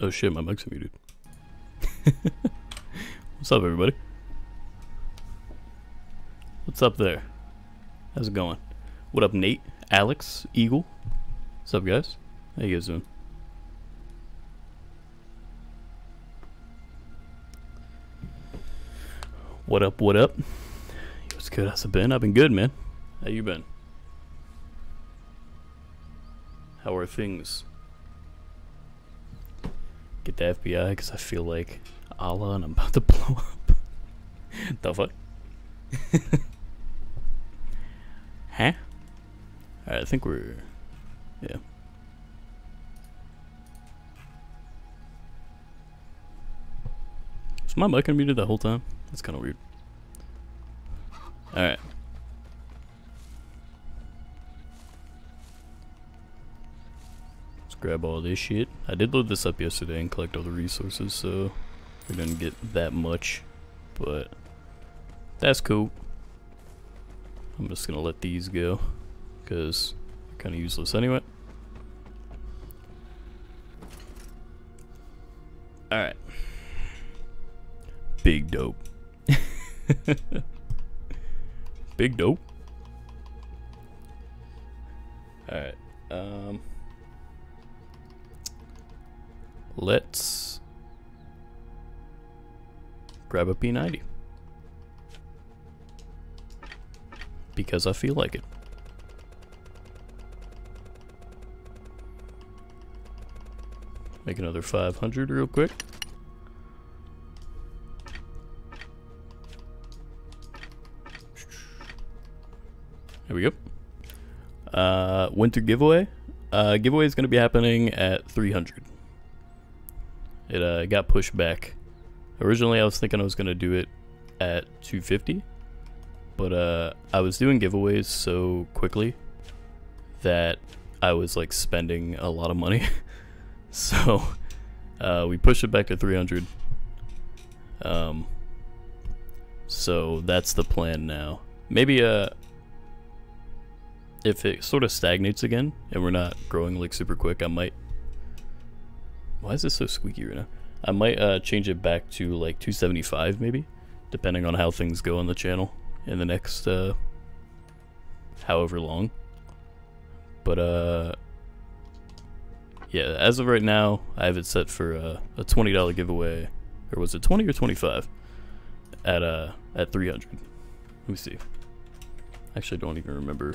Oh shit, my mic's muted. What's up, everybody? What's up there? How's it going? What up, Nate? Alex? Eagle? What's up, guys? How you guys doing? What up, what up? What's good? How's it been? I've been good, man. How you been? How are things? Get the FBI because I feel like Allah and I'm about to blow up. the fuck? huh? I think we're. Yeah. Is my mic unmuted the whole time? That's kind of weird. Alright. Grab all this shit. I did load this up yesterday and collect all the resources, so we didn't get that much, but that's cool. I'm just gonna let these go, because they're kind of useless anyway. Alright. Big dope. Big dope. Alright. Um Let's grab a P90. Because I feel like it. Make another 500 real quick. There we go. Uh, winter giveaway. Uh, giveaway is going to be happening at 300. It uh, got pushed back. Originally, I was thinking I was going to do it at 250, but uh, I was doing giveaways so quickly that I was like spending a lot of money. so uh, we pushed it back to 300. Um, so that's the plan now. Maybe uh, if it sort of stagnates again and we're not growing like super quick, I might. Why is this so squeaky right now? I might uh, change it back to like 275 maybe, depending on how things go on the channel in the next uh, however long. But uh, yeah, as of right now, I have it set for uh, a $20 giveaway, or was it 20 or 25 at uh at 300. Let me see. Actually, don't even remember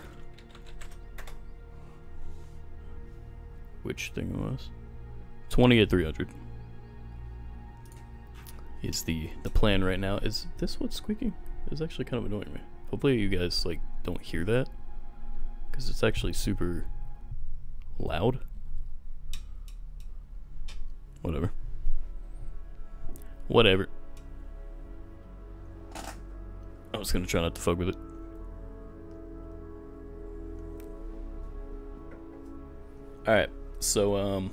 which thing it was. 20 at 300 is the the plan right now. Is this what's squeaking? It's actually kind of annoying me. Hopefully you guys like don't hear that because it's actually super loud. Whatever. Whatever. I was gonna try not to fuck with it. Alright, so um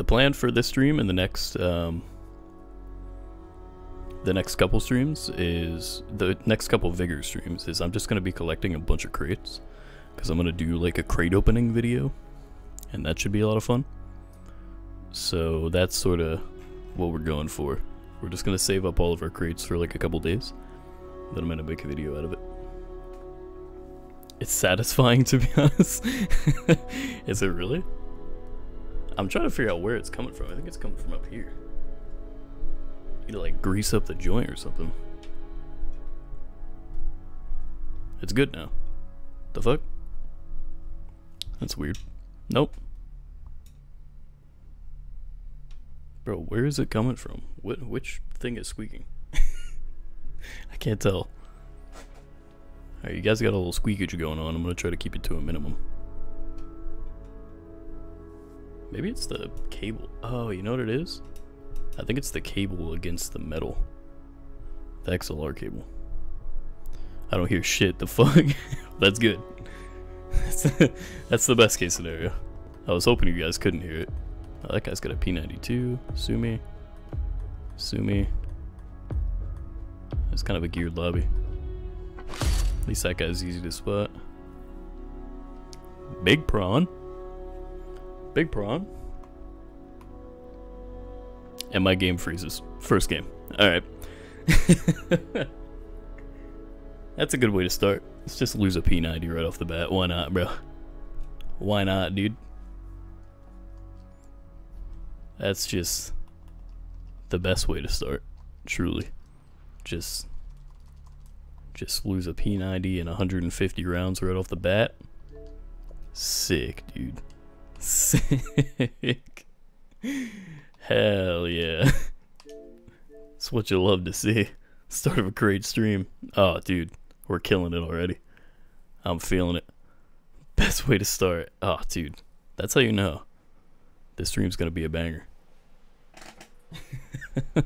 the plan for this stream and the next um the next couple streams is the next couple vigor streams is I'm just gonna be collecting a bunch of crates because I'm gonna do like a crate opening video and that should be a lot of fun. So that's sort of what we're going for. We're just gonna save up all of our crates for like a couple days then I'm gonna make a video out of it. It's satisfying to be honest. Is it really I'm trying to figure out where it's coming from I think it's coming from up here You Need to like grease up the joint or something. It's good now. The fuck? That's weird. Nope. Bro, where is it coming from? What which thing is squeaking? I can't tell. Alright, you guys got a little squeakage going on. I'm gonna try to keep it to a minimum. Maybe it's the cable. Oh, you know what it is? I think it's the cable against the metal. The XLR cable. I don't hear shit, the fuck? That's good. That's, the best case scenario. I was hoping you guys couldn't hear it. Oh, that guy's got a P92. Sue me. Sue me. It's kind of a geared lobby. At least that guy's easy to spot. Big prawn. Big prawn. And my game freezes. First game. Alright. That's a good way to start. Let's just lose a P90 right off the bat. Why not, bro? Why not, dude? That's just the best way to start, truly. Just just lose a P90 in 150 rounds right off the bat. Sick, dude. Sick. Hell yeah. That's what you love to see. Start of a great stream. Oh, dude, we're killing it already. I'm feeling it. Best way to start. Oh, dude, that's how you know this stream's gonna be a banger.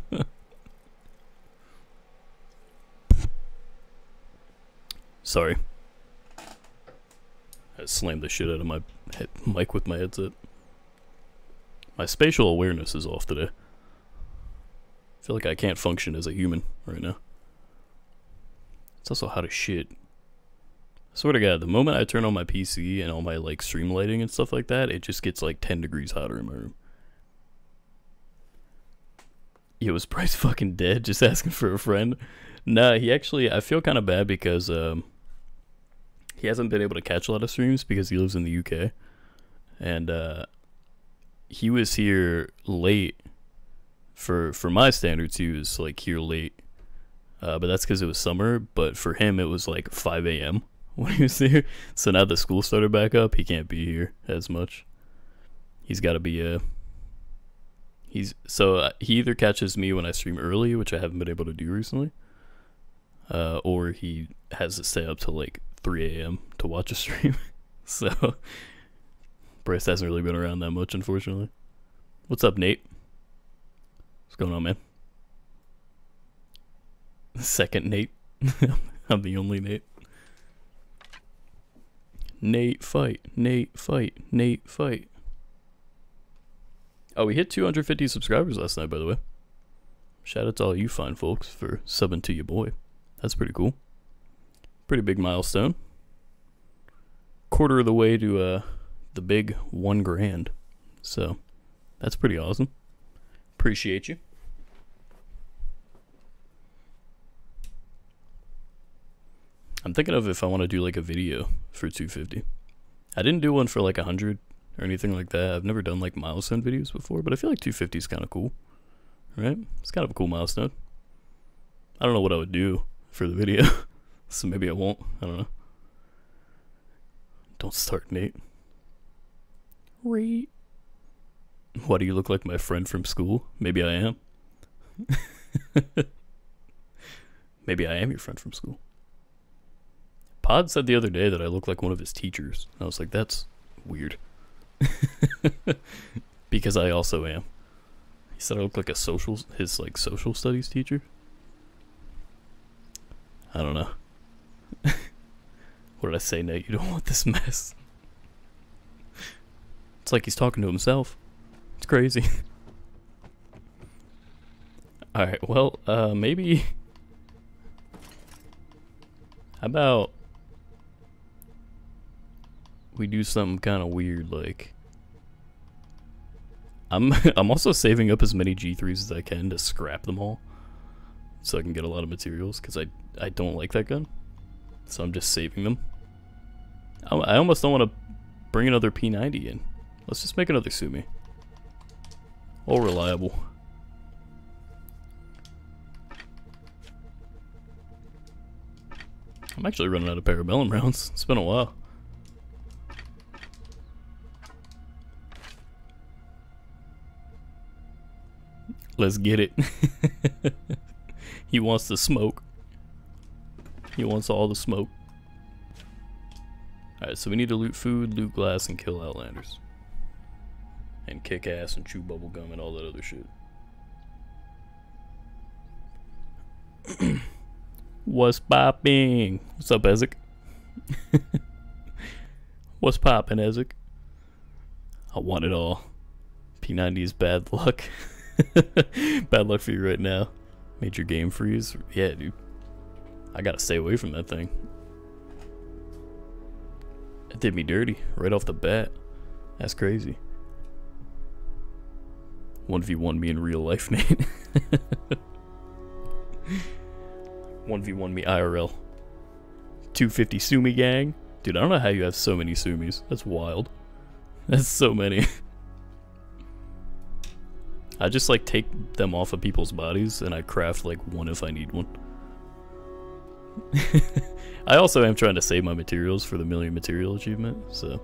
Sorry. I slammed the shit out of my mic with my headset. My spatial awareness is off today. I feel like I can't function as a human right now. It's also hot as shit. I swear to god, the moment I turn on my PC and all my like stream lighting and stuff like that, it just gets like 10 degrees hotter in my room. Yo, was Bryce fucking dead just asking for a friend? Nah, he actually, I feel kind of bad because um, he hasn't been able to catch a lot of streams because he lives in the UK. And uh, he was here late for for my standards. He was like here late, uh, but that's because it was summer. But for him, it was like 5 a.m. when he was here. So now the school started back up, he can't be here as much. He's got to be a. Uh, he's so uh, he either catches me when I stream early, which I haven't been able to do recently, uh, or he has to stay up till like 3 a.m. to watch a stream. so Bryce hasn't really been around that much, unfortunately. What's up, Nate? What's going on, man? Second Nate. I'm the only Nate. Nate fight, Nate fight, Nate fight. Oh, we hit 250 subscribers last night, by the way. Shout out to all you fine folks for subbing to your boy. That's pretty cool. Pretty big milestone. Quarter of the way to uh, the big one grand. So that's pretty awesome. Appreciate you. I'm thinking of if I want to do like a video for 250. I didn't do one for like 100 or anything like that. I've never done like milestone videos before, but I feel like 250 is kind of cool. Right? It's kind of a cool milestone. I don't know what I would do for the video. so maybe I won't. I don't know. Don't start, Nate. Re. Why do you look like my friend from school? Maybe I am. Maybe I am your friend from school. Pod said the other day that I look like one of his teachers. I was like, that's weird. because I also am. He said I look like a social his like social studies teacher. I don't know. What did I say, Nate? You don't want this mess. It's like he's talking to himself. It's crazy. Alright, well, uh, maybe... How about... We do something kind of weird, like... I'm I'm also saving up as many G3s as I can to scrap them all. So I can get a lot of materials, because I, I don't like that gun. So I'm just saving them. I, I almost don't want to bring another P90 in. Let's just make another Sumi. All reliable. I'm actually running out of Parabellum rounds. It's been a while. Let's get it. he wants to smoke. He wants all the smoke. Alright, so we need to loot food, loot glass, and kill Outlanders and kick ass and chew bubblegum and all that other shit. What's popping? What's up, Ezek? What's popping, Ezek? I want it all. P90 is bad luck. bad luck for you right now. Made your game freeze? Yeah, dude. I gotta stay away from that thing. It did me dirty right off the bat. That's crazy. 1v1 me in real life, Nate. 1v1 me IRL. 250 Sumi gang. Dude, I don't know how you have so many Sumis. That's wild. That's so many. I just like take them off of people's bodies and I craft like one if I need one. I also am trying to save my materials for the million material achievement, so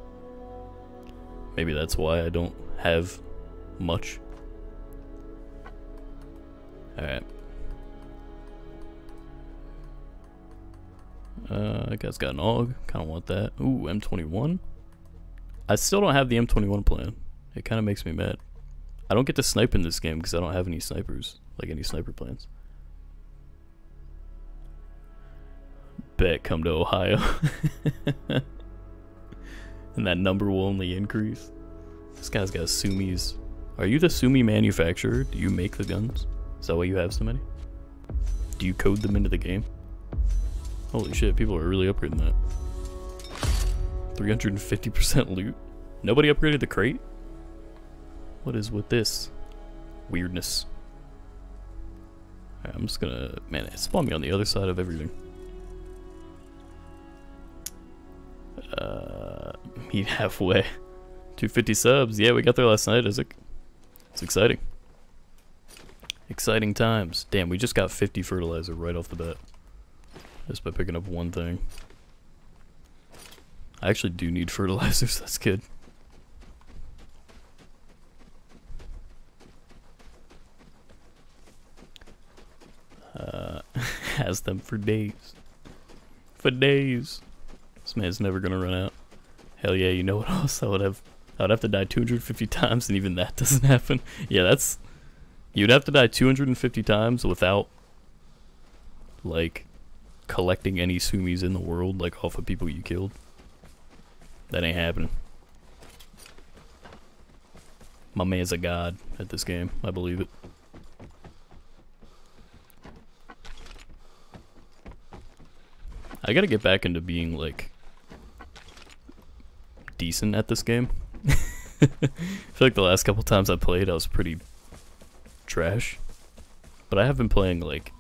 maybe that's why I don't have much. Alright. Uh, I guess got an AUG. Kind of want that. Ooh, M21. I still don't have the M21 plan. It kind of makes me mad. I don't get to snipe in this game because I don't have any snipers, like any sniper plans. Bet come to Ohio. and that number will only increase. This guy's got Sumis. Are you the Sumi manufacturer? Do you make the guns? Is that why you have so many? Do you code them into the game? Holy shit, people are really upgrading that. 350% loot. Nobody upgraded the crate? What is with this weirdness? Right, I'm just gonna... Man, it spawned me on the other side of everything. Uh, meet halfway. 250 subs. Yeah, we got there last night, Isaac. It's exciting. Exciting times. Damn, we just got 50 fertilizer right off the bat. Just by picking up one thing. I actually do need fertilizers, that's good. Uh, has them for days. For days. This man's never gonna run out. Hell yeah, you know what else I would have? I would have to die 250 times and even that doesn't happen. Yeah, that's... You'd have to die 250 times without, like, collecting any sumis in the world, like, off of people you killed. That ain't happening. My man's a god at this game. I believe it. I gotta get back into being, like, decent at this game. I feel like the last couple times I played, I was pretty trash. But I have been playing, like,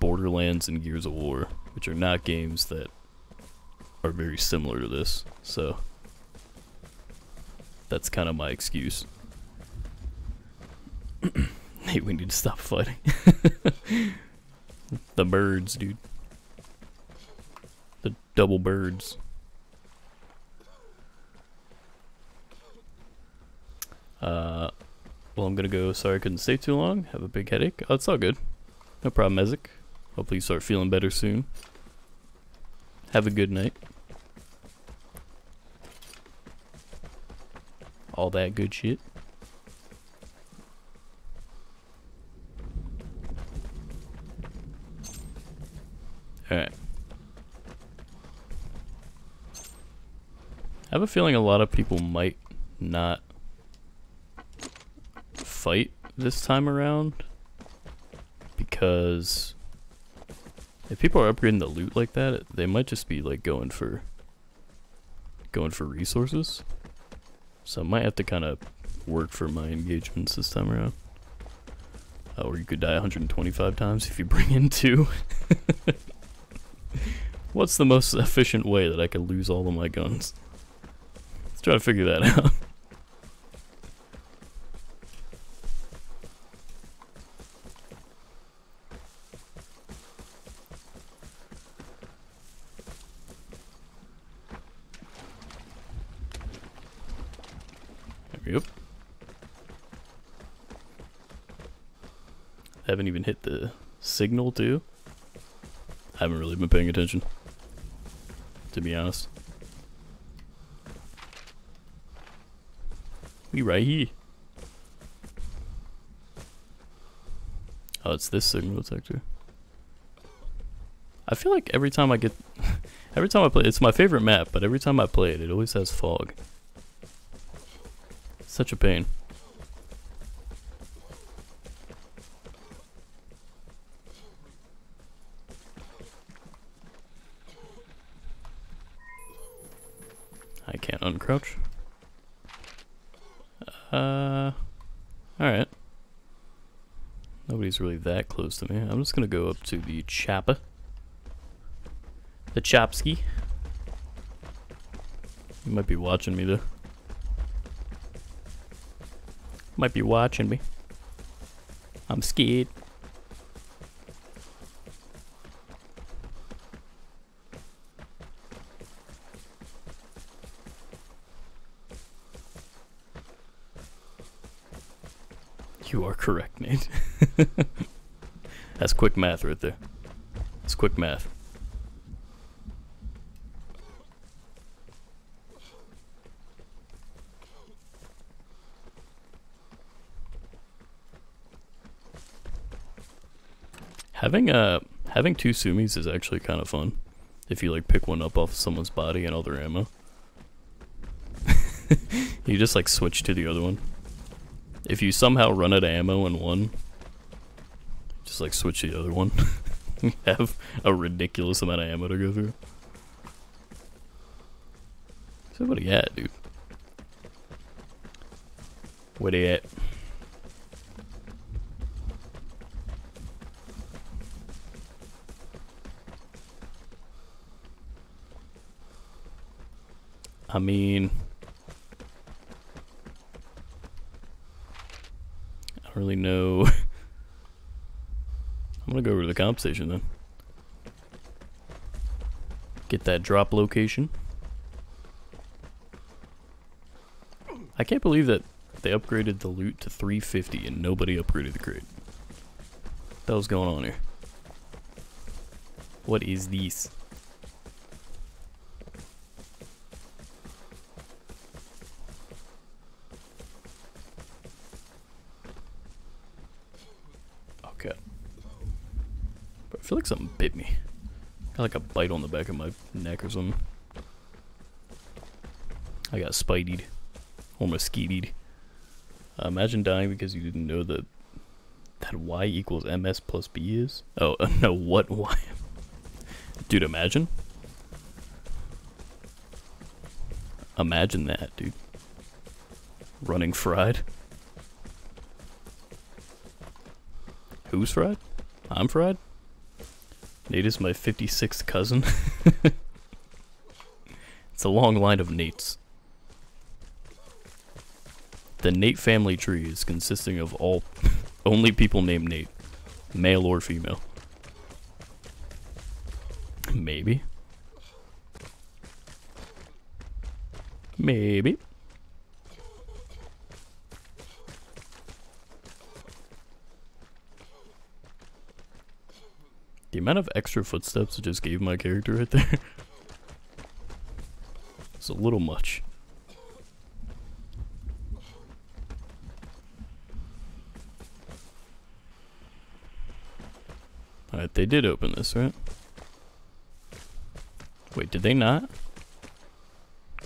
Borderlands and Gears of War, which are not games that are very similar to this, so that's kind of my excuse. hey, we need to stop fighting. the birds, dude. The double birds. Uh, well, I'm gonna go. Sorry I couldn't stay too long. Have a big headache. Oh, it's all good. No problem, Ezek. Hopefully you start feeling better soon. Have a good night. All that good shit. Alright. I have a feeling a lot of people might not fight this time around because if people are upgrading the loot like that, they might just be like going for going for resources. So I might have to kind of work for my engagements this time around. Uh, or you could die 125 times if you bring in two. What's the most efficient way that I could lose all of my guns? Let's try to figure that out. Yep. Haven't even hit the signal too. I haven't really been paying attention. To be honest. We right here. Oh, it's this signal detector. I feel like every time I get, every time I play, it's my favorite map, but every time I play it, it always has fog. Such a pain. I can't. Uh, alright. nobody's really that close to me. I'm just gonna go up to the chopper. The chopski. You might be watching me though. Might be watching me. I'm scared. You are correct, Nate. That's quick math right there. It's quick math. Having uh having two sumis is actually kind of fun. If you like pick one up off someone's body and all their ammo. you just like switch to the other one. If you somehow run out of ammo in one, just like switch the other one. you have a ridiculous amount of ammo to go through. So what he at, dude? What do you at? I mean, I don't really know. Gonna go over to the comp station then. Get that drop location. I can't believe that they upgraded the loot to 350 and nobody upgraded the crate. What the hell's going on here? What is this? Okay. But I feel like something bit me. Got like a bite on the back of my neck or something. I got spideyed. Or mosquitoed. Uh, imagine dying because you didn't know that that y equals mx plus b is? Oh, no, what y? Dude, imagine. Imagine that, dude. Running fried. Who's fried? I'm fried? Nate is my 56th cousin. it's a long line of Nates. The Nate family tree is consisting of all only people named Nate, male or female. Maybe. Maybe. The amount of extra footsteps it just gave my character right there. it's a little much. Alright, they did open this, right? Wait, did they not?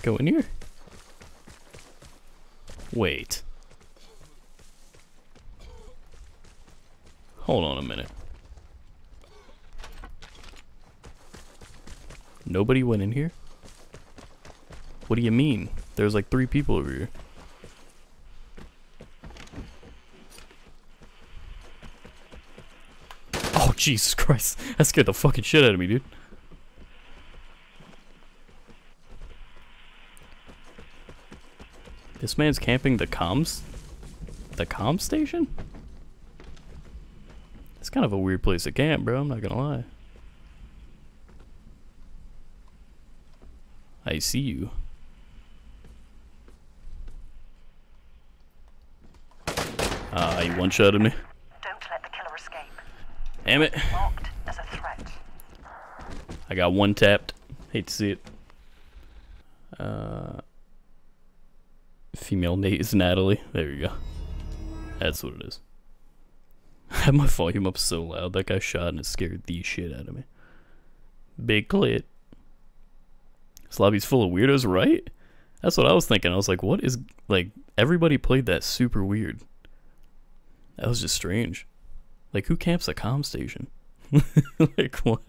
Go in here? Wait. Hold on a minute. Nobody went in here? What do you mean? There's like three people over here. Oh, Jesus Christ. That scared the fucking shit out of me, dude. This man's camping the comms? The comm station? It's kind of a weird place to camp, bro. I'm not gonna lie. I see you. Ah, uh, you one-shotted me. Don't let the killer escape. Damn it. Marked as a threat. I got one tapped. Hate to see it. Uh, female Nate is Natalie. There you go. That's what it is. I had my volume up so loud. That guy shot and it scared the shit out of me. Big clit. This lobby's full of weirdos, right? That's what I was thinking. I was like, what is like everybody played that super weird. That was just strange. Like who camps a comm station? like what?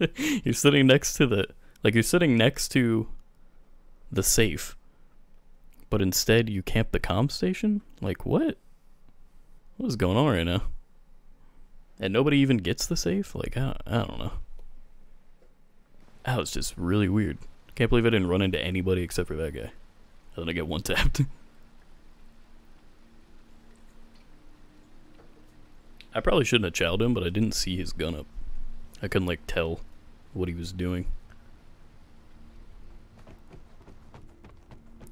You're sitting next to the like you're sitting next to the safe. But instead you camp the comm station? Like what? What is going on right now? And nobody even gets the safe? Like, I, I don't know. That was just really weird. Can't believe I didn't run into anybody except for that guy. And then I get one tapped. I probably shouldn't have chowed him, but I didn't see his gun up. I couldn't, like, tell what he was doing.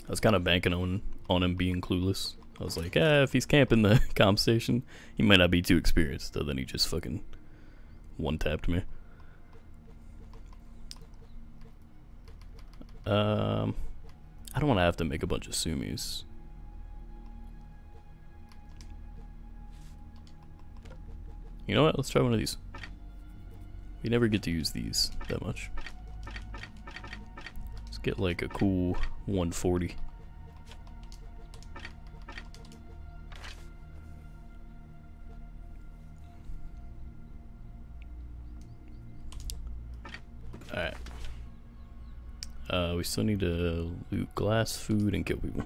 I was kind of banking on, on him being clueless. I was like, eh, if he's camping the comp station, he might not be too experienced. So then he just fucking one-tapped me. Um, I don't want to have to make a bunch of sumis. You know what? Let's try one of these. We never get to use these that much. Let's get like a cool 140. We still need to loot glass, food, and kill people.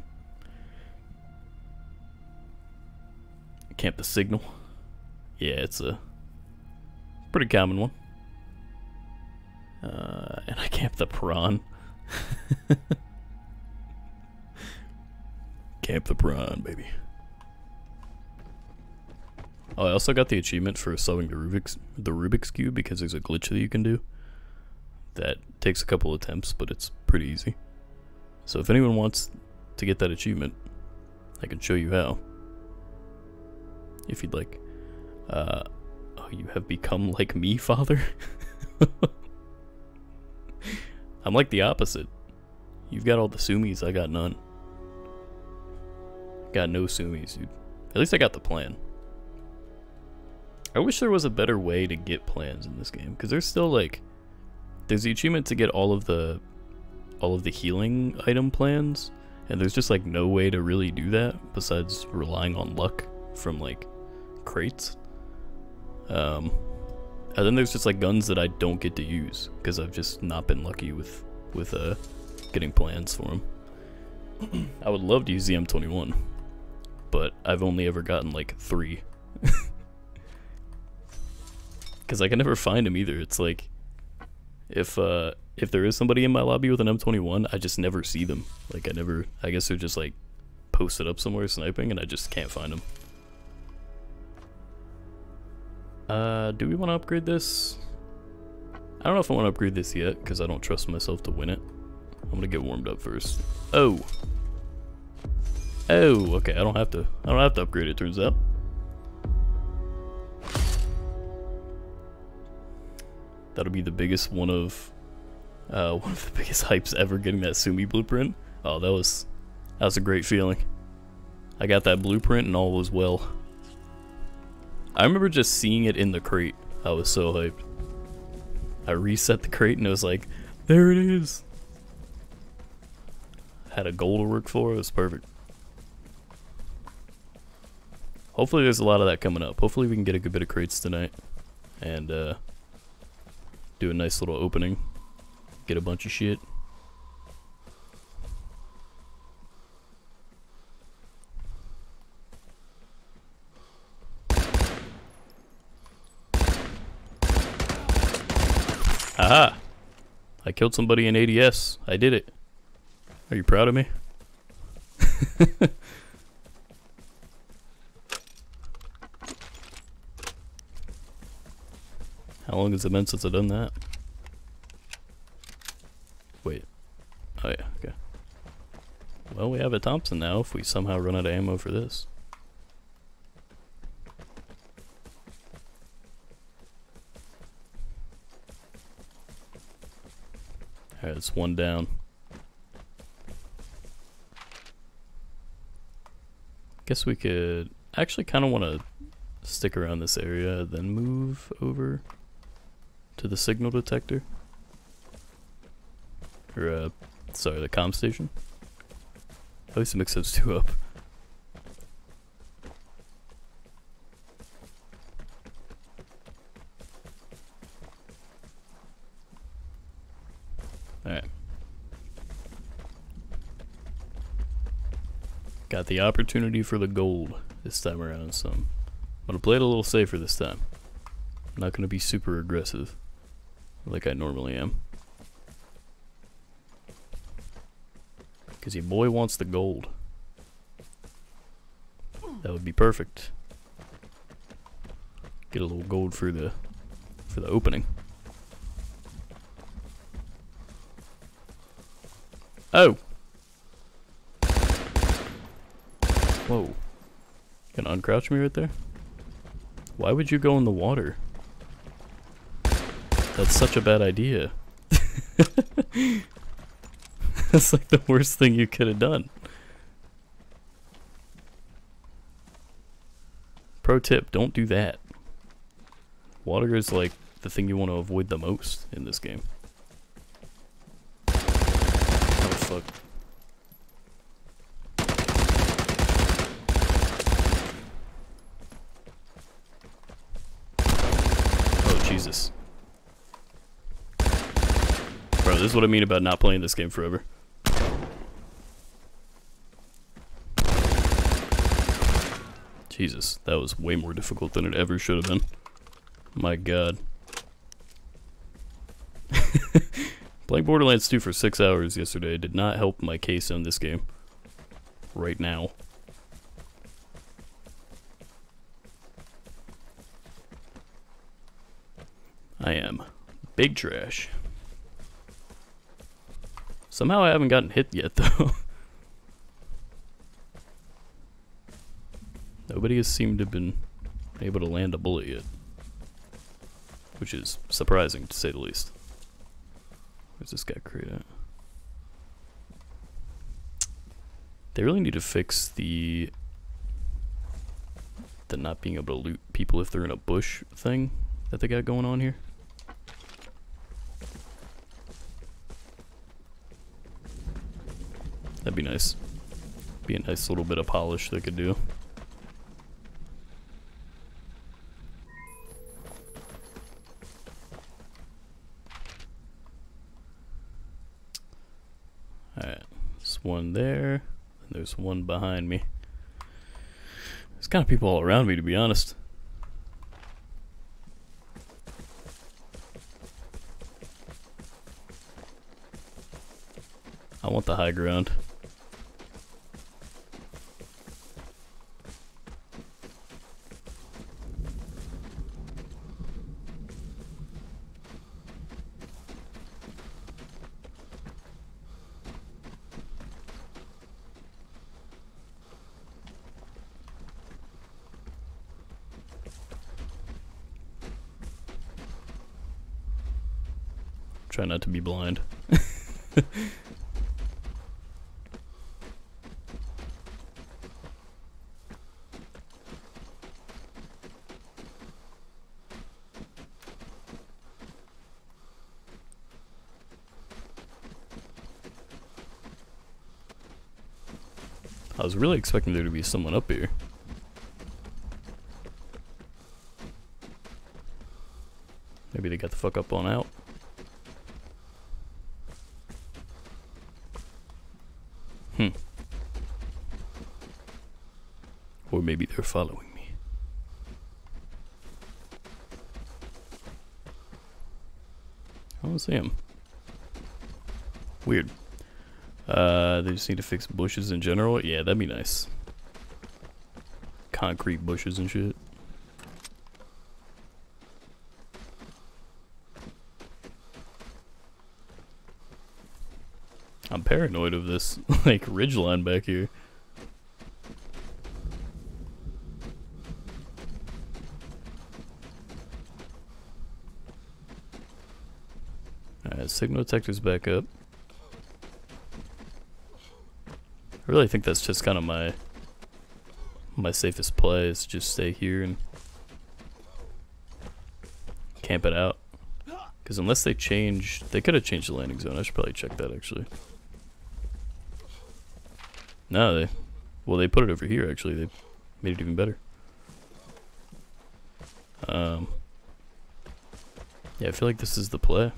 Camp the signal. Yeah, it's a pretty common one. Uh, and I camp the prawn. camp the prawn, baby. Oh, I also got the achievement for solving the Rubik's the Rubik's cube because there's a glitch that you can do that takes a couple attempts, but it's pretty easy. So if anyone wants to get that achievement, I can show you how. If you'd like. Uh, oh, you have become like me, father? I'm like the opposite. You've got all the sumis, I got none. Got no sumis, dude. At least I got the plan. I wish there was a better way to get plans in this game, because there's still like there's the achievement to get all of the all of the healing item plans, and there's just like no way to really do that besides relying on luck from like crates. Um, and then there's just like guns that I don't get to use because I've just not been lucky with with uh getting plans for them. I would love to use the M21, but I've only ever gotten like three. Because I can never find them either. It's like if uh if there is somebody in my lobby with an M21, I just never see them. Like I never I guess they're just like posted up somewhere sniping and I just can't find them. Uh do we want to upgrade this? I don't know if I want to upgrade this yet because I don't trust myself to win it. I'm going to get warmed up first. Oh. Oh, okay, I don't have to I don't have to upgrade it turns out. That'll be the biggest one of uh, one of the biggest hypes ever getting that Sumi blueprint. Oh, that was that was a great feeling. I got that blueprint and all was well. I remember just seeing it in the crate. I was so hyped. I reset the crate and it was like, there it is. Had a goal to work for. It was perfect. Hopefully there's a lot of that coming up. Hopefully we can get a good bit of crates tonight. And uh, do a nice little opening, get a bunch of shit. Aha! I killed somebody in ADS. I did it. Are you proud of me? How long has it been since I've done that? Wait. Oh yeah, okay. Well, we have a Thompson now if we somehow run out of ammo for this. Alright, it's one down. Guess we could... Actually kind of want to stick around this area, then move over to the signal detector. Or, uh, sorry, the com station. At least mix those two up. Alright. Got the opportunity for the gold this time around, so I'm gonna play it a little safer this time. I'm not gonna be super aggressive like I normally am. Cause your boy wants the gold. That would be perfect. Get a little gold for the for the opening. Oh. Whoa. Gonna uncrouch me right there? Why would you go in the water? That's such a bad idea. That's like the worst thing you could have done. Pro tip, don't do that. Water is like the thing you want to avoid the most in this game. Oh fuck. Oh Jesus. Bro, this is what I mean about not playing this game forever. Jesus, that was way more difficult than it ever should have been. My god. Playing Borderlands 2 for six hours yesterday did not help my case on this game. Right now. I am big trash. Somehow I haven't gotten hit yet, though. Nobody has seemed to have been able to land a bullet yet. Which is surprising, to say the least. Where's this guy crate at? They really need to fix the the not being able to loot people if they're in a bush thing that they got going on here. Be nice. Be a nice little bit of polish they could do. Alright, there's one there, and there's one behind me. There's kind of people all around me, to be honest. I want the high ground. Try not to be blind. I was really expecting there to be someone up here. Maybe they got the fuck up on out. Hmm. Or maybe they're following me. I don't see him. Weird. Uh, they just need to fix bushes in general. Yeah, that'd be nice. Concrete bushes and shit. I'm paranoid of this, like, ridgeline back here. Alright, signal detector's back up. I really think that's just kind of my my safest play is just stay here and camp it out. Because unless they change, they could have changed the landing zone. I should probably check that actually. No, they, well, they put it over here actually. They made it even better. Um, yeah, I feel like this is the play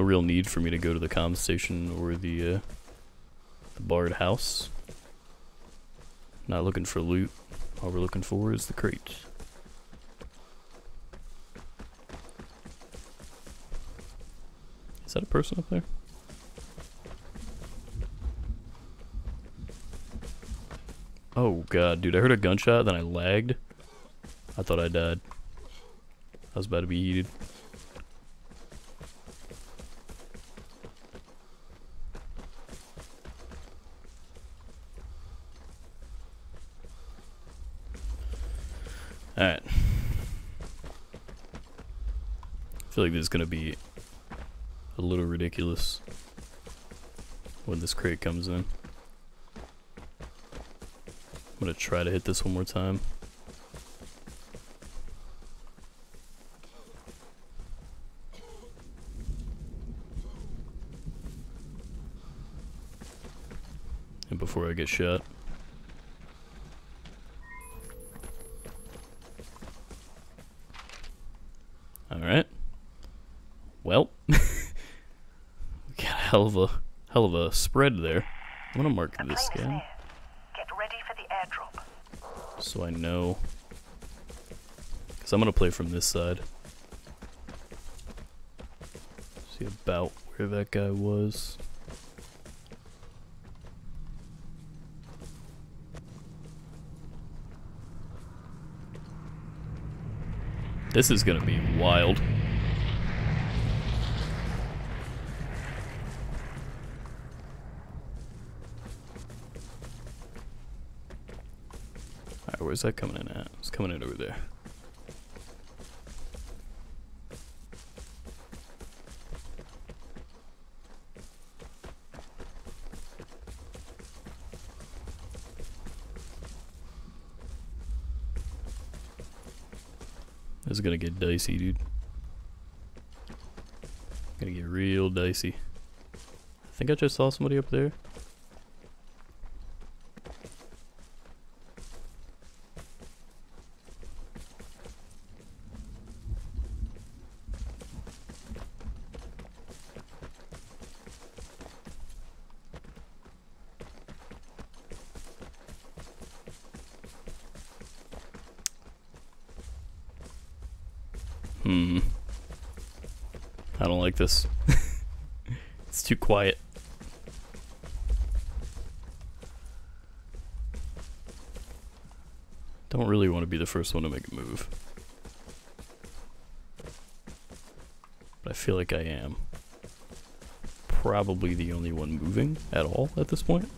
no real need for me to go to the comm station or the, uh, the barred house. Not looking for loot. All we're looking for is the crate. Is that a person up there? Oh god, dude, I heard a gunshot, then I lagged. I thought I died. I was about to be heated. Feel like this is gonna be a little ridiculous when this crate comes in. I'm gonna try to hit this one more time. And before I get shot. Alright. Well. we got a hell of a hell of a spread there. I'm gonna mark The this again. Get ready for the airdrop. so I know. Because I'm gonna play from this side. See about where that guy was. This is gonna be wild. Where's that coming in at? It's coming in over there. This is gonna get dicey, dude. Gonna get real dicey. I think I just saw somebody up there. Hmm. I don't like this. it's too quiet. Don't really want to be the first one to make a move. But I feel like I am. Probably the only one moving at all at this point.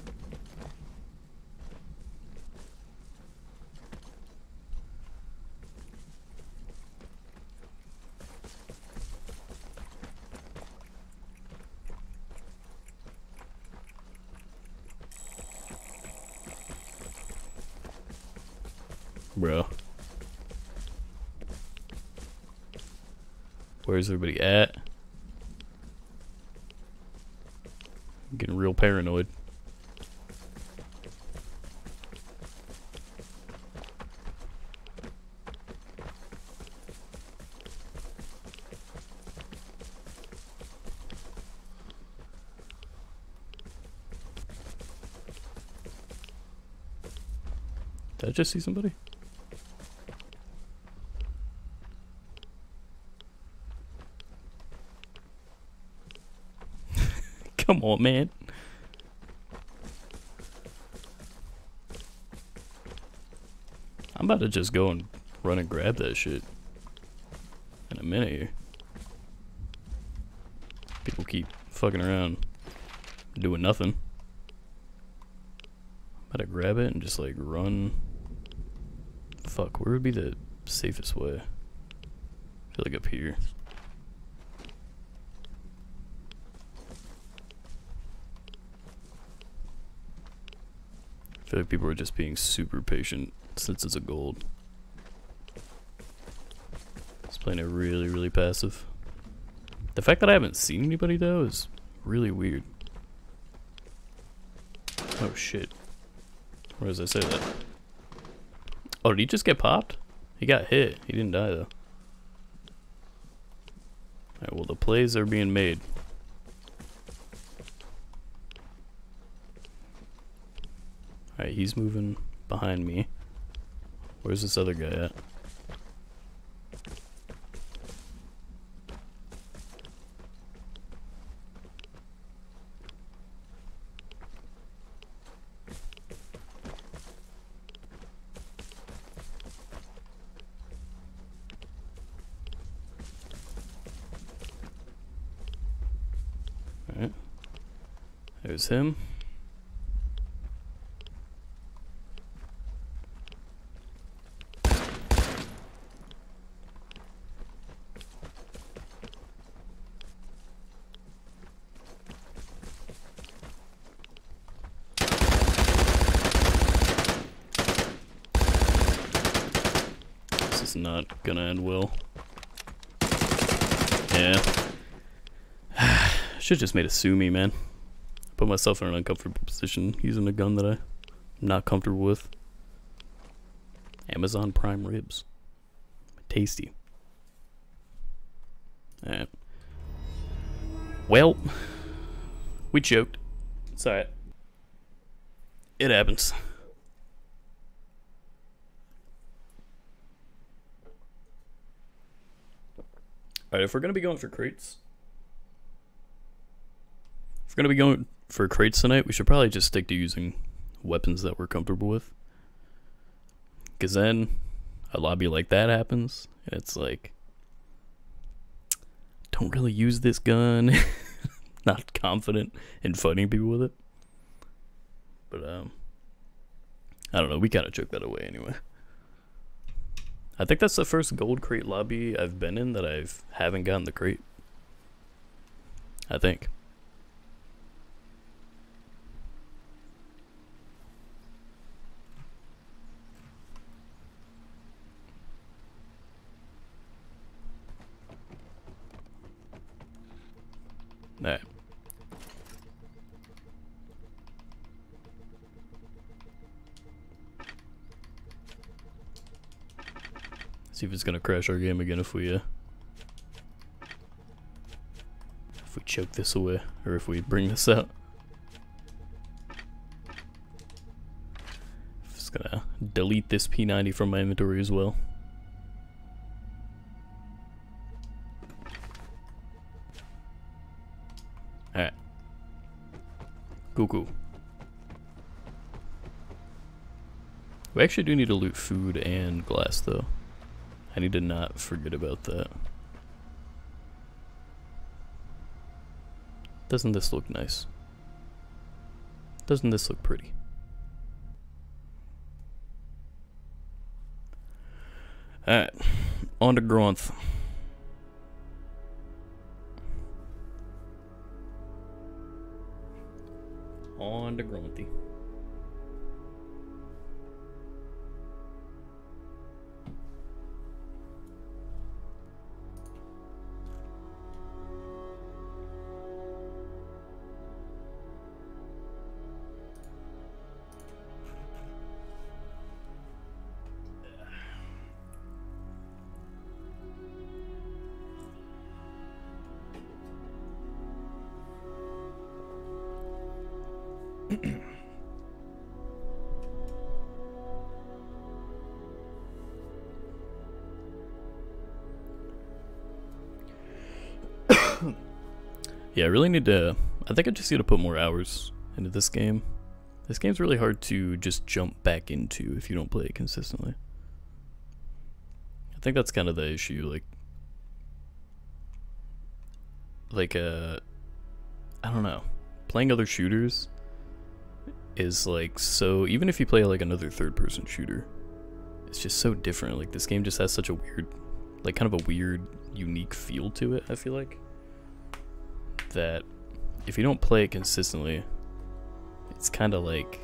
Bro. Where's everybody at? I'm getting real paranoid. Did I just see somebody? Come on, man. I'm about to just go and run and grab that shit in a minute here. People keep fucking around doing nothing. I'm about to grab it and just like run. Fuck, where would be the safest way? I feel like up here. Feel like people are just being super patient since it's a gold. It's playing it really, really passive. The fact that I haven't seen anybody though is really weird. Oh shit. Where does I say that? Oh, did he just get popped? He got hit. He didn't die though. Alright, well the plays are being made. Alright, he's moving behind me. Where's this other guy at? Alright. There's him. Should just made a sue me, man. Put myself in an uncomfortable position using a gun that I'm not comfortable with. Amazon Prime ribs. Tasty. Alright. Well, we choked. It's alright. It happens. Alright, if we're gonna be going for crates, we're gonna be going for crates tonight, we should probably just stick to using weapons that we're comfortable with. Cause then a lobby like that happens, and it's like, don't really use this gun. Not confident in fighting people with it. But um, I don't know. We kind of took that away anyway. I think that's the first gold crate lobby I've been in that I've haven't gotten the crate. I think. Alright. See if it's gonna crash our game again if we uh if we choke this away or if we bring this out. Just gonna delete this P90 from my inventory as well. Cool. We actually do need to loot food and glass though. I need to not forget about that. Doesn't this look nice? Doesn't this look pretty? Alright, on to Gronth. On really need to. I think I just need to put more hours into this game. This game's really hard to just jump back into if you don't play it consistently. I think that's kind of the issue. Like, like uh, I don't know. Playing other shooters is like so. Even if you play like another third-person shooter, it's just so different. Like this game just has such a weird, like kind of a weird, unique feel to it. I feel like that if you don't play it consistently, it's kind of like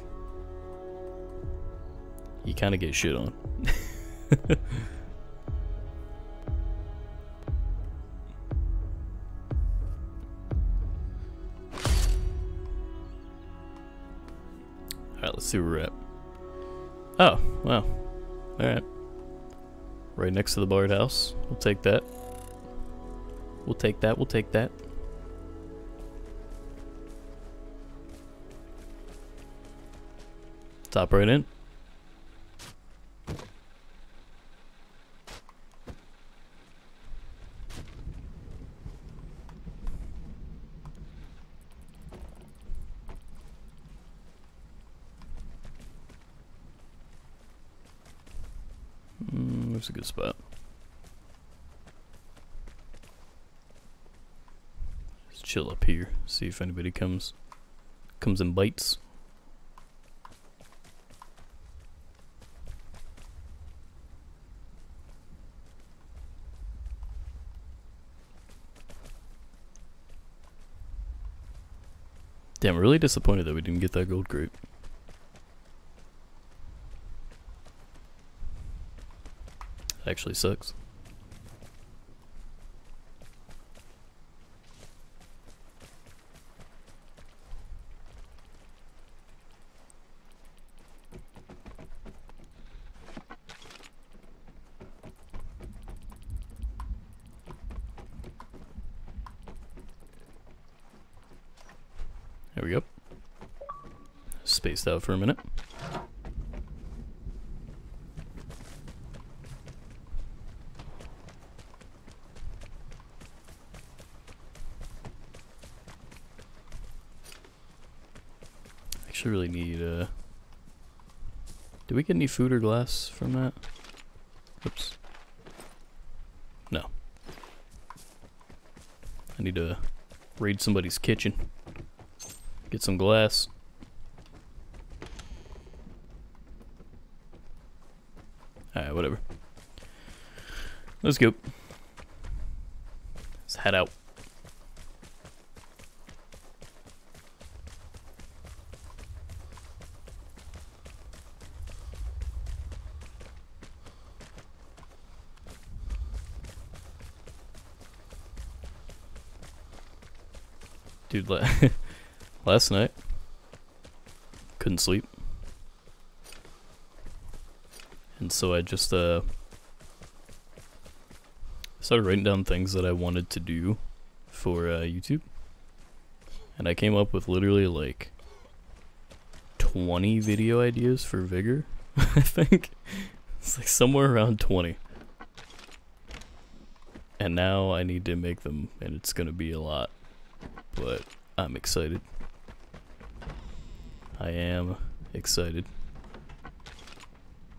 you kind of get shit on. Alright, let's see where we're at. Oh, wow. Alright. Right next to the Bard house. We'll take that. We'll take that, we'll take that. Top right in. Mm, that's a good spot. Let's chill up here, see if anybody comes Comes and bites. Damn, really disappointed that we didn't get that gold crate. Actually sucks. There we go. Spaced out for a minute. Actually, really need. Uh, did we get any food or glass from that? Oops. No. I need to raid somebody's kitchen. Get some glass. Let's go. Let's head out. Dude, last night, couldn't sleep. And so I just, uh, started writing down things that I wanted to do for, uh, YouTube. And I came up with literally like 20 video ideas for Vigor, I think. It's like somewhere around 20. And now I need to make them, and it's gonna be a lot but I'm excited. I am excited.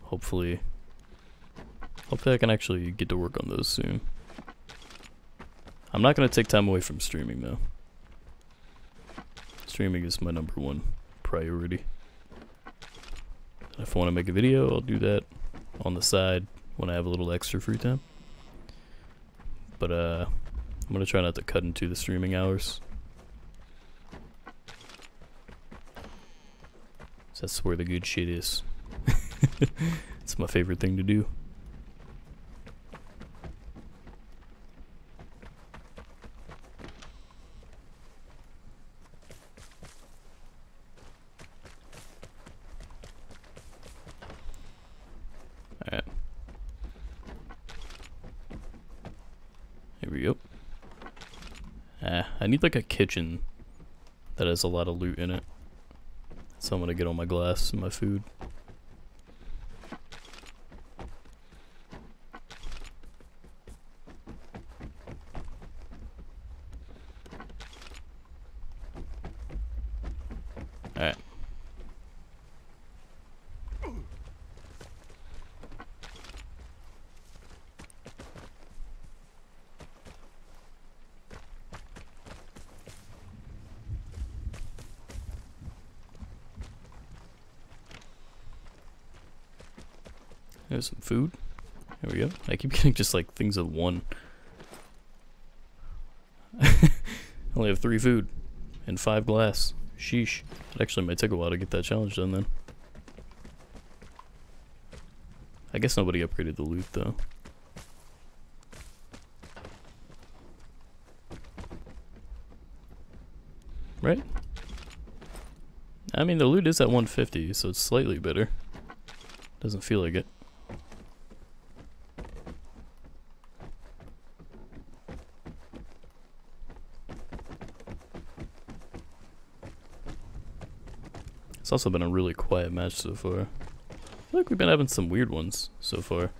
Hopefully, hopefully I can actually get to work on those soon. I'm not gonna take time away from streaming though. Streaming is my number one priority. If I want to make a video, I'll do that on the side when I have a little extra free time. But uh, I'm gonna try not to cut into the streaming hours. That's where the good shit is. it's my favorite thing to do. Alright. Here we go. Ah, I need like a kitchen that has a lot of loot in it. So I'm gonna get all my glass and my food. Alright. There's some food. There we go. I keep getting just like things of one. Only have three food and five glass. Sheesh. It actually might take a while to get that challenge done then. I guess nobody upgraded the loot though. Right? I mean, the loot is at 150, so it's slightly better. Doesn't feel like it. It's also been a really quiet match so far. I feel like we've been having some weird ones so far.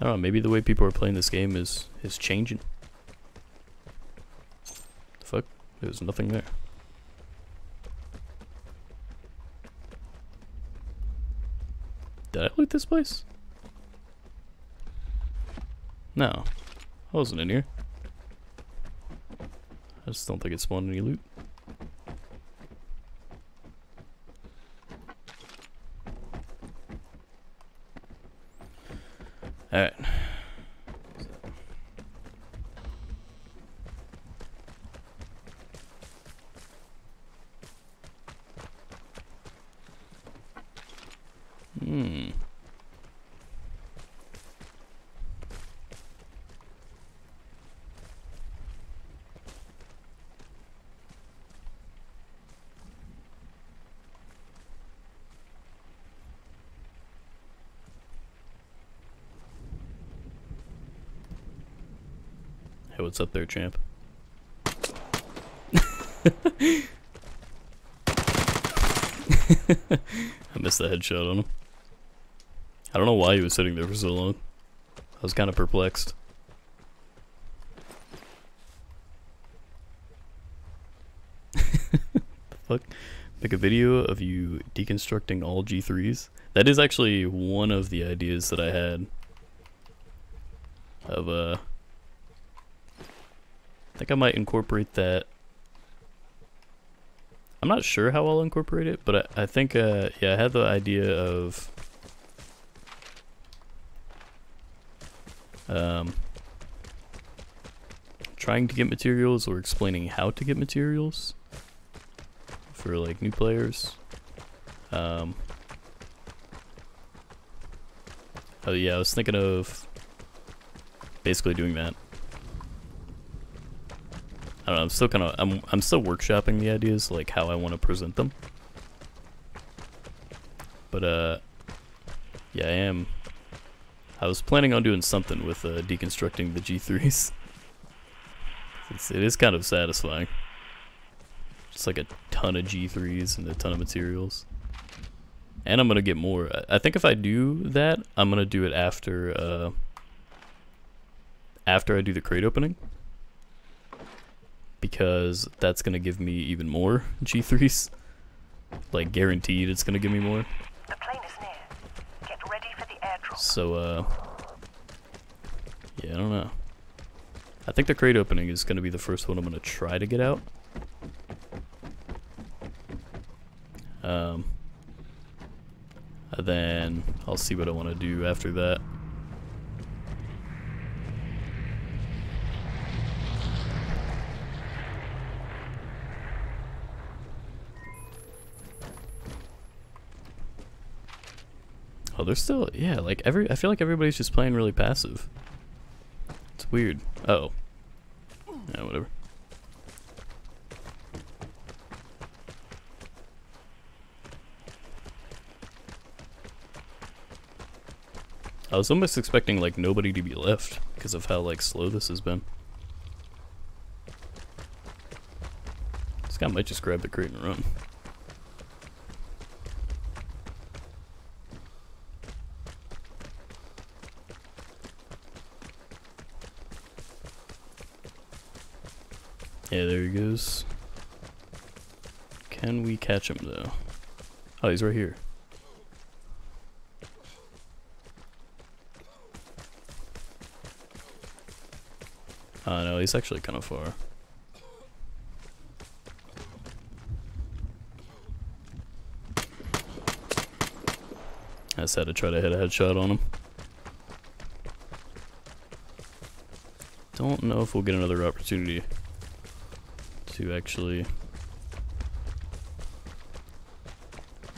I don't know, maybe the way people are playing this game is is changing. The fuck? There's nothing there. Did I loot this place? No. I wasn't in here. Just don't think it spawned any loot. Alright. Hmm. Hey, what's up there, champ? I missed the headshot on him. I don't know why he was sitting there for so long. I was kind of perplexed. fuck? Make a video of you deconstructing all G3s? That is actually one of the ideas that I had. Of, uh... I think I might incorporate that. I'm not sure how I'll incorporate it, but I, I think, uh, yeah, I had the idea of um, trying to get materials or explaining how to get materials for like new players. Um, oh yeah, I was thinking of basically doing that. I'm still kind of, I'm, I'm still workshopping the ideas, like how I want to present them. But, uh, yeah, I am. I was planning on doing something with uh, deconstructing the G3s. It's, it is kind of satisfying. Just like a ton of G3s and a ton of materials. And I'm going to get more. I, I think if I do that, I'm going to do it after, uh, after I do the crate opening because that's going to give me even more G3s. Like, guaranteed it's going to give me more. The plane is near. Get ready for the airdrop. So, uh... Yeah, I don't know. I think the crate opening is going to be the first one I'm going to try to get out. Um... And then I'll see what I want to do after that. Oh, they're still, yeah, like every, I feel like everybody's just playing really passive. It's weird. Oh. Yeah, whatever. I was almost expecting like nobody to be left because of how like slow this has been. This guy might just grab the crate and run. Yeah, there he goes. Can we catch him though? Oh, he's right here. Oh no, he's actually kind of far. I just had to try to hit a headshot on him. Don't know if we'll get another opportunity to actually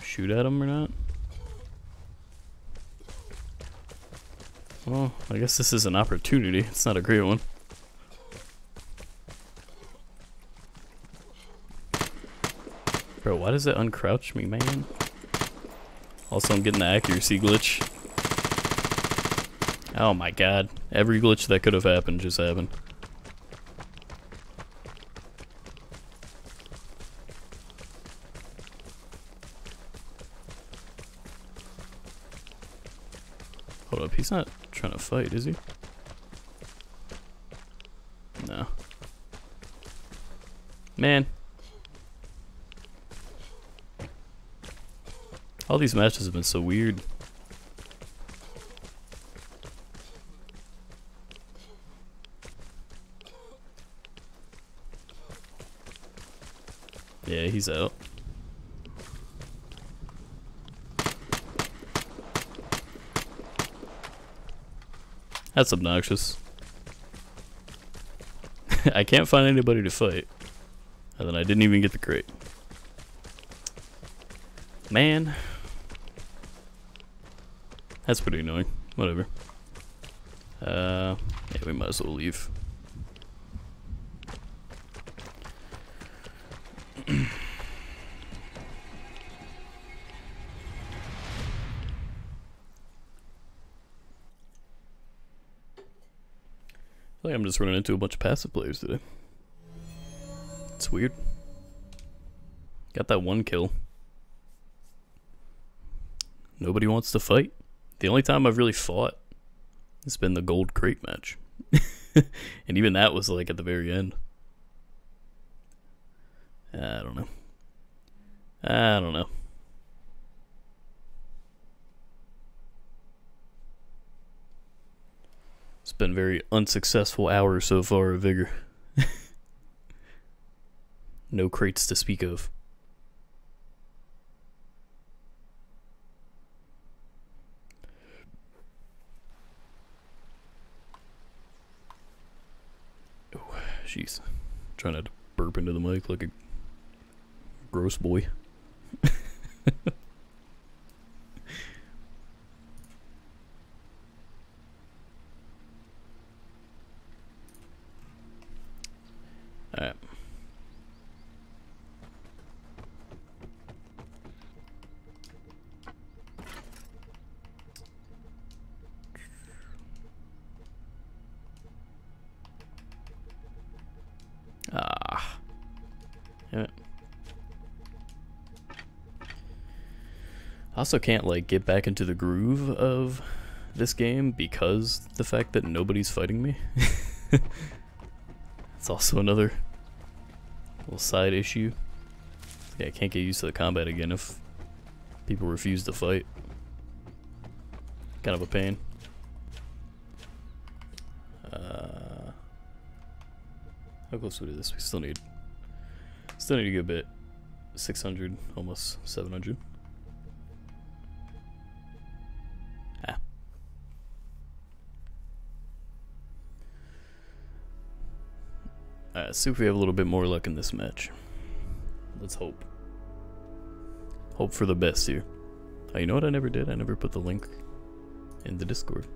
shoot at him or not. Well, I guess this is an opportunity. It's not a great one. Bro, why does it uncrouch me, man? Also, I'm getting the accuracy glitch. Oh my god. Every glitch that could have happened just happened. Hold up, he's not trying to fight, is he? No. Man. All these matches have been so weird. Yeah, he's out. That's obnoxious. I can't find anybody to fight. And then I didn't even get the crate. Man. That's pretty annoying. Whatever. Uh, yeah, we might as well leave. I'm just running into a bunch of passive players today. It's weird. Got that one kill. Nobody wants to fight. The only time I've really fought has been the gold crate match. and even that was like at the very end. I don't know. I don't know. It's been very unsuccessful hour so far of Vigor. no crates to speak of. Oh, jeez. Trying to burp into the mic like a gross boy. also can't like get back into the groove of this game because the fact that nobody's fighting me. it's also another little side issue. Yeah, I can't get used to the combat again if people refuse to fight. Kind of a pain. Uh, how close we to this? We still need, still need a good bit. 600, almost 700. Alright, see if we have a little bit more luck in this match. Let's hope. Hope for the best here. Oh, you know what I never did? I never put the link in the Discord.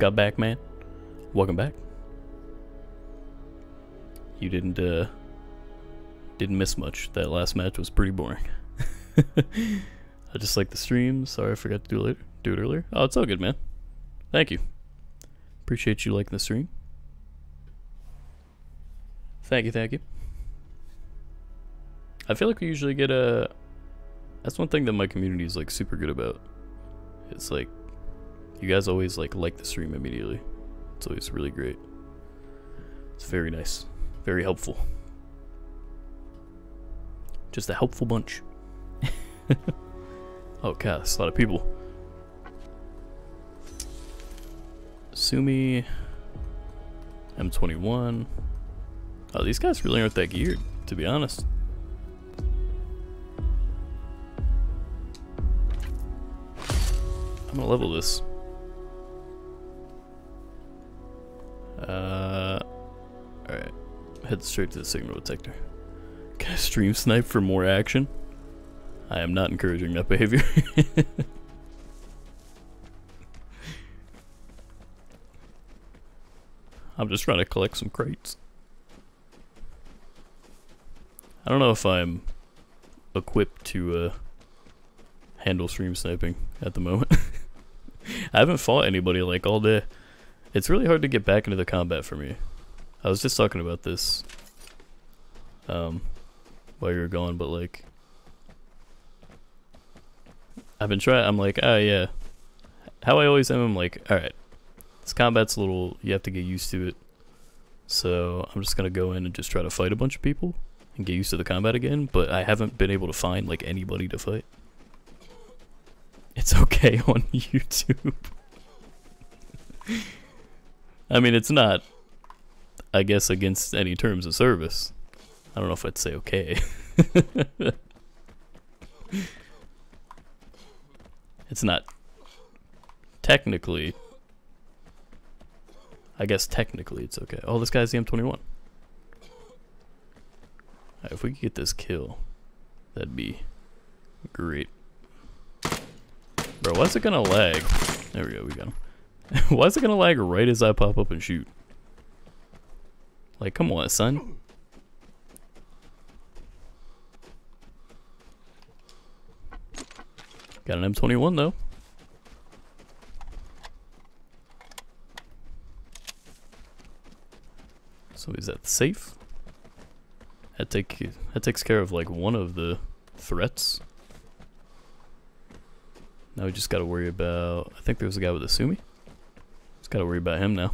Got back, man. Welcome back. You didn't, uh, didn't miss much. That last match was pretty boring. I just like the stream. Sorry I forgot to do it. Do it earlier. Oh, it's all good, man. Thank you. Appreciate you liking the stream. Thank you, thank you. I feel like we usually get a. That's one thing that my community is like super good about. It's like you guys always like like the stream immediately. It's always really great. It's very nice, very helpful. Just a helpful bunch. oh god, a lot of people. Sumi, M21. Oh, these guys really aren't that geared, to be honest. I'm gonna level this. Uh, alright. Head straight to the signal detector. Can I stream snipe for more action? I am not encouraging that behavior. I'm just trying to collect some crates. I don't know if I'm equipped to uh, handle stream sniping at the moment. I haven't fought anybody like all day. It's really hard to get back into the combat for me. I was just talking about this um, while you were gone, but like, I've been trying. I'm like, oh yeah. How I always am. I'm like, all right, this combat's a little. You have to get used to it. So I'm just gonna go in and just try to fight a bunch of people and get used to the combat again. But I haven't been able to find like anybody to fight. It's okay on YouTube. I mean, it's not, I guess, against any terms of service. I don't know if I'd say okay. it's not technically. I guess technically it's okay. Oh, this guy's the M21. Right, if we could get this kill, that'd be great. Bro, why's it gonna lag? There we go, we got him. Why is it gonna lag right as I pop up and shoot? Like, come on, son. Got an M21 though. So is that safe? That take that takes care of like one of the threats. Now we just gotta worry about I think there was a guy with a Sumi. Just gotta worry about him now.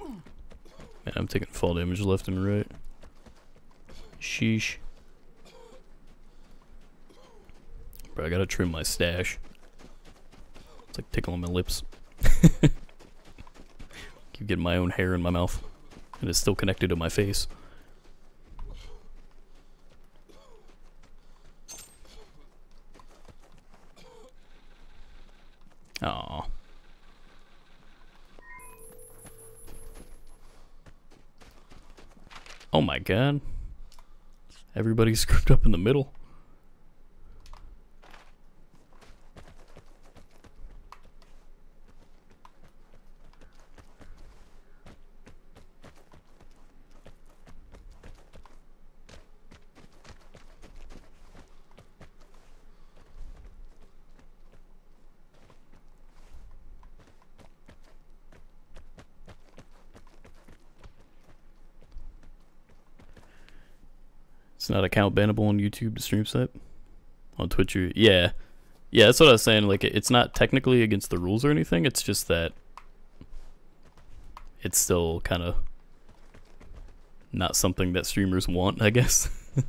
Man, I'm taking fall damage left and right. Sheesh. Bro, I gotta trim my stache. It's like tickling my lips. Keep getting my own hair in my mouth. And it's still connected to my face. Aww. Oh my god. Everybody's grouped up in the middle. Not account bannable on YouTube to stream set. On Twitch, you, yeah. Yeah, that's what I was saying. Like, it's not technically against the rules or anything. It's just that it's still kind of not something that streamers want, I guess.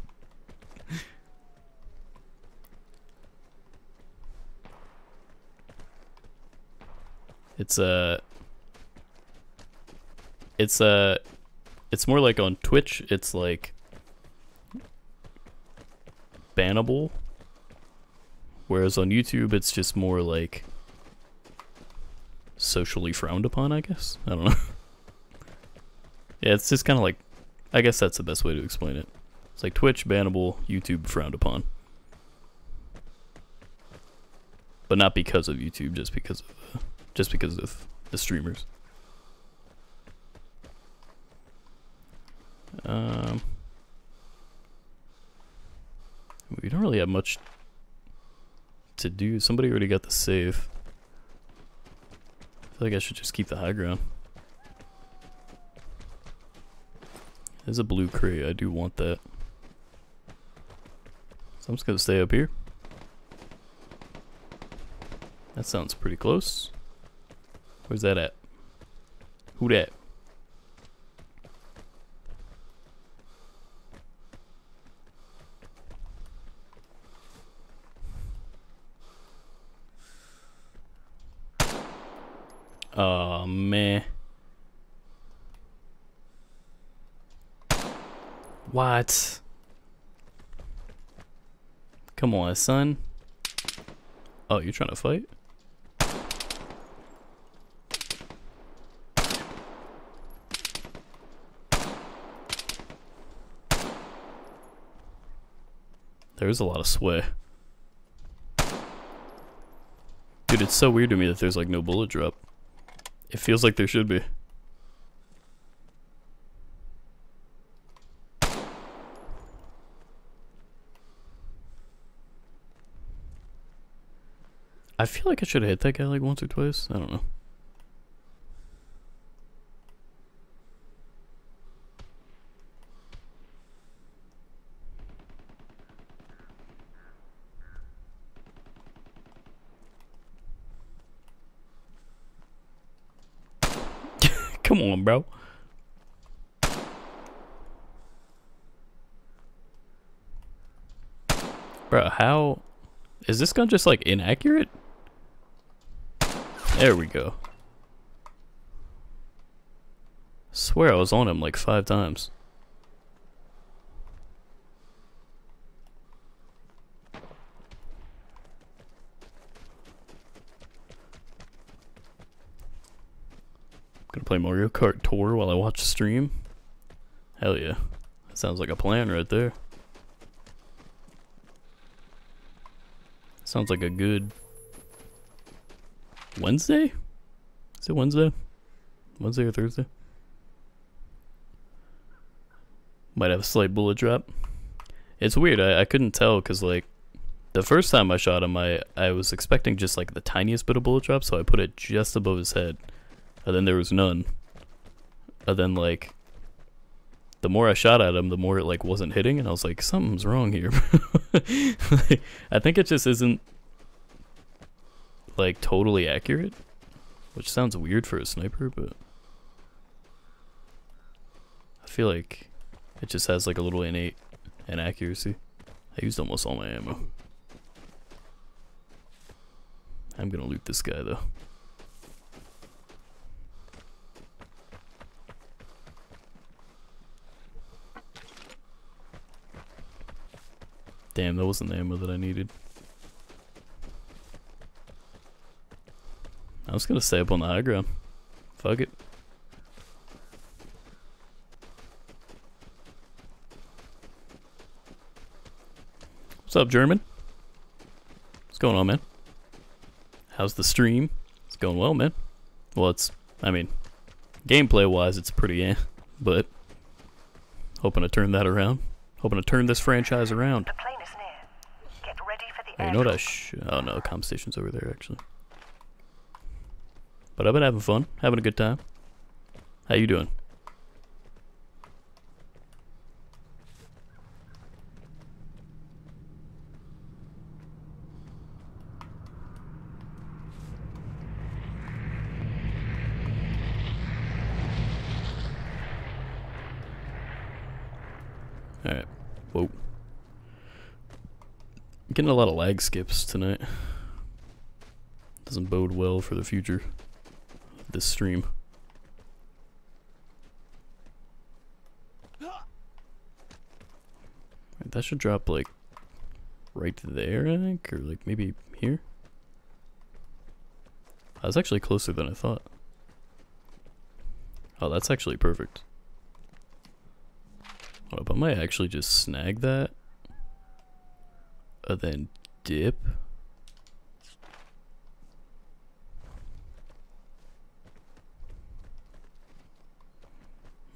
it's uh it's uh it's more like on Twitch, it's like bannable. Whereas on YouTube, it's just more like socially frowned upon, I guess. I don't know. yeah, it's just kind of like, I guess that's the best way to explain it. It's like Twitch bannable, YouTube frowned upon. But not because of YouTube, just because of, uh, just because of the streamers. Um, we don't really have much to do. Somebody already got the save. I feel like I should just keep the high ground. There's a blue crate. I do want that. So I'm just gonna stay up here. That sounds pretty close. Where's that at? Who that? Oh man. What? Come on, son. Oh, you're trying to fight? There's a lot of sway. Dude, it's so weird to me that there's like no bullet drop. It feels like there should be. I feel like I should have hit that guy like once or twice. I don't know. This gun just like inaccurate? There we go. Swear I was on him like five times. Gonna play Mario Kart Tour while I watch the stream? Hell yeah. Sounds like a plan right there. Sounds like a good Wednesday? Is it Wednesday? Wednesday or Thursday? Might have a slight bullet drop. It's weird. I, I couldn't tell because like the first time I shot him, I I was expecting just like the tiniest bit of bullet drop, so I put it just above his head, and then there was none. And then like the more I shot at him, the more it like wasn't hitting, and I was like, something's wrong here. like, I think it just isn't like totally accurate, which sounds weird for a sniper, but I feel like it just has like a little innate inaccuracy. I used almost all my ammo. I'm gonna loot this guy though. Damn, that wasn't the ammo that I needed. I was gonna stay up on the high ground. Fuck it. What's up, German? What's going on, man? How's the stream? It's going well, man. Well, it's, I mean, gameplay-wise, it's pretty eh, but hoping to turn that around. Hoping to turn this franchise around. The plane is near. Get ready for the Hey, you know what I sh- Oh no, comm station's over there actually. But I've been having fun, having a good time. How you doing? Alright. Whoa. Getting a lot of lag skips tonight. Doesn't bode well for the future this stream. That should drop like right there, I think, or like maybe here. I was actually closer than I thought. Oh, that's actually perfect. Hold up, I might actually just snag that. And then dip.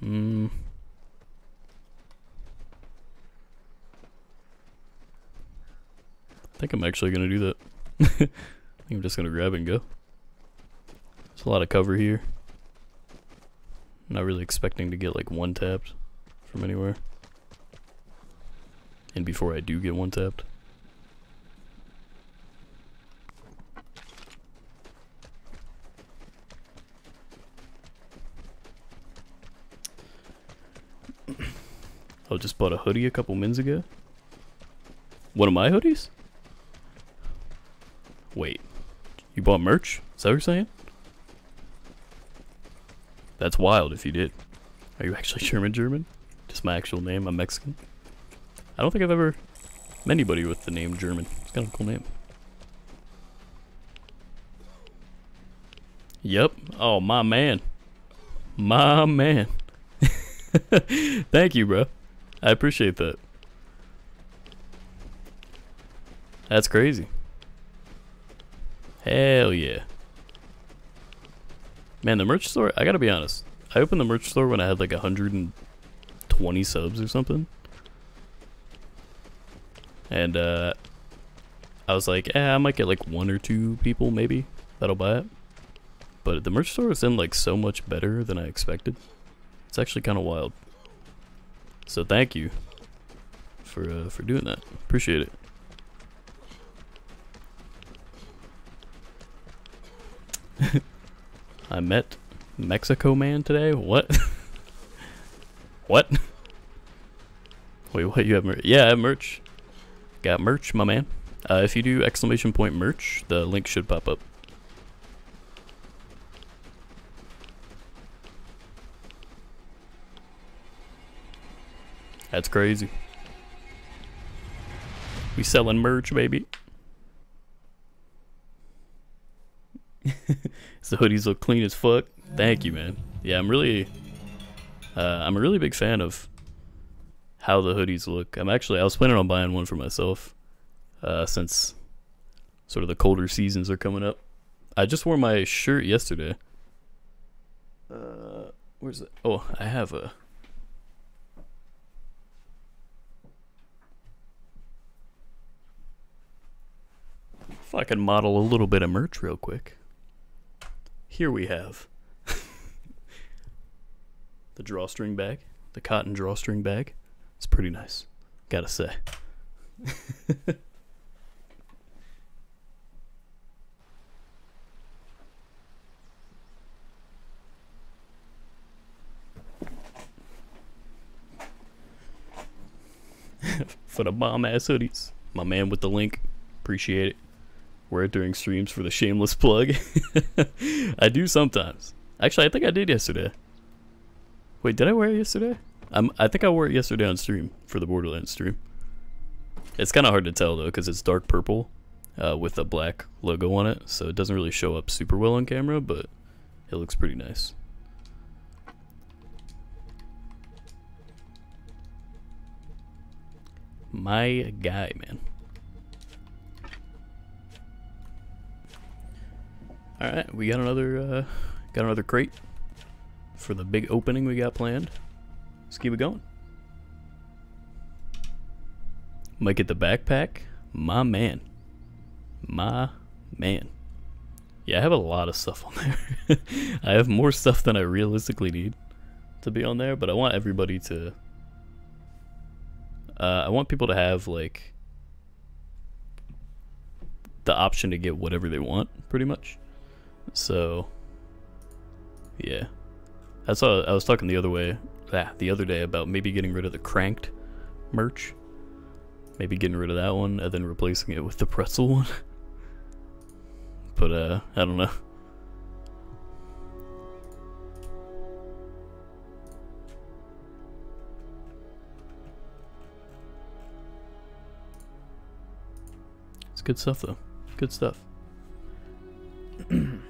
Hmm. I think I'm actually gonna do that. I think I'm just gonna grab and go. There's a lot of cover here. Not really expecting to get like one tapped from anywhere. And before I do get one tapped. I just bought a hoodie a couple minutes ago. One of my hoodies? Wait. You bought merch? Is that what you're saying? That's wild if you did. Are you actually German German? Just my actual name, I'm Mexican. I don't think I've ever met anybody with the name German. It's kind of a cool name. Yep. Oh, my man. My man. Thank you, bro. I appreciate that. That's crazy. Hell yeah. Man, the merch store, I gotta be honest. I opened the merch store when I had like 120 subs or something. And uh I was like, eh, I might get like one or two people maybe that'll buy it. But the merch store is in like so much better than I expected. It's actually kind of wild. So thank you for uh, for doing that. Appreciate it. I met Mexico man today. What? what? Wait, what? You have merch? Yeah, I have merch. Got merch, my man. Uh, if you do exclamation point merch, the link should pop up. That's crazy. We selling merch, baby. the hoodies look clean as fuck. Thank you, man. Yeah, I'm really, uh, I'm a really big fan of how the hoodies look. I'm actually, I was planning on buying one for myself, uh, since sort of the colder seasons are coming up. I just wore my shirt yesterday. Uh, where's it? Oh, I have a. If I can model a little bit of merch real quick. Here we have the drawstring bag, the cotton drawstring bag. It's pretty nice, gotta say. for the bomb ass hoodies. My man with the link. Appreciate it. It during streams for the shameless plug. I do sometimes. Actually, I think I did yesterday. Wait, did I wear it yesterday? I'm, I think I wore it yesterday on stream for the Borderlands stream. It's kind of hard to tell though because it's dark purple uh, with a black logo on it, so it doesn't really show up super well on camera, but it looks pretty nice. My guy, man. All right, we got another uh, got another crate for the big opening we got planned. Let's keep it going. Might get the backpack. My man. My man. Yeah, I have a lot of stuff on there. I have more stuff than I realistically need to be on there, but I want everybody to uh, I want people to have like the option to get whatever they want, pretty much. So, yeah, that's all. I was talking the other way, ah, the other day about maybe getting rid of the cranked merch, maybe getting rid of that one and then replacing it with the pretzel one. but uh, I don't know. It's good stuff though. Good stuff.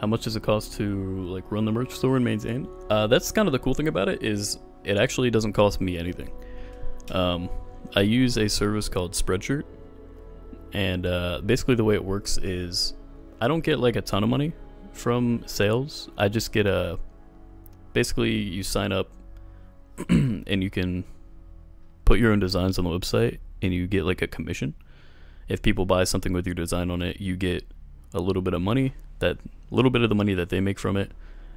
How much does it cost to like run the merch store and maintain? Uh, that's kind of the cool thing about it is it actually doesn't cost me anything. Um, I use a service called Spreadshirt, and uh, basically the way it works is I don't get like a ton of money from sales. I just get a basically you sign up and you can put your own designs on the website and you get like a commission. If people buy something with your design on it, you get a little bit of money that little bit of the money that they make from it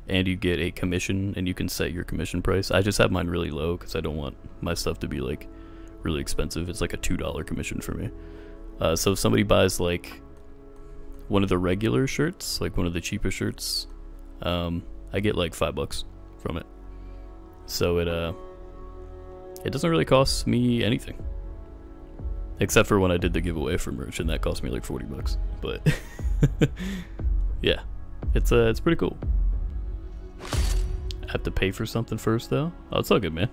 and you get a commission and you can set your commission price. I just have mine really low cuz I don't want my stuff to be like really expensive. It's like a $2 commission for me. Uh, so if somebody buys like one of the regular shirts, like one of the cheaper shirts, um, I get like 5 bucks from it. So it uh it doesn't really cost me anything. Except for when I did the giveaway for merch, and that cost me like 40 bucks. But yeah, it's uh, it's pretty cool. I have to pay for something first though. Oh, it's all good, man.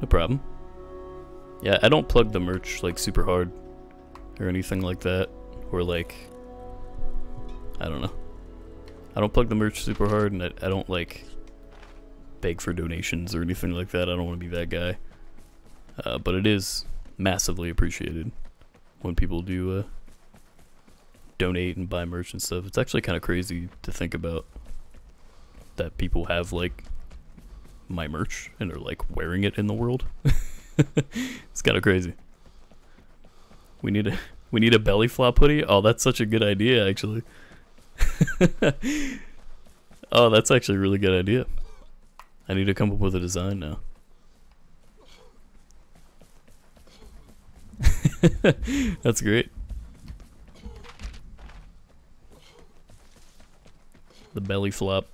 No problem. Yeah, I don't plug the merch like super hard or anything like that, or like I don't know. I don't plug the merch super hard, and I, I don't like beg for donations or anything like that. I don't want to be that guy. Uh, but it is massively appreciated when people do uh, donate and buy merch and stuff. It's actually kind of crazy to think about that people have like my merch and are like wearing it in the world. it's kind of crazy. We need a we need a belly flop hoodie. Oh, that's such a good idea, actually. oh, that's actually a really good idea. I need to come up with a design now. that's great. The belly flop.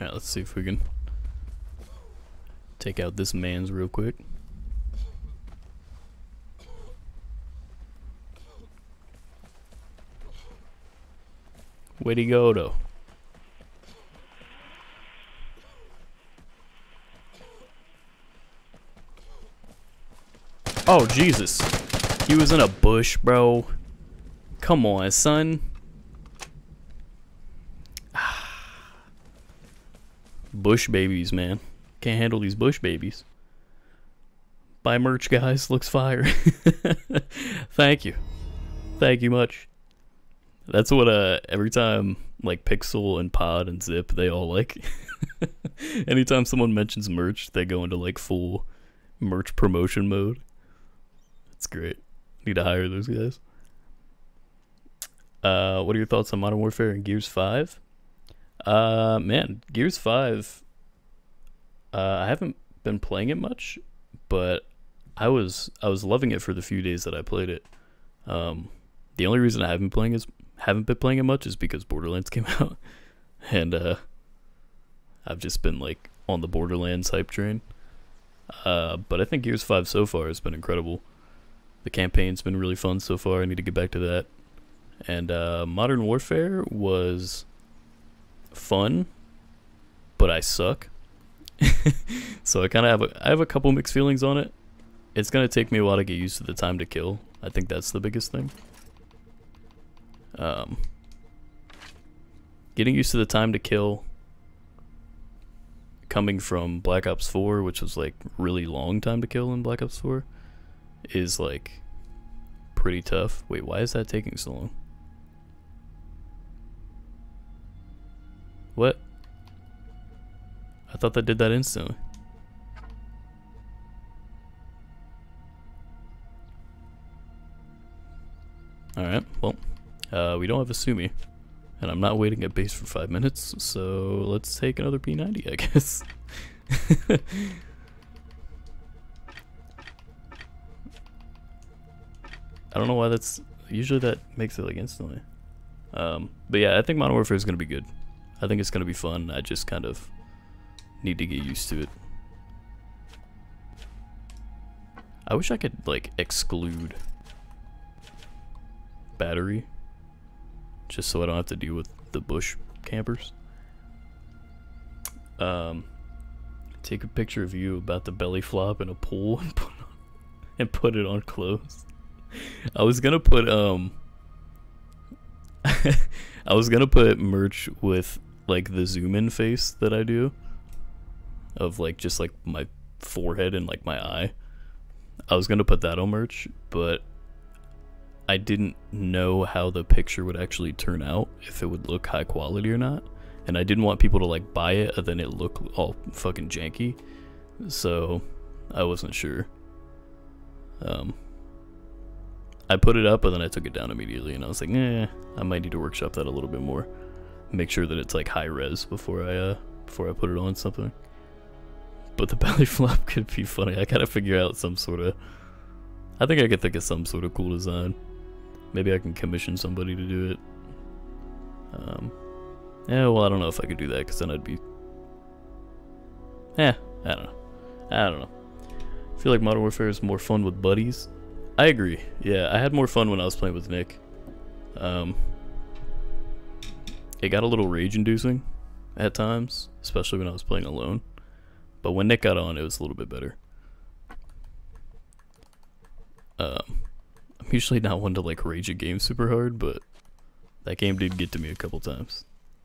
Alright, let's see if we can take out this man's real quick. Where'd he go, though? Oh, Jesus. He was in a bush, bro. Come on, son. Ah. bush babies, man. Can't handle these bush babies. Buy merch, guys. Looks fire. Thank you. Thank you much. That's what uh every time like Pixel and Pod and Zip they all like. Anytime someone mentions merch, they go into like full merch promotion mode. It's great. Need to hire those guys. Uh, what are your thoughts on Modern Warfare and Gears Five? Uh, man, Gears Five. Uh, I haven't been playing it much, but I was I was loving it for the few days that I played it. Um, the only reason I haven't been playing is haven't been playing it much is because Borderlands came out, and uh, I've just been like on the Borderlands hype train. Uh, but I think Gears Five so far has been incredible. The campaign's been really fun so far. I need to get back to that. And uh, Modern Warfare was fun, but I suck. so I kind of have a I have a couple mixed feelings on it. It's gonna take me a while to get used to the time to kill. I think that's the biggest thing. Um, getting used to the time to kill coming from Black Ops 4, which was like really long time to kill in Black Ops 4, is like pretty tough. Wait, why is that taking so long? What? I thought that did that instantly. Alright, well, uh, we don't have a Suomi. And I'm not waiting at base for five minutes, so let's take another P90, I guess. I don't know why that's... Usually that makes it like instantly. Um, but yeah, I think Modern Warfare is going to be good. I think it's going to be fun. I just kind of need to get used to it. I wish I could, like, exclude battery. Just so I don't have to deal with the bush campers. Um, take a picture of you about the belly flop in a pool and put, on, and put it on clothes. I was gonna put, um... I was gonna put merch with like the zoom in face that I do of like just like my forehead and like my eye. I was gonna put that on merch, but I didn't know how the picture would actually turn out, if it would look high quality or not. And I didn't want people to like buy it and then it look all fucking janky. So I wasn't sure. Um I put it up and then I took it down immediately and I was like, eh, I might need to workshop that a little bit more make sure that it's like high res before I uh before I put it on something. But the belly flop could be funny. I gotta figure out some sort of. I think I could think of some sort of cool design. Maybe I can commission somebody to do it. Um, yeah, well, I don't know if I could do that because then I'd be. Yeah, I don't know. I don't know. I feel like Modern Warfare is more fun with buddies. I agree. Yeah, I had more fun when I was playing with Nick. Um, it got a little rage inducing at times, especially when I was playing alone. But when Nick got on, it was a little bit better. Um, usually not one to like rage a game super hard, but that game did get to me a couple times.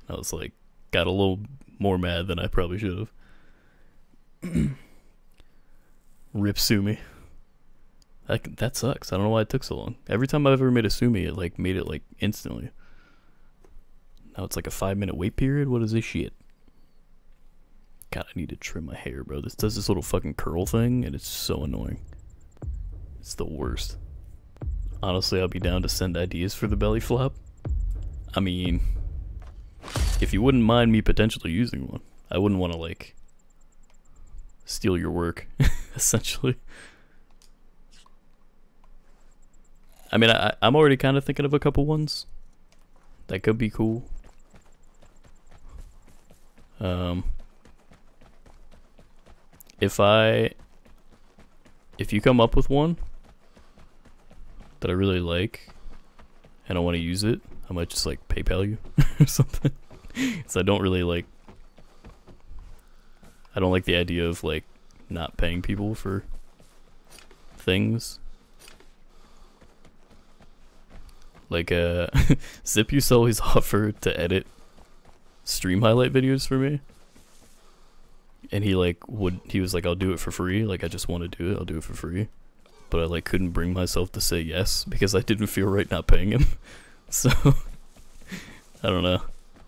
I was like, got a little more mad than I probably should have. Rip Suomi. That that sucks. I don't know why it took so long. Every time I've ever made a Suomi, it like made it like instantly. Now it's like a five minute wait period. What is this shit? God, I need to trim my hair, bro. This does this little fucking curl thing, and it's so annoying. It's the worst. Honestly, I'll be down to send ideas for the belly flop. I mean, if you wouldn't mind me potentially using one, I wouldn't want to like steal your work, essentially. I mean, I, I'm already kind of thinking of a couple ones that could be cool. Um, if I, if you come up with one that I really like, and I want to use it, I might just like PayPal you or something. so I don't really like. I don't like the idea of like not paying people for things. Like uh Zip used to always offer to edit stream highlight videos for me. And he like would he was like I'll do it for free, like I just want to do it, I'll do it for free. But I like couldn't bring myself to say yes because I didn't feel right not paying him. So I don't know.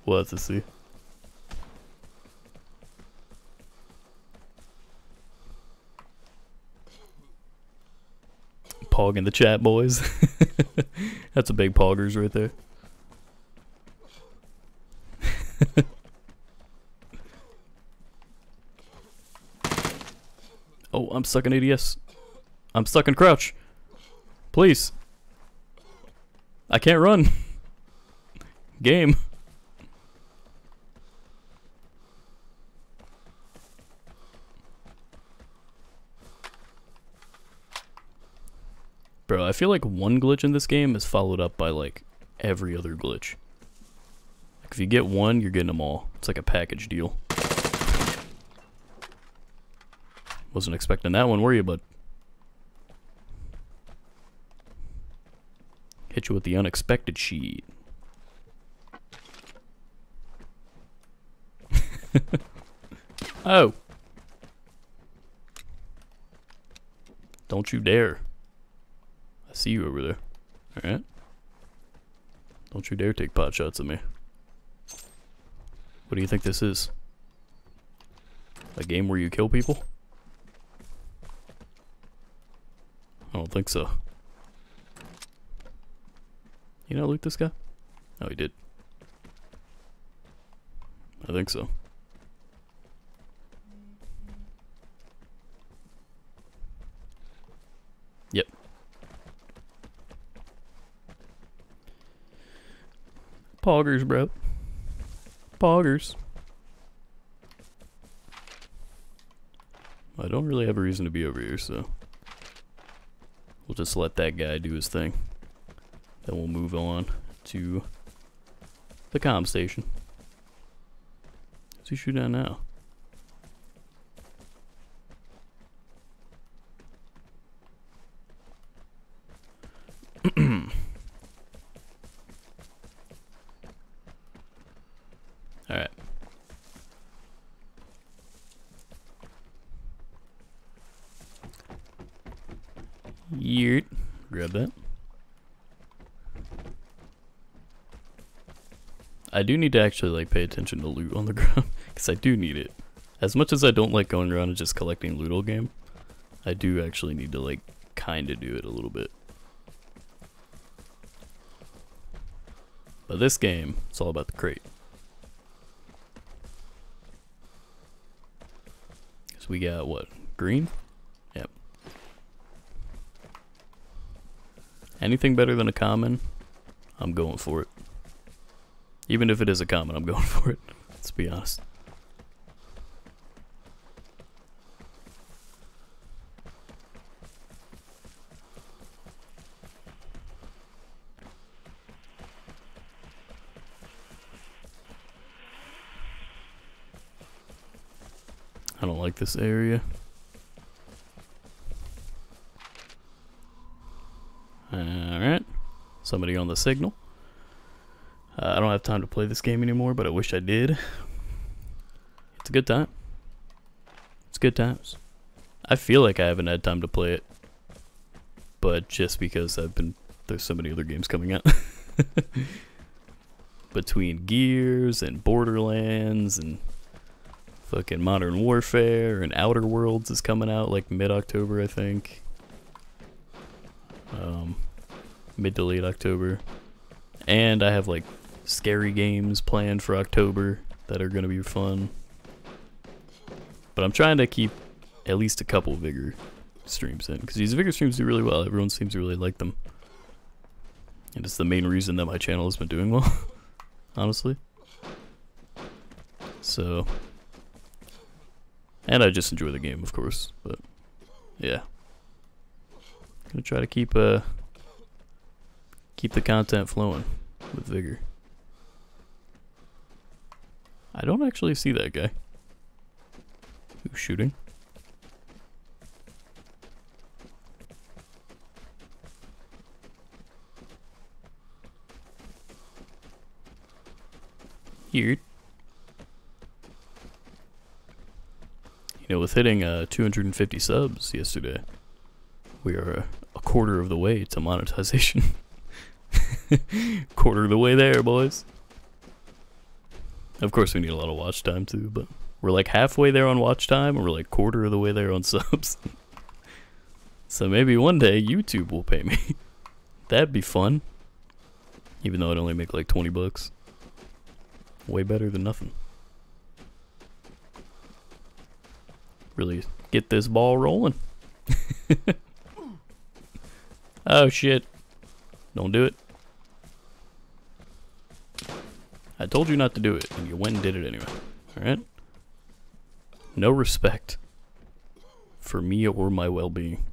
We'll have to see. Pog in the chat, boys. That's a big poggers right there. oh, I'm stuck in ADS. I'm stuck in crouch. Please. I can't run. Game. Bro, I feel like one glitch in this game is followed up by like every other glitch. Like if you get one, you're getting them all. It's like a package deal. Wasn't expecting that one, were you, bud? Hit you with the unexpected sheet. oh. Don't you dare. I see you over there. Alright. Don't you dare take pot shots at me. What do you think this is? A game where you kill people? I don't think so. You not loot this guy? Oh, he did. I think so. Yep. Poggers, bro. Poggers. I don't really have a reason to be over here, so we'll just let that guy do his thing. Then we'll move on to the comm station. What's he shooting at now? Alright. Yeet. Grab that. I do need to actually like pay attention to loot on the ground because I do need it. As much as I don't like going around and just collecting loot all game, I do actually need to like kind of do it a little bit. But this game, it's all about the crate. So we got what? Green? Yep. Anything better than a common, I'm going for it. Even if it is a common, I'm going for it. Let's be honest. I don't like this area. Alright. Somebody on the signal. Uh, I don't have time to play this game anymore, but I wish I did. It's a good time. It's good times. I feel like I haven't had time to play it but just because I've been there's so many other games coming out. Between Gears and Borderlands and fucking Modern Warfare and Outer Worlds is coming out like mid October, I think. Um, mid to late October. And I have like scary games planned for October that are going to be fun. But I'm trying to keep at least a couple Vigor streams in because these Vigor streams do really well. Everyone seems to really like them. And it's the main reason that my channel has been doing well, honestly. So, and I just enjoy the game, of course. But yeah, gonna try to keep uh keep the content flowing with vigor. I don't actually see that guy. Who's shooting? Here. You know, with hitting uh, 250 subs yesterday, we are a quarter of the way to monetization. quarter of the way there, boys. Of course, we need a lot of watch time too, but we're like halfway there on watch time, and we're like quarter of the way there on subs. so maybe one day YouTube will pay me. That'd be fun. Even though I'd only make like 20 bucks. Way better than nothing. Really get this ball rolling. oh shit. Don't do it. I told you not to do it, and you went and did it anyway. Alright? No respect for me or my well-being.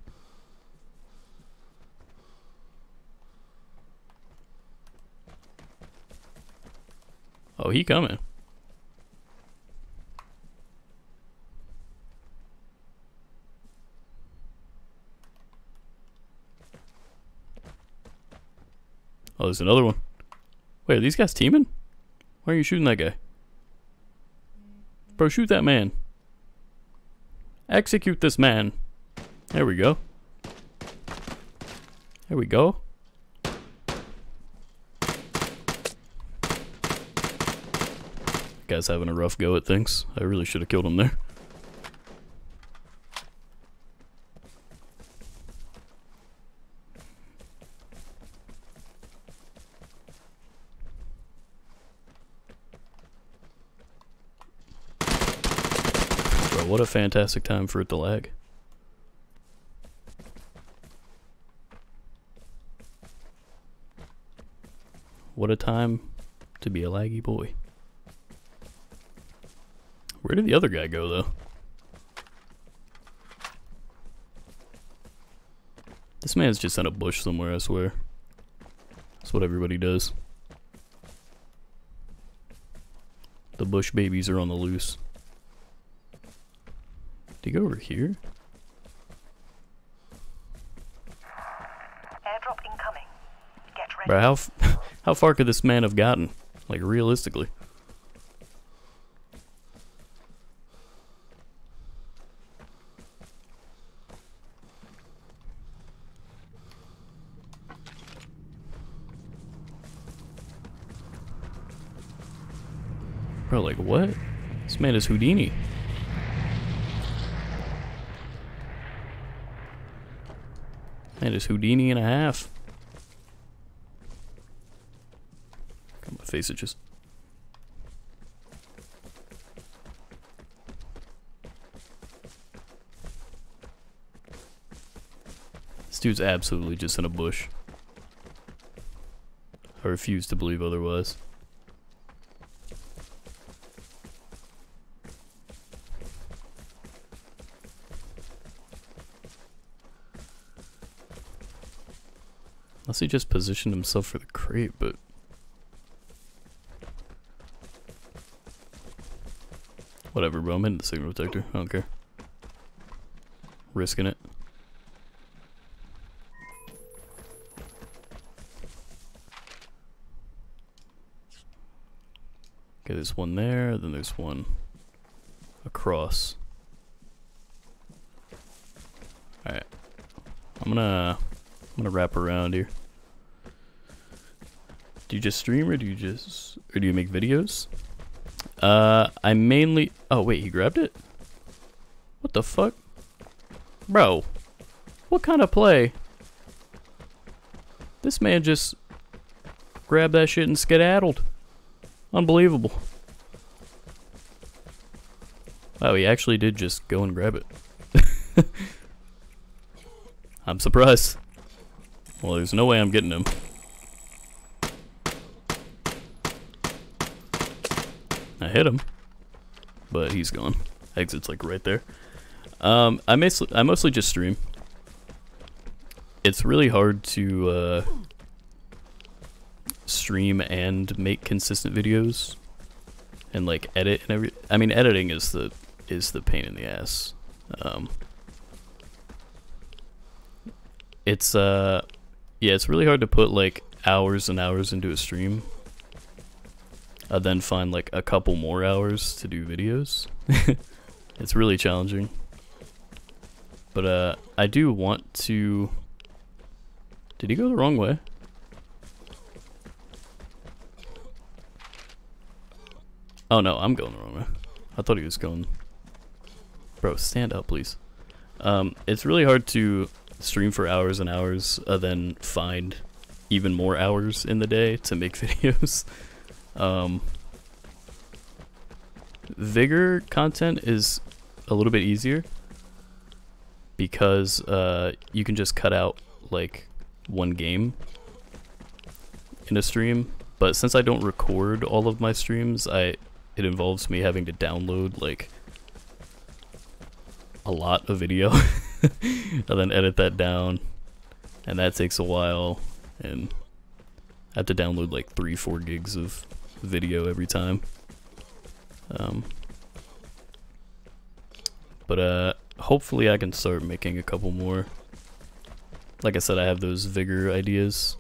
Oh, he coming. Oh, there's another one. Wait, are these guys teaming? Why are you shooting that guy? Bro, shoot that man. Execute this man. There we go. There we go. Guy's having a rough go at things. I really should have killed him there. Bro, what a fantastic time for it to lag. What a time to be a laggy boy. Where did the other guy go, though? This man's just in a bush somewhere, I swear. That's what everybody does. The bush babies are on the loose. He go over here? Airdrop incoming. Get ready. Bro, how, f- how far could this man have gotten? Like, realistically. Bro, like, what? This man is Houdini. Man is Houdini and a half. Got my face itches. This dude's absolutely just in a bush. I refuse to believe otherwise. Unless he just positioned himself for the crate, but... Whatever, bro. I'm in the signal detector. I don't care. Risking it. Okay, there's one there, then there's one across. Alright. I'm gonna I'm gonna wrap around here. You just stream or do you just or do you make videos? Uh, I mainly. Oh wait, he grabbed it. What the fuck, bro? What kind of play? This man just grabbed that shit and skedaddled. Unbelievable. Wow, he actually did just go and grab it. I'm surprised. Well, there's no way I'm getting him. Hit him, but he's gone. Exit's like right there. Um, I mostly I mostly just stream. It's really hard to uh, stream and make consistent videos, and like edit and every. I mean, editing is the is the pain in the ass. Um, it's uh, yeah, it's really hard to put like hours and hours into a stream I then find like a couple more hours to do videos. it's really challenging. But uh, I do want to... Did he go the wrong way? Oh no, I'm going the wrong way. I thought he was going... Bro, stand up please. Um, it's really hard to stream for hours and hours, uh, then find even more hours in the day to make videos. Um, vigor content is a little bit easier because uh, you can just cut out like one game in a stream. But since I don't record all of my streams, I it involves me having to download like a lot of video and then edit that down and that takes a while and I have to download like three four gigs of video every time. Um, but uh, hopefully I can start making a couple more. Like I said, I have those vigor ideas.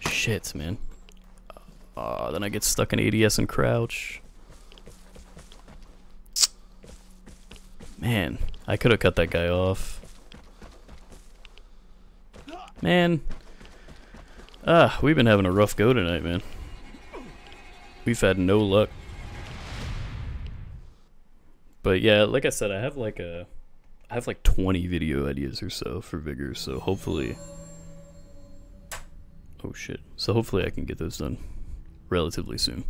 Shit, man. Uh, then I get stuck in ADS and crouch. Man, I could have cut that guy off. Man, Ah, we've been having a rough go tonight, man. We've had no luck. But yeah, like I said, I have like a I have like 20 video ideas or so for Vigor, so hopefully Oh shit. So hopefully I can get those done relatively soon.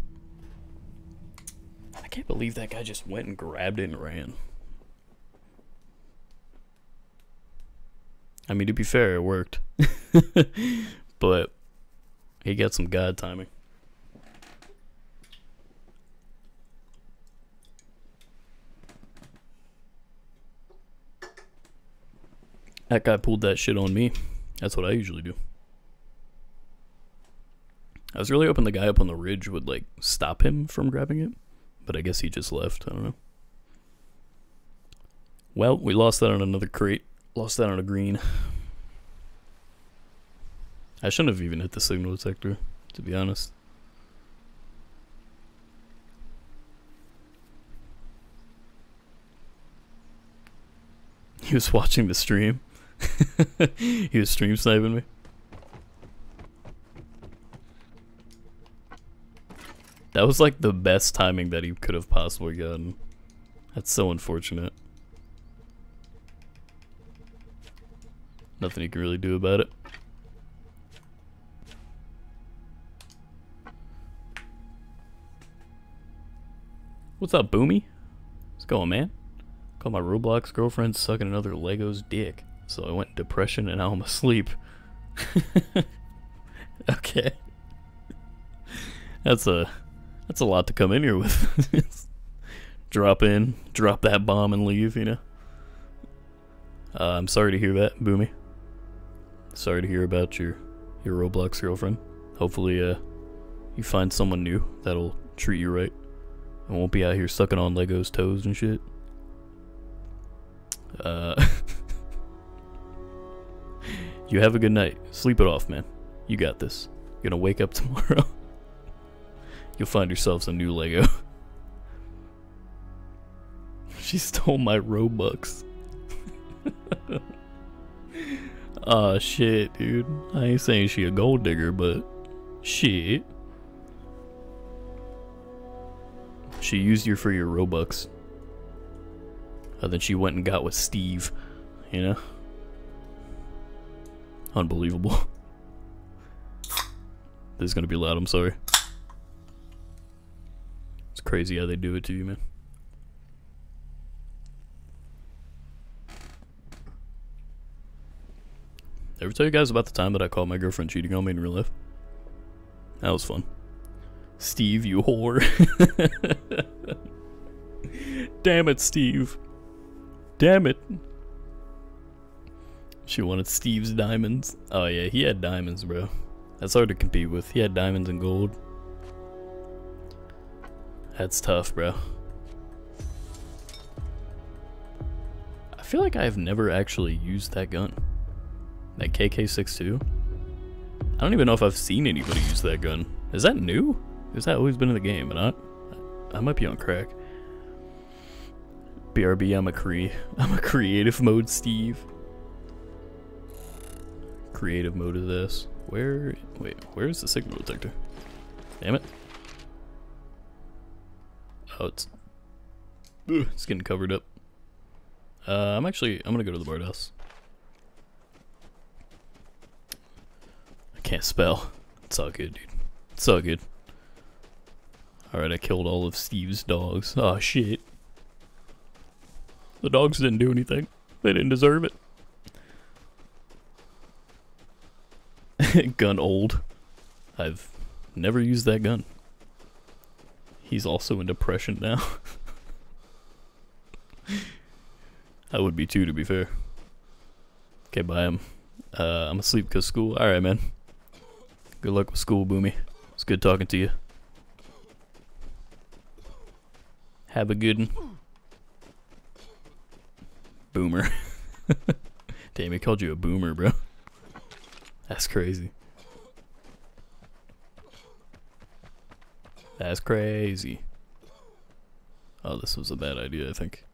I can't believe that guy just went and grabbed it and ran. I mean, to be fair, it worked. but he got some god timing. That guy pulled that shit on me. That's what I usually do. I was really hoping the guy up on the ridge would like stop him from grabbing it, but I guess he just left. I don't know. Well, we lost that on another crate. Lost that on a green. I shouldn't have even hit the signal detector, to be honest. He was watching the stream. he was stream sniping me. That was like the best timing that he could have possibly gotten. That's so unfortunate. Nothing he can really do about it. What's up, Boomy? What's going, man? Call my Roblox girlfriend sucking another Lego's dick. So I went depression and now I'm asleep. okay. That's a that's a lot to come in here with. drop in, drop that bomb and leave, you know. Uh, I'm sorry to hear that, Boomy. Sorry to hear about your your Roblox girlfriend. Hopefully uh you find someone new that'll treat you right. I won't be out here sucking on Lego's toes and shit. Uh, you have a good night. Sleep it off, man. You got this. You're gonna wake up tomorrow. You'll find yourself some new Lego. she stole my Robux. Oh shit, dude. I ain't saying she a gold digger, but shit. She used you for your Robux. And then she went and got with Steve. You know? Unbelievable. this is gonna be loud, I'm sorry. It's crazy how they do it to you, man. Ever tell you guys about the time that I caught my girlfriend cheating on me in real life? That was fun. Steve, you whore. Damn it, Steve. Damn it. She wanted Steve's diamonds. Oh yeah, he had diamonds, bro. That's hard to compete with. He had diamonds and gold. That's tough, bro. I feel like I've never actually used that gun. That KK62? I don't even know if I've seen anybody use that gun. Is that new? Has that always been in the game? And I, I might be on crack. BRB, I'm a cre I'm a creative mode Steve. Creative mode of this. Where wait, where's the signal detector? Damn it. Oh it's ugh, it's getting covered up. Uh I'm actually I'm gonna go to the birdhouse. I can't spell. It's all good, dude. It's all good. Alright, I killed all of Steve's dogs. Oh shit. The dogs didn't do anything. They didn't deserve it. gun old. I've never used that gun. He's also in depression now. I would be too, to be fair. Okay, bye. I'm, uh, I'm asleep because school. Alright, man. Good luck with school, Boomy. It's good talking to you. Have a good one. Boomer. Damn, he called you a boomer, bro. That's crazy. That's crazy. Oh, this was a bad idea, I think.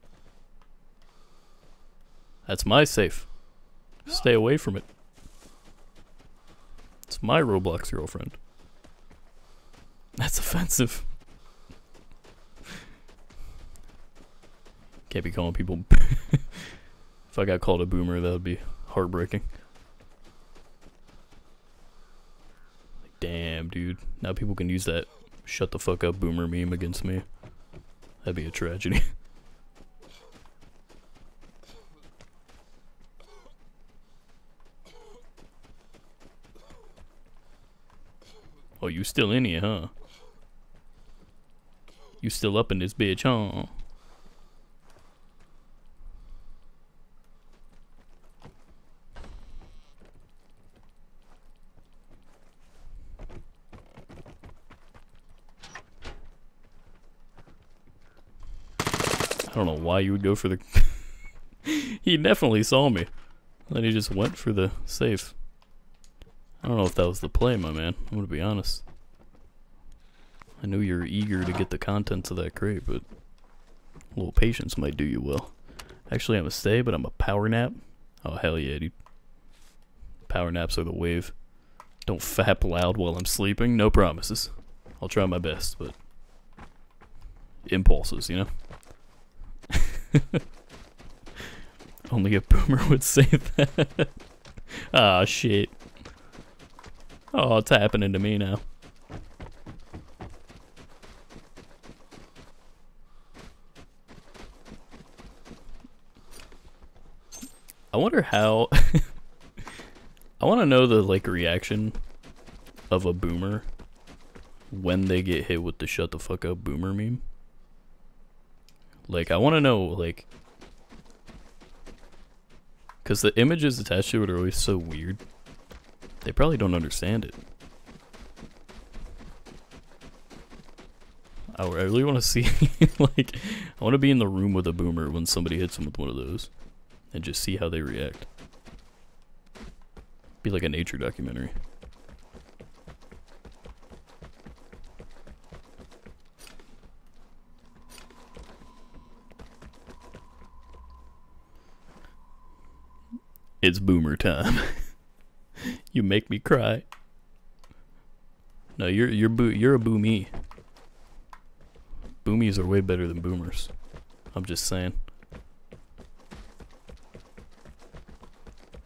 That's my safe. Stay away from it. It's my Roblox girlfriend. That's offensive. Can't be calling people. if I got called a boomer, that would be heartbreaking. Damn, dude. Now people can use that shut the fuck up boomer meme against me. That'd be a tragedy. oh, you still in here, huh? You still up in this bitch, huh? Don't know why you would go for the... he definitely saw me. Then he just went for the safe. I don't know if that was the play, my man. I'm gonna be honest. I know you're eager to get the contents of that crate, but a little patience might do you well. Actually, I'm a stay, but I'm a power nap. Oh, hell yeah, dude. Power naps are the wave. Don't fap loud while I'm sleeping. No promises. I'll try my best, but... Impulses, you know? Only a boomer would say that. Oh, shit. Oh, it's happening to me now. I wonder how... I want to know the, like, reaction of a boomer when they get hit with the shut the fuck up boomer meme. Like, I want to know, like... Because the images attached to it are always so weird. They probably don't understand it. I really want to see, like, I want to be in the room with a boomer when somebody hits them with one of those. And just see how they react. Be like a nature documentary. It's boomer time. you make me cry. No, you're you're boo you're a boomy. Boomies are way better than boomers. I'm just saying.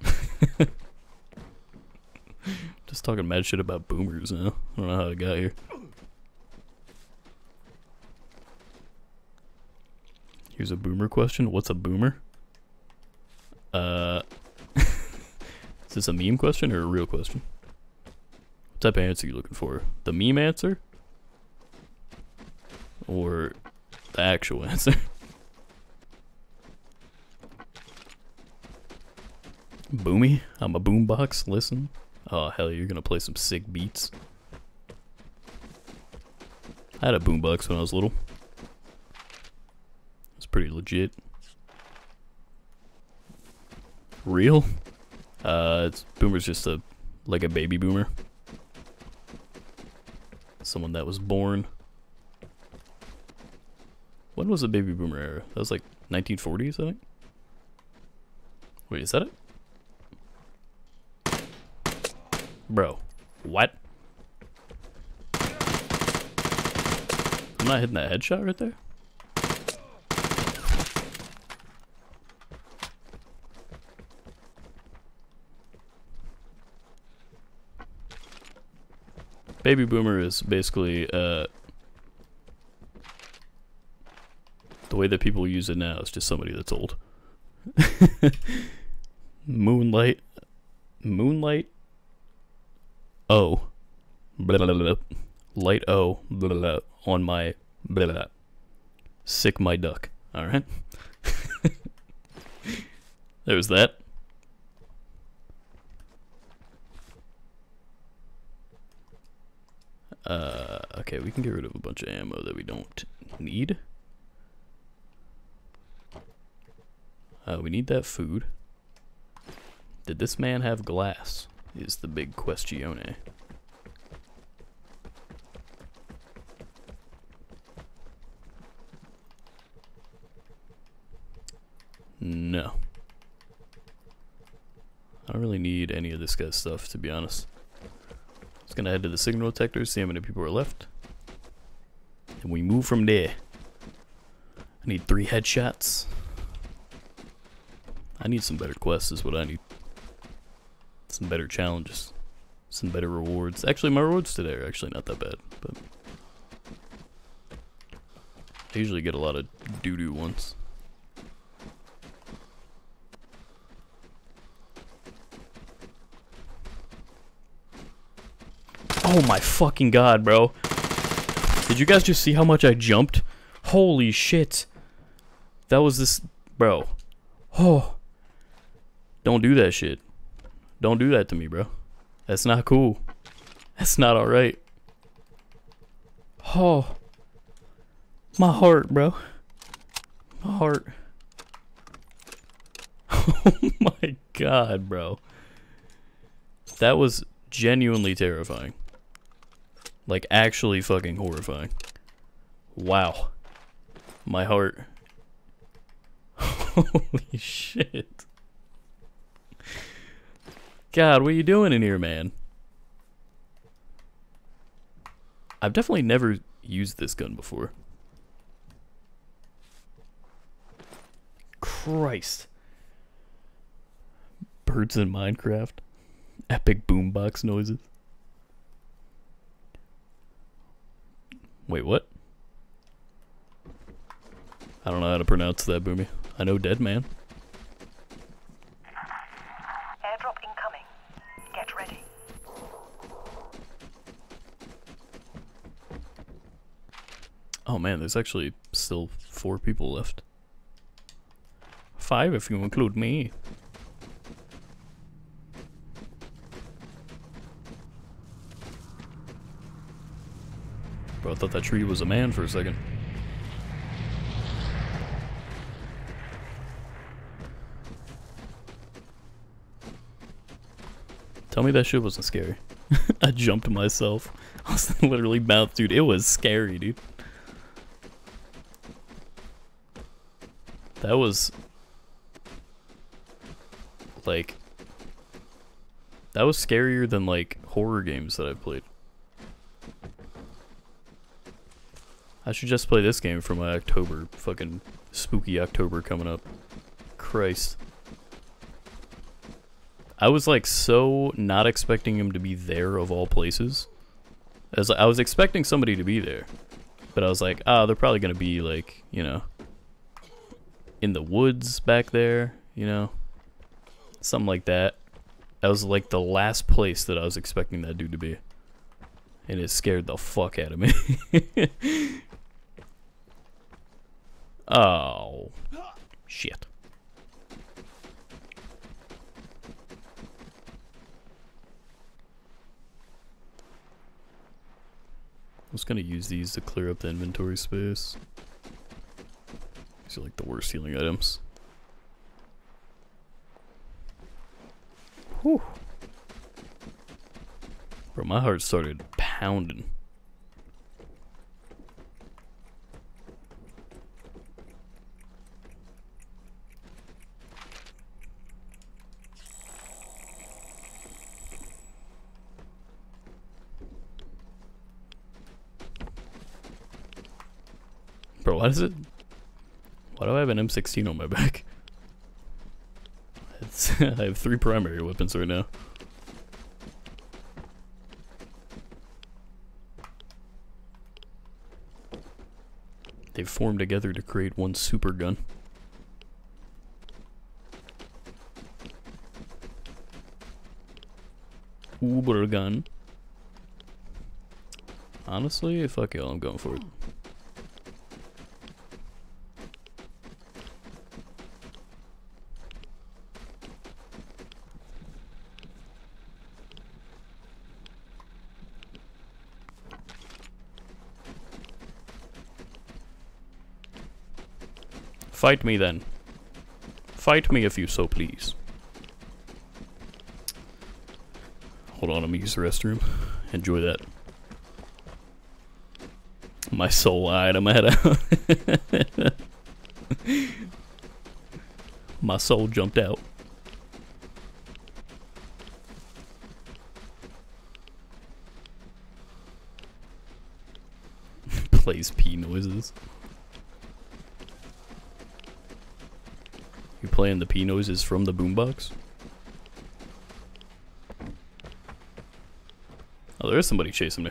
just talking mad shit about boomers now. I don't know how I got here. Here's a boomer question. What's a boomer? Uh, is this a meme question or a real question? What type of answer are you looking for? The meme answer? Or the actual answer? Boomy? I'm a boombox, listen. Oh hell, you're gonna play some sick beats. I had a boombox when I was little. It's pretty legit. Real? Uh, it's boomer's just a like a baby boomer. Someone that was born. When was the baby boomer era? That was like 1940s, I think. Wait, is that it? Bro, what? I'm not hitting that headshot right there. Baby boomer is basically uh, the way that people use it now is just somebody that's old. Moonlight, moonlight. Oh, blah, blah, blah, light O blah, blah, blah, on my sick my duck. All right. There's that. Uh, okay, we can get rid of a bunch of ammo that we don't need. Uh, we need that food. Did this man have glass? Is the big questione. No. I don't really need any of this guy's stuff, to be honest. Gonna head to the signal detector, see how many people are left. And we move from there. I need three headshots. I need some better quests is what I need. Some better challenges. Some better rewards. Actually, my rewards today are actually not that bad, but... I usually get a lot of doo-doo ones. Oh my fucking god, bro. Did you guys just see how much I jumped? Holy shit. That was this... Bro. Oh. Don't do that shit. Don't do that to me, bro. That's not cool. That's not alright. Oh. My heart, bro. My heart. Oh my god, bro. That was genuinely terrifying. Like, actually fucking horrifying. Wow. My heart. Holy shit. God, what are you doing in here, man? I've definitely never used this gun before. Christ. Birds in Minecraft. Epic boombox noises. Wait, what? I don't know how to pronounce that, Boomy. I know Dead Man. Airdrop incoming. Get ready. Oh man, there's actually still four people left. Five if you include me. I thought that tree was a man for a second. Tell me that shit wasn't scary. I jumped myself. I was literally mouth, dude. It was scary, dude. That was like That was scarier than like horror games that I've played. I should just play this game for my October. Fucking spooky October coming up. Christ. I was like so not expecting him to be there of all places. As I was expecting somebody to be there. But I was like, ah, they're probably gonna be like, you know, in the woods back there, you know? Something like that. That was like the last place that I was expecting that dude to be. And it scared the fuck out of me. oh. Shit. I was gonna use these to clear up the inventory space. These are like the worst healing items. Whew. Bro, my heart started pounding. Bro, what is it? Why do I have an M16 on my back? I have three primary weapons right now. They've formed together to create one super gun. Uber gun. Honestly, fuck y'all, I'm going for it. Fight me then. Fight me if you so please. Hold on, I'm use the restroom. Enjoy that. My soul had out. My soul jumped out. Plays pee noises. The noises from the boombox? Oh, there is somebody chasing me.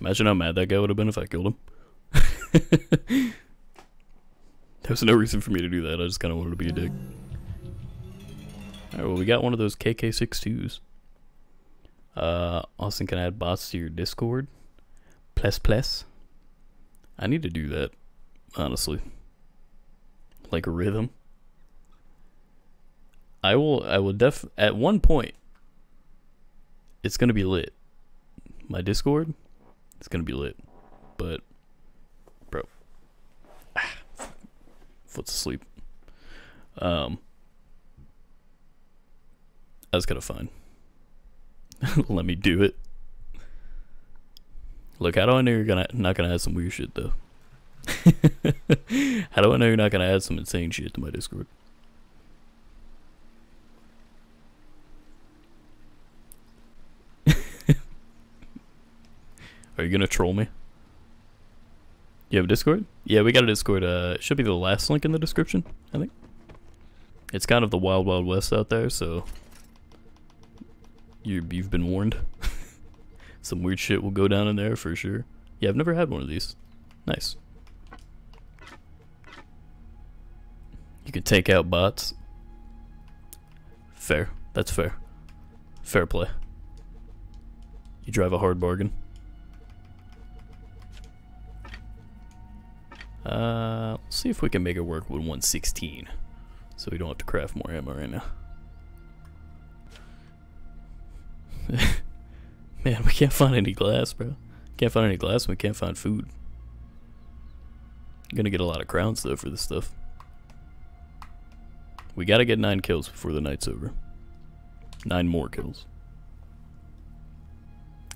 Imagine how mad that guy would have been if I killed him. there was no reason for me to do that. I just kind of wanted to be a dick. Alright, well, we got one of those KK62s. Uh, Austin can I add bots to your Discord. Plus, plus. I need to do that, honestly. Like a rhythm. I will I will def at one point it's gonna be lit. My Discord, it's gonna be lit. But bro foot's asleep. Um that's kind of fun. Let me do it. Look, how do I know you're gonna not gonna add some weird shit though? how do I know you're not gonna add some insane shit to my Discord? Are you gonna troll me? You have a Discord? Yeah, we got a Discord. Uh, it should be the last link in the description, I think. It's kind of the wild, wild west out there, so you you've been warned. Some weird shit will go down in there for sure. Yeah, I've never had one of these. Nice. You can take out bots. Fair. That's fair. Fair play. You drive a hard bargain. Uh, let's see if we can make it work with 116. So we don't have to craft more ammo right now. Man, we can't find any glass, bro. Can't find any glass we can't find food. Gonna get a lot of crowns though for this stuff. We gotta get nine kills before the night's over. Nine more kills.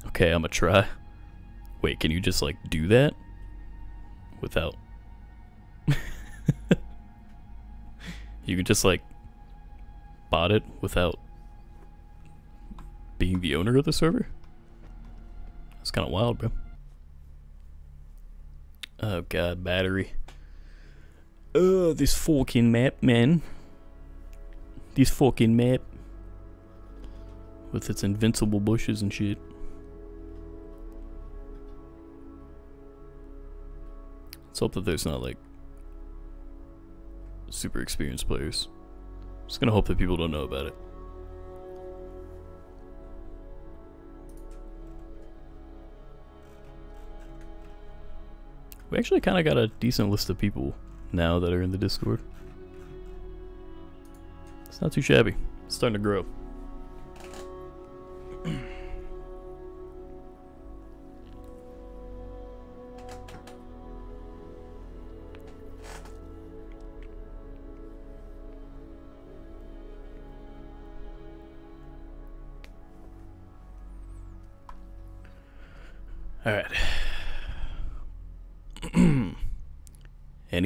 Okay, I'm gonna try. Wait, can you just like do that? Without. You can just like bot it without being the owner of the server. That's kind of wild, bro. Oh god, battery. Oh, this fucking map, man. This fucking map. With its invincible bushes and shit. Let's hope that there's not like super experienced players. Just gonna hope that people don't know about it. We actually kind of got a decent list of people now that are in the Discord. It's not too shabby. It's starting to grow.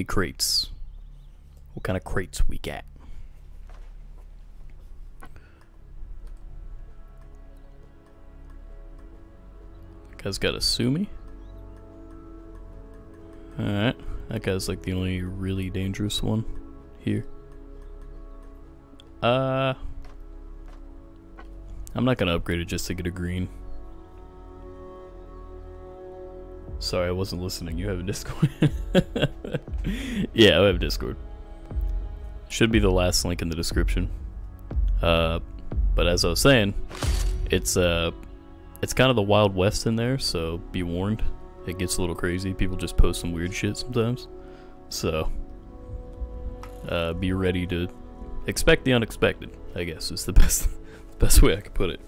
Any crates? What kind of crates we got? Guy's got a Suomi. Alright. That guy's like the only really dangerous one here. Uh I'm not gonna upgrade it just to get a green. Sorry, I wasn't listening. You have a Discord? yeah, I have Discord. Should be the last link in the description. Uh, but as I was saying, it's uh, it's kind of the Wild West in there, so be warned. It gets a little crazy. People just post some weird shit sometimes. So, uh, be ready to expect the unexpected. I guess is the best, best way I could put it.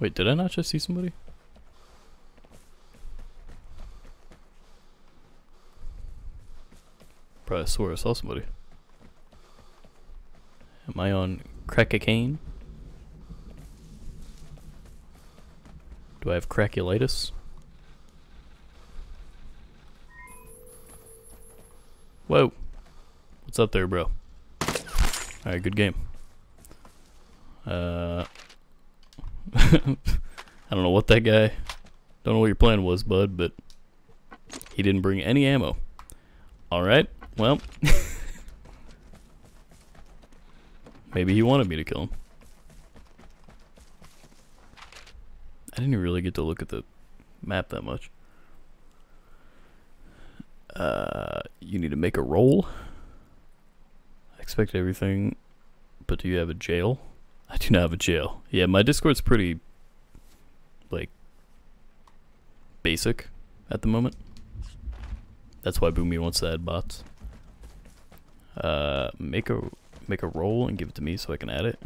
Wait, did I not just see somebody? Probably swore I saw somebody. Am I on crackacane? Do I have craculitis? Whoa. What's up there, bro? Alright, good game. Uh, I don't know what that guy, don't know what your plan was, bud, but he didn't bring any ammo. Alright, well. maybe he wanted me to kill him. I didn't really get to look at the map that much. Uh, you need to make a roll. I expect everything, but do you have a jail? I do not have a jail. Yeah, my Discord's pretty, like, basic at the moment. That's why Boomy wants to add bots. Uh, make a make a roll and give it to me so I can add it.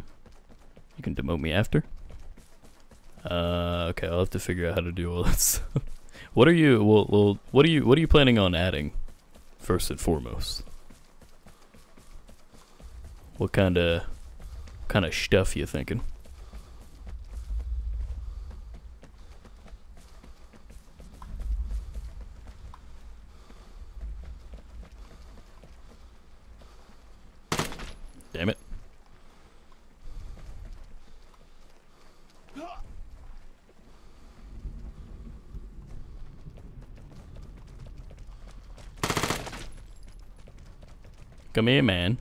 You can demote me after. Uh, okay, I'll have to figure out how to do all this. what are you? Well, well, what are you? What are you planning on adding? First and foremost. What kind of kind of stuff you thinking? Damn it. Come here, man.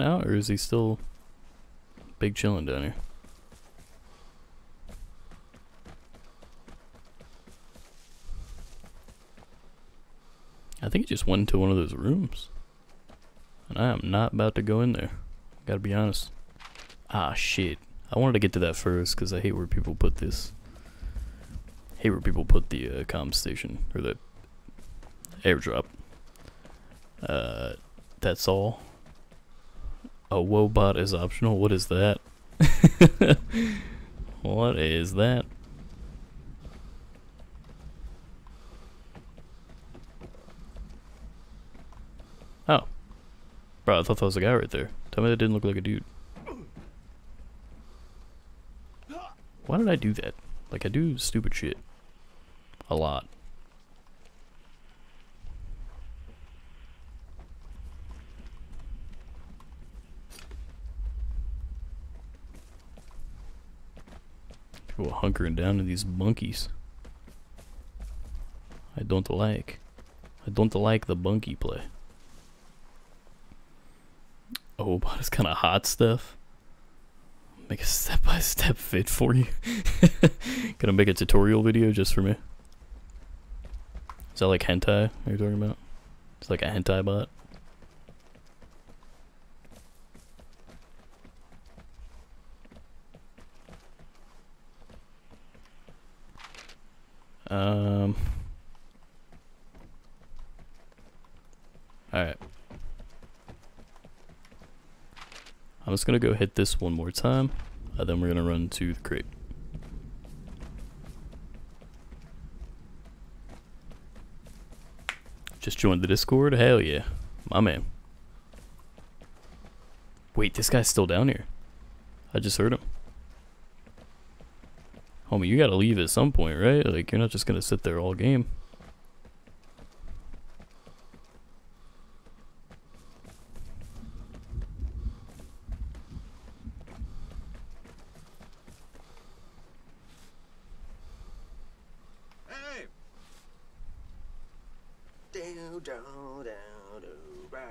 Out or is he still big chilling down here? I think he just went into one of those rooms. And I am not about to go in there. Gotta be honest. Ah, shit. I wanted to get to that first because I hate where people put this. Hate where people put the uh, comm station or the airdrop. Uh, that's all. A wobot is optional. What is that? what is that? Oh. Bro, I thought that was a guy right there. Tell me that didn't look like a dude. Why did I do that? Like, I do stupid shit. A lot. People hunkering down to these bunkies. I don't like. I don't like the bunkie play. Oh, but it's kind of hot stuff. Make a step-by-step fit for you. Gonna make a tutorial video just for me. Is that like hentai are you talking about? It's like a hentai bot. Um. Alright. Just gonna go hit this one more time, uh, then we're gonna run to the crate. Just joined the Discord? Hell yeah. My man. Wait, this guy's still down here. I just heard him. Homie, you gotta leave at some point, right? Like, you're not just gonna sit there all game. Hey! Down, down, down, down, down.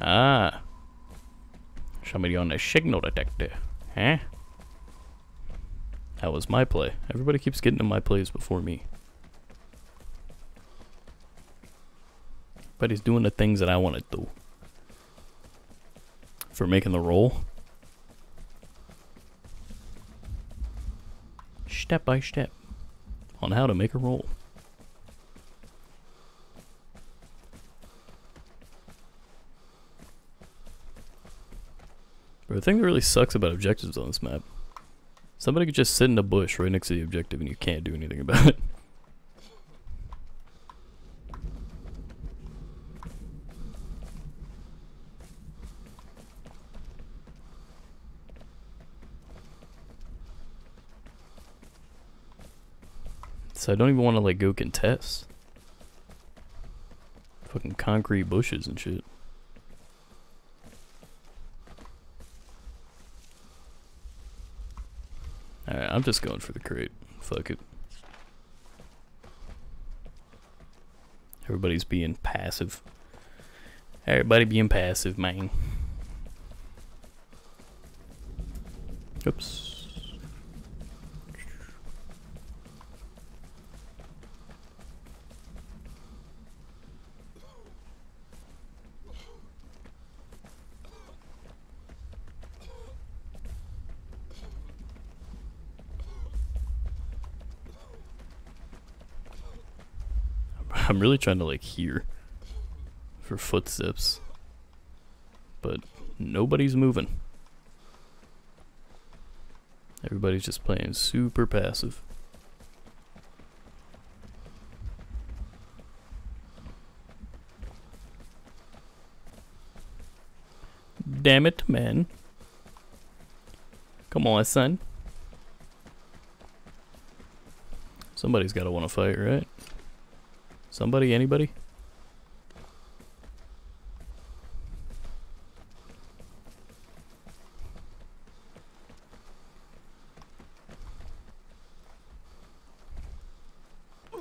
Ah. The signal detector. Huh? That was my play. Everybody keeps getting to my plays before me. But he's doing the things that I want to do. For making the roll. Step by step. On how to make a roll. The thing that really sucks about objectives on this map, somebody could just sit in a bush right next to the objective and you can't do anything about it. So I don't even want to like go contest. Fucking concrete bushes and shit. Alright, I'm just going for the crate. Fuck it. Everybody's being passive. Everybody being passive, man. Oops. I'm really trying to like hear for footsteps. But nobody's moving. Everybody's just playing super passive. Damn it, man. Come on, son. Somebody's got to want to fight, right? Somebody, anybody?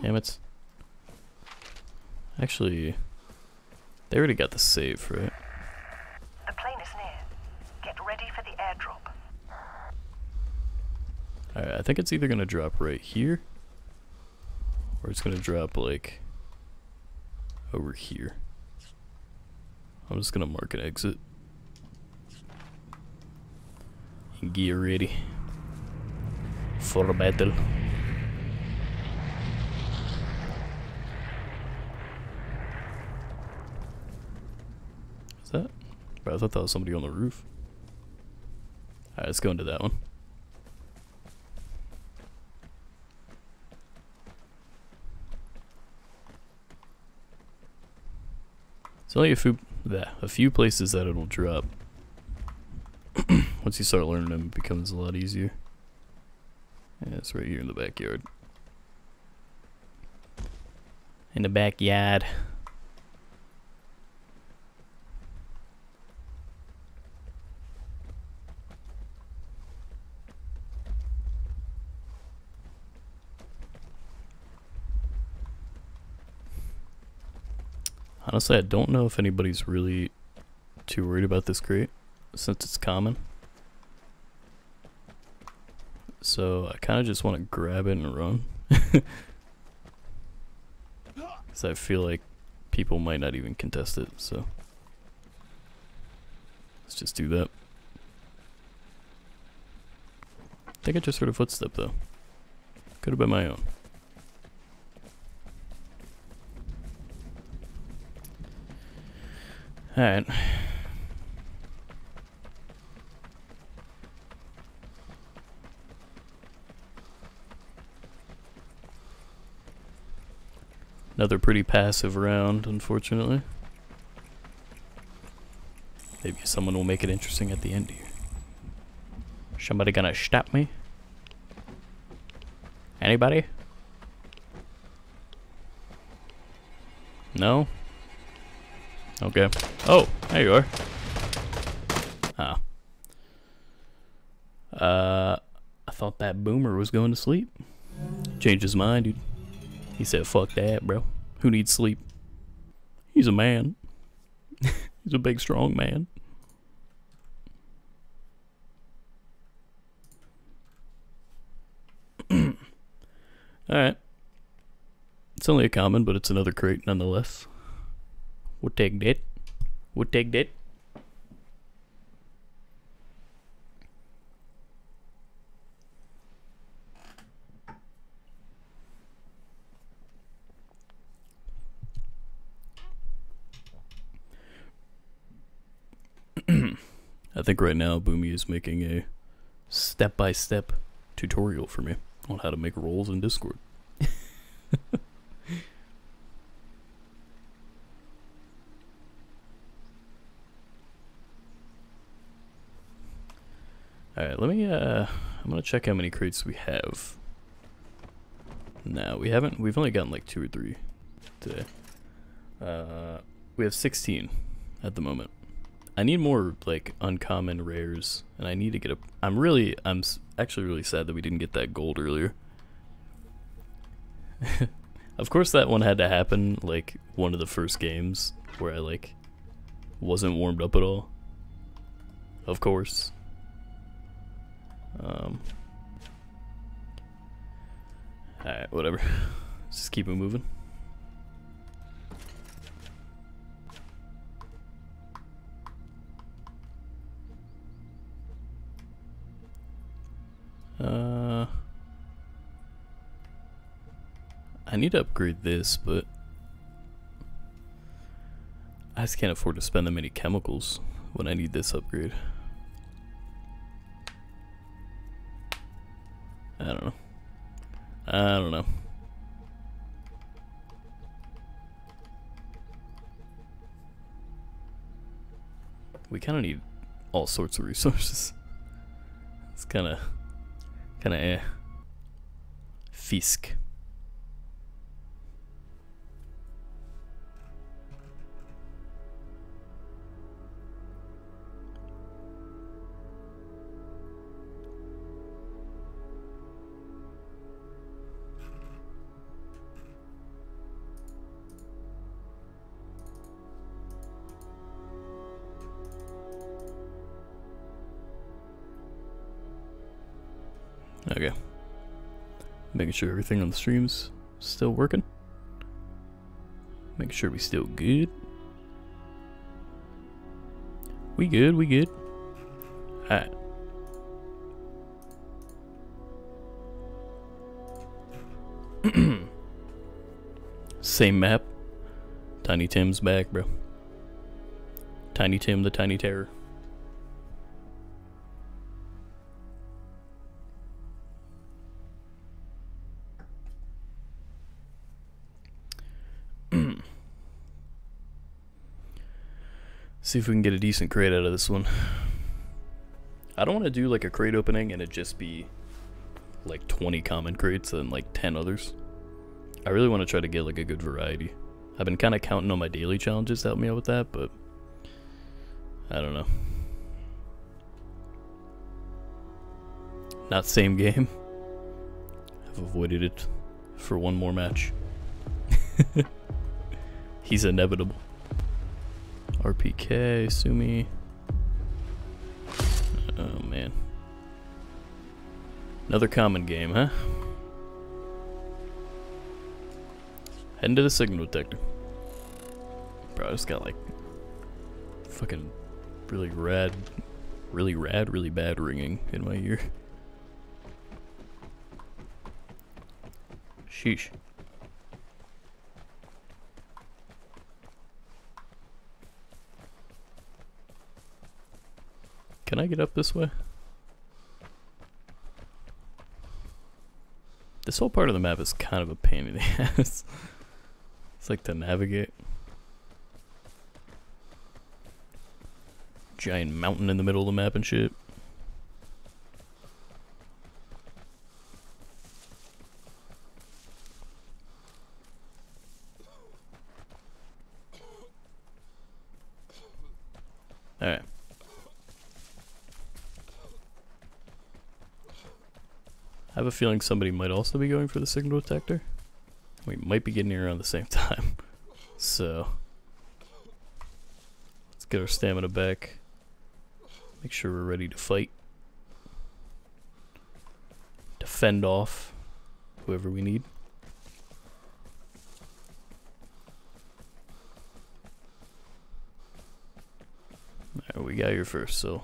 Damn it. Actually, they already got the save, right? The plane is near. Get ready for the airdrop. Alright, I think it's either gonna drop right here, or it's gonna drop like over here. I'm just gonna mark an exit. And get ready for battle. Is that? I thought that was somebody on the roof. Alright, let's go into that one. It's only a few, bleh, a few places that it'll drop. Once you start learning them, it becomes a lot easier. Yeah, it's right here in the backyard. In the backyard. Honestly, I don't know if anybody's really too worried about this crate since it's common. So I kind of just want to grab it and run. Because I feel like people might not even contest it, so. Let's just do that. I think I just heard a footstep though. Could have been my own. Alright. Another pretty passive round, unfortunately. Maybe someone will make it interesting at the end here. Somebody gonna stop me? Anybody? No? Okay. Oh, there you are. Ah. Uh, I thought that boomer was going to sleep. Changed his mind, dude. He said, fuck that, bro. Who needs sleep? He's a man. He's a big, strong man. Alright. It's only a common, but it's another crate nonetheless. We'll take that. We'll take that. I think right now Boomy is making a step-by-step tutorial for me on how to make roles in Discord. Alright, let me, uh, I'm gonna check how many crates we have. No, we haven't, we've only gotten like two or three today. Uh, we have 16 at the moment. I need more, like, uncommon rares, and I need to get a, I'm really, I'm actually really sad that we didn't get that gold earlier. of course that one had to happen, like, one of the first games where I, like, wasn't warmed up at all. Of course. Um, Alright, whatever. Let's just keep it moving. Uh, I need to upgrade this, but I just can't afford to spend that many chemicals when I need this upgrade. I don't know. I don't know. We kind of need all sorts of resources. It's kind of, kind of eh. Fisk. Making sure everything on the stream's still working. Making sure we still good. We good, we good. Alright. Same map. Tiny Tim's back, bro. Tiny Tim the Tiny Terror. See if we can get a decent crate out of this one. I don't want to do like a crate opening and it just be like 20 common crates and like 10 others. I really want to try to get like a good variety. I've been kind of counting on my daily challenges to help me out with that, but I don't know. Not same game. I've avoided it for one more match. He's inevitable. RPK, Suomi. Oh man. Another common game, huh? Heading to the signal detector. Bro, I just got like fucking really rad, really rad, really bad ringing in my ear. Sheesh. Can I get up this way? This whole part of the map is kind of a pain in the ass. it's like to navigate. Giant mountain in the middle of the map and shit. Have a feeling somebody might also be going for the signal detector. We might be getting here around the same time. So, let's get our stamina back. Make sure we're ready to fight. Defend off whoever we need. Alright, we got here first, so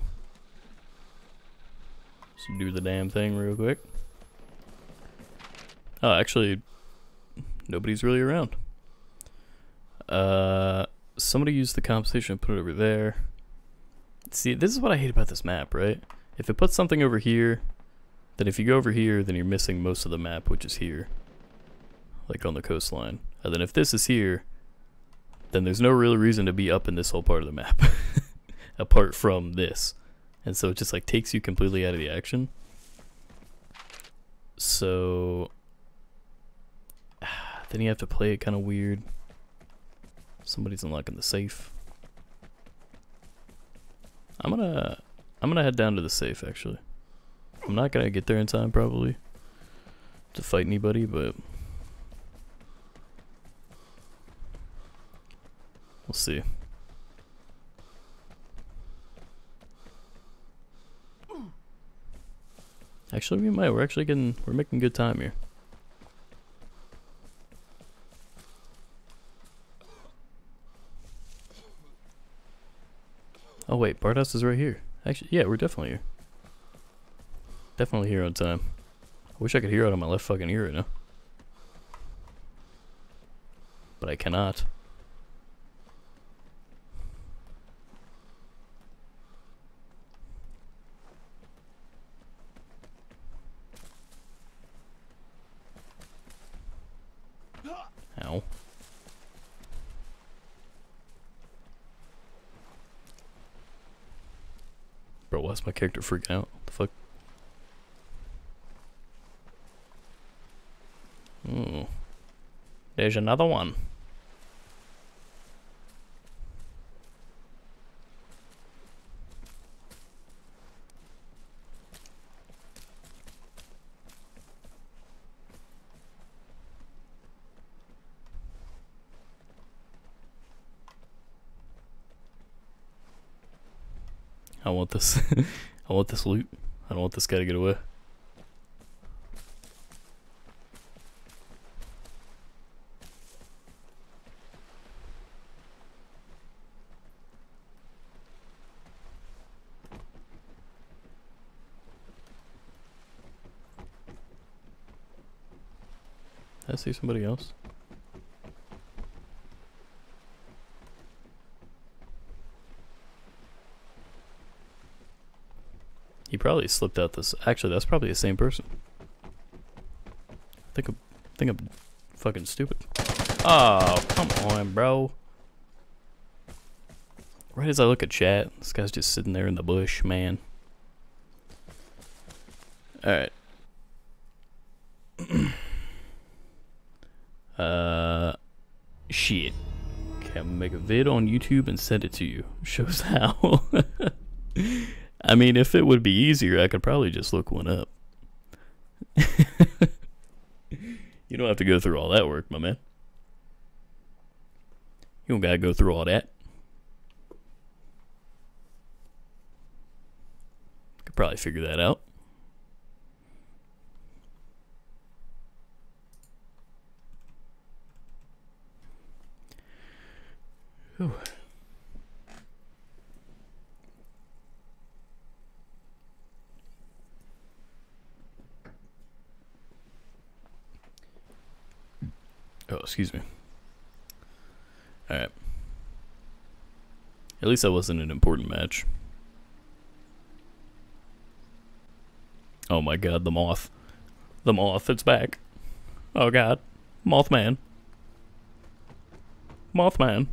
let's do the damn thing real quick. Oh, actually, nobody's really around. Uh, somebody used the compensation and put it over there. See, this is what I hate about this map, right? If it puts something over here, then if you go over here, then you're missing most of the map, which is here. Like on the coastline. And then if this is here, then there's no real reason to be up in this whole part of the map. apart from this. And so it just like takes you completely out of the action. So then you have to play it kind of weird. Somebody's unlocking the safe. I'm gonna I'm gonna head down to the safe actually. I'm not gonna get there in time probably to fight anybody, but we'll see. Actually, we might. We're actually getting. We're making good time here. Oh wait, Bardos is right here. Actually, yeah, we're definitely here. Definitely here on time. I wish I could hear out of my left fucking ear right now. But I cannot. Bro, why's my character freaking out? What the fuck? Ooh. There's another one. I want this. I want this loot. I don't want this guy to get away. I see somebody else. He probably slipped out this. Actually, that's probably the same person. I think I'm, I think I'm fucking stupid. Oh, come on, bro. Right as I look at chat, this guy's just sitting there in the bush, man. Alright. uh, shit. Okay, I'm gonna make a vid on YouTube and send it to you. Shows how. I mean, if it would be easier, I could probably just look one up. you don't have to go through all that work, my man. You don't gotta go through all that. Could probably figure that out. Whew. Excuse me. Alright. At least that wasn't an important match. Oh my god, the moth. The moth, it's back. Oh god. Mothman. Mothman.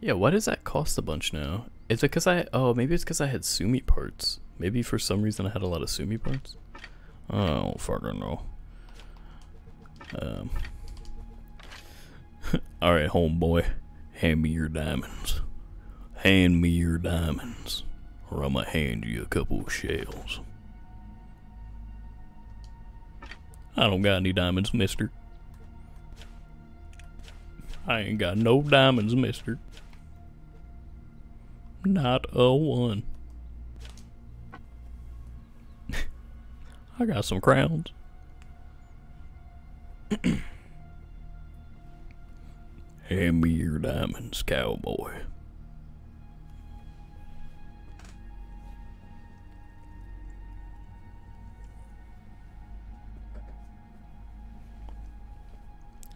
Yeah, why does that cost a bunch now? Is it because I... Oh, maybe it's because I had Suomi parts. Maybe for some reason I had a lot of Suomi parts. Oh, fucking no. Um. Alright, homeboy. Hand me your diamonds. Hand me your diamonds. Or I'ma hand you a couple of shells. I don't got any diamonds, mister. I ain't got no diamonds, mister. Not a one. I got some crowns. Hand me your diamonds, cowboy.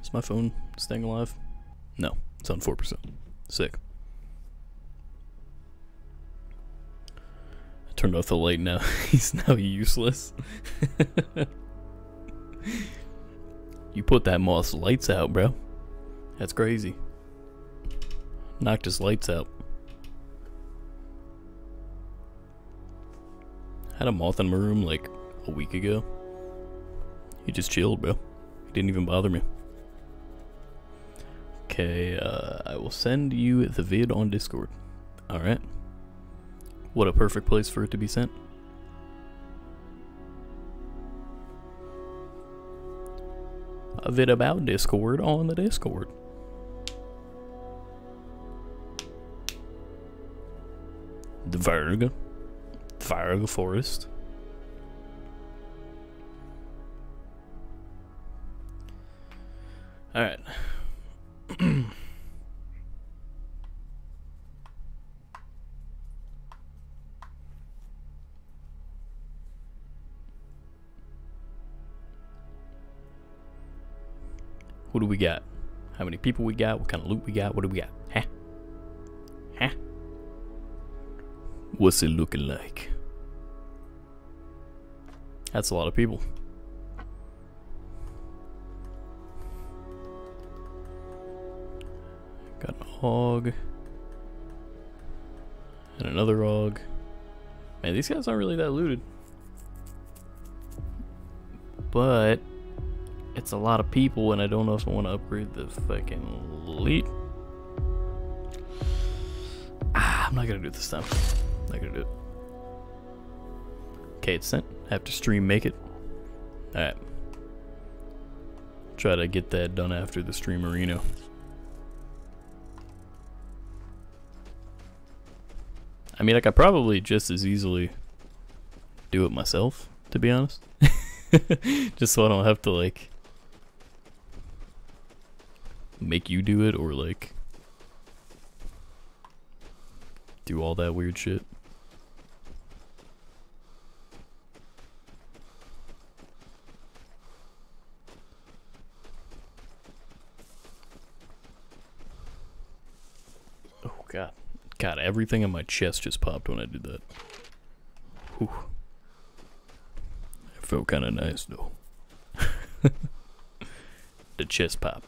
Is my phone staying alive? No, it's on 4%. Sick. Turned off the light now. He's now useless. you put that moth's lights out, bro. That's crazy. Knocked his lights out. Had a moth in my room like a week ago. He just chilled, bro. He didn't even bother me. Okay, uh, I will send you the vid on Discord. Alright. What a perfect place for it to be sent. A vid about Discord on the Discord. The Varga. Varga Forest. Alright. What do we got? How many people we got? What kind of loot we got? What do we got? Huh? Huh? What's it looking like? That's a lot of people. Got an hog. And another hog. Man, these guys aren't really that looted. But it's a lot of people and I don't know if I want to upgrade the fucking elite. Ah, I'm not gonna do it this time. Not gonna do it. Okay, it's sent. I have to stream make it. Alright. Try to get that done after the stream arena. I mean, I could probably just as easily do it myself, to be honest. just so I don't have to, like, make you do it or like do all that weird shit. Oh god. God, everything in my chest just popped when I did that. Whew. It felt kind of nice though. the chest pop.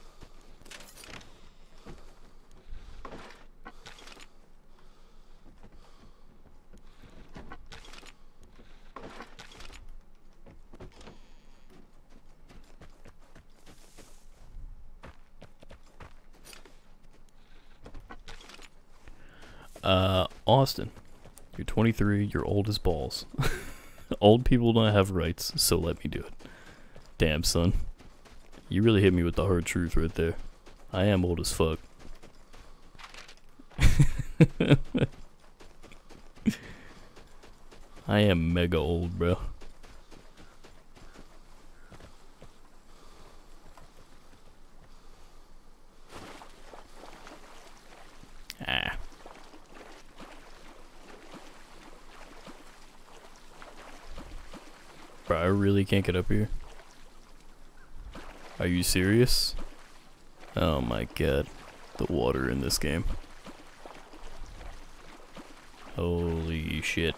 Austin, you're 23, you're old as balls. old people don't have rights, so let me do it. Damn, son. You really hit me with the hard truth right there. I am old as fuck. I am mega old, bro. Ah. Bro, I really can't get up here. Are you serious? Oh my god. The water in this game. Holy shit.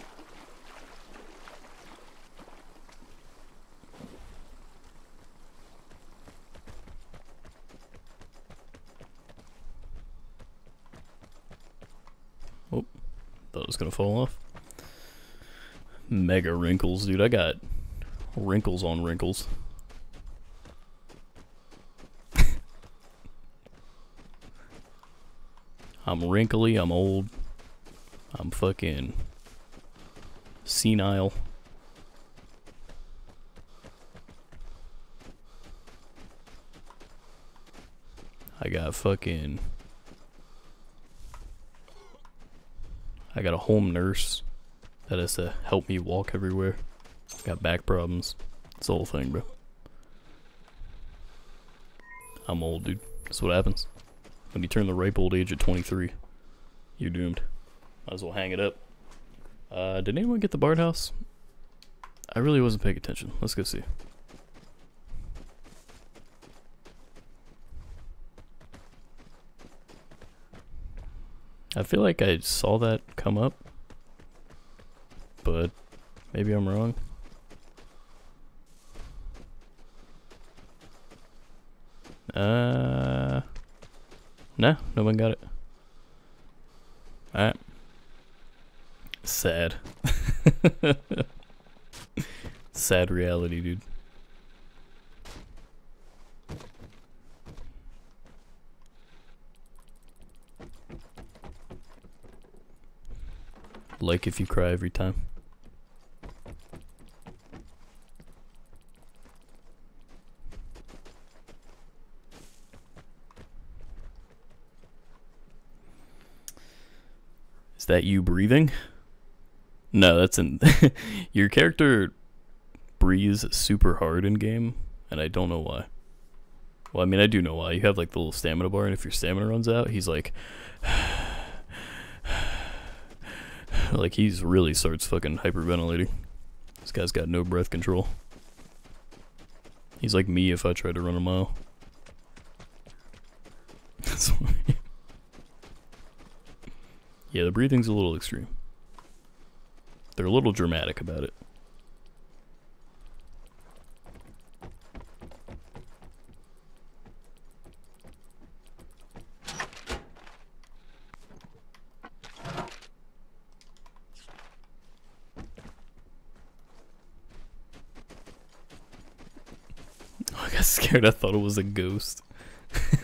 Oh, thought it was gonna fall off. Mega wrinkles, dude. I got wrinkles on wrinkles. I'm wrinkly, I'm old, I'm fucking senile. I got fucking. I got a home nurse that has to help me walk everywhere. Got back problems. It's the whole thing, bro. I'm old, dude. That's what happens. When you turn the ripe old age at 23, you're doomed. Might as well hang it up. Uh, did anyone get the Bard House? I really wasn't paying attention. Let's go see. I feel like I saw that come up, but maybe I'm wrong. Uh, no, no one got it. Alright. Sad. Sad reality, dude. Like if you cry every time. That you breathing? No, that's in your character breathes super hard in game, and I don't know why. Well, I mean, I do know why. You have like the little stamina bar, and if your stamina runs out, he's like, like he's really starts fucking hyperventilating. This guy's got no breath control. He's like me if I tried to run a mile. That's. Yeah, the breathing's a little extreme. They're a little dramatic about it. I got scared. I thought it was a ghost.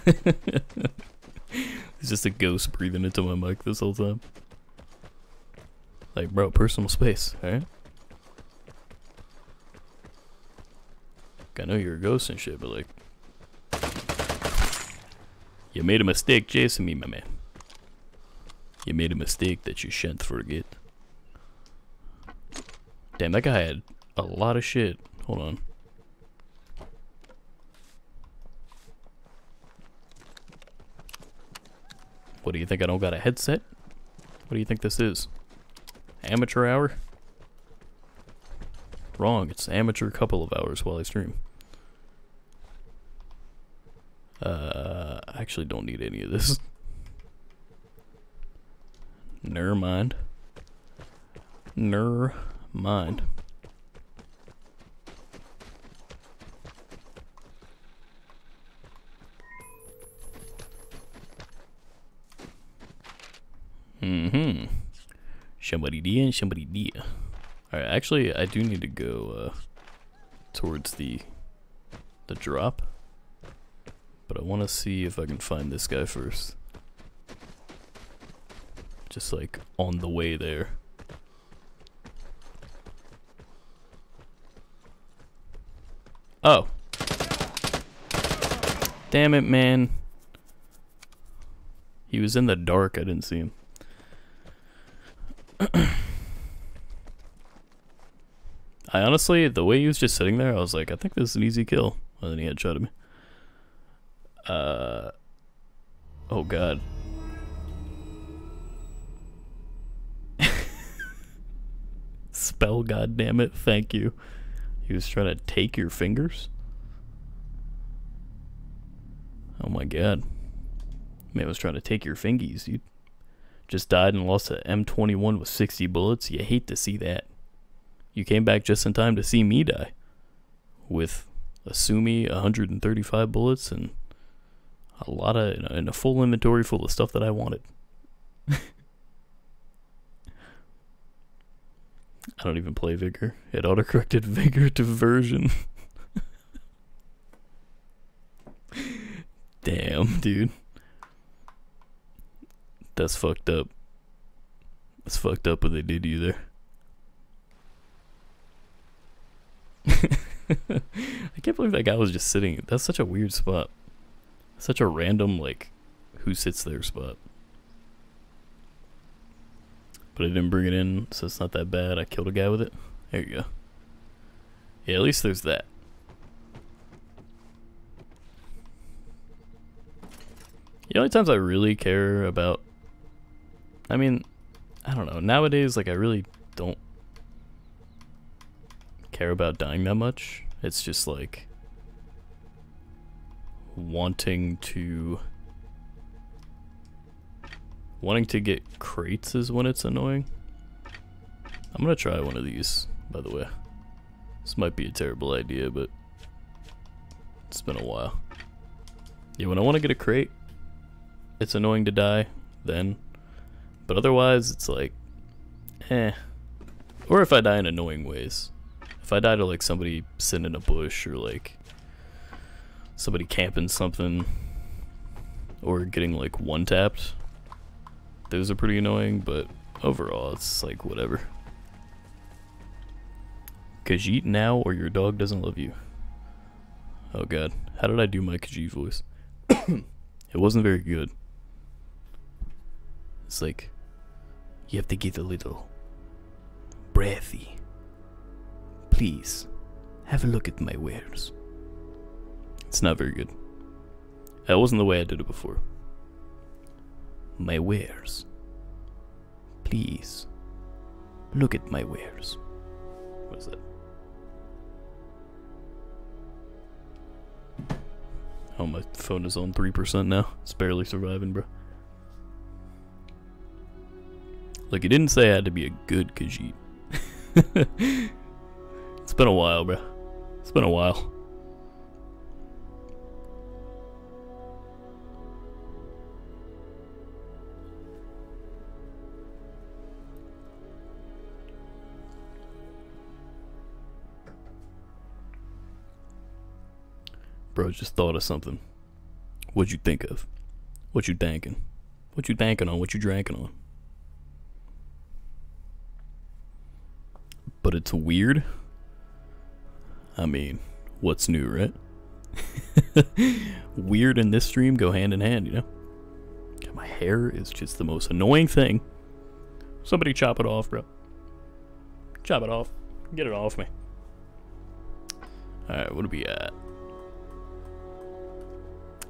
It's just a ghost breathing into my mic this whole time. Like, bro, personal space, alright? I know you're a ghost and shit, but like... You made a mistake chasing me, my man. You made a mistake that you shan't forget. Damn, that guy had a lot of shit. Hold on. What do you think? I don't got a headset? What do you think this is? Amateur hour? Wrong. It's amateur couple of hours while I stream. Uh, I actually don't need any of this. Never mind. Never mind. Mm-hmm. Somebody did and somebody did. Alright, actually I do need to go uh towards the the drop. But I wanna see if I can find this guy first. Just like on the way there. Oh. Damn it, man. He was in the dark, I didn't see him. I honestly, the way he was just sitting there, I was like, I think this is an easy kill. And then he headshotted me. Uh. Oh god. Spell, goddammit, thank you. He was trying to take your fingers? Oh my god. Man was trying to take your fingies, dude. Just died and lost a M21 with 60 bullets. You hate to see that. You came back just in time to see me die. With a Suomi 135 bullets and a lot of and a full inventory full of stuff that I wanted. I don't even play Vigor. It autocorrected Vigor to version. Damn, dude. That's fucked up. That's fucked up what they did to you there. I can't believe that guy was just sitting. That's such a weird spot. Such a random, like, who sits there spot. But I didn't bring it in, so it's not that bad. I killed a guy with it. There you go. Yeah, at least there's that. The only times I really care about I mean, I don't know. Nowadays, like, I really don't care about dying that much. It's just like wanting to wanting to get crates is when it's annoying. I'm gonna try one of these, by the way. This might be a terrible idea, but it's been a while. Yeah, when I want to get a crate, it's annoying to die then but otherwise, it's like, eh. Or if I die in annoying ways. If I die to like somebody sitting in a bush or like somebody camping something or getting like one tapped, those are pretty annoying, but overall it's like whatever. Khajiit now or your dog doesn't love you. Oh god, how did I do my Khajiit voice? it wasn't very good. It's like you have to get a little breathy. Please, have a look at my wares. It's not very good. That wasn't the way I did it before. My wares. Please, look at my wares. What is that? Oh, my phone is on 3% now. It's barely surviving, bro. Look, he didn't say I had to be a good Khajiit. been a while, bro. It's been a while. Bro, just thought of something. What'd you think of? What you thinking? What you thinking on? What you drinking on? but it's weird. I mean, what's new, right? weird and this stream go hand in hand, you know? My hair is just the most annoying thing. Somebody chop it off, bro. Chop it off. Get it off me. Alright, what are we at?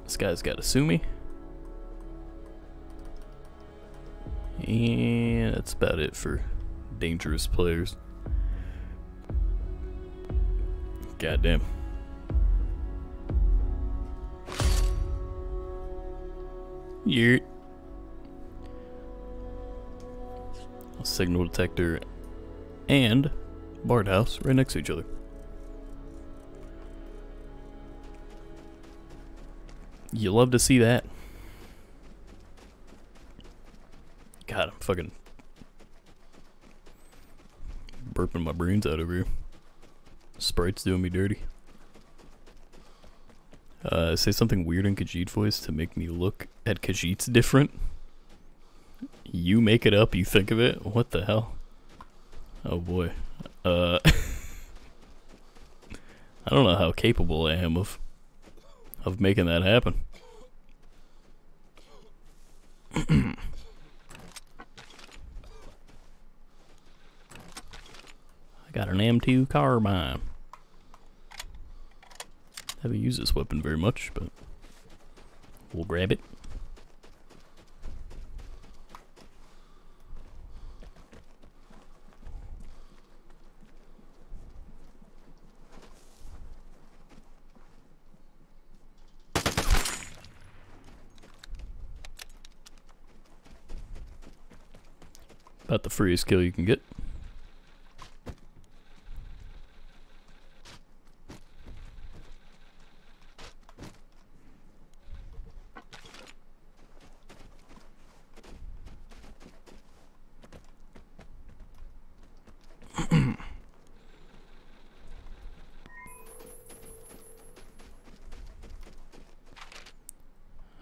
This guy's got a Suomi. And that's about it for dangerous players. Goddamn. A signal detector, and Bard House right next to each other. You love to see that. God, I'm fucking burping my brains out over here. Sprite's doing me dirty. Uh, say something weird in Khajiit voice to make me look at Khajiits different. You make it up, you think of it? What the hell? Oh boy. Uh, I don't know how capable I am of of making that happen. I got an M2 carbine. Haven't used this weapon very much, but we'll grab it. About the freest kill you can get.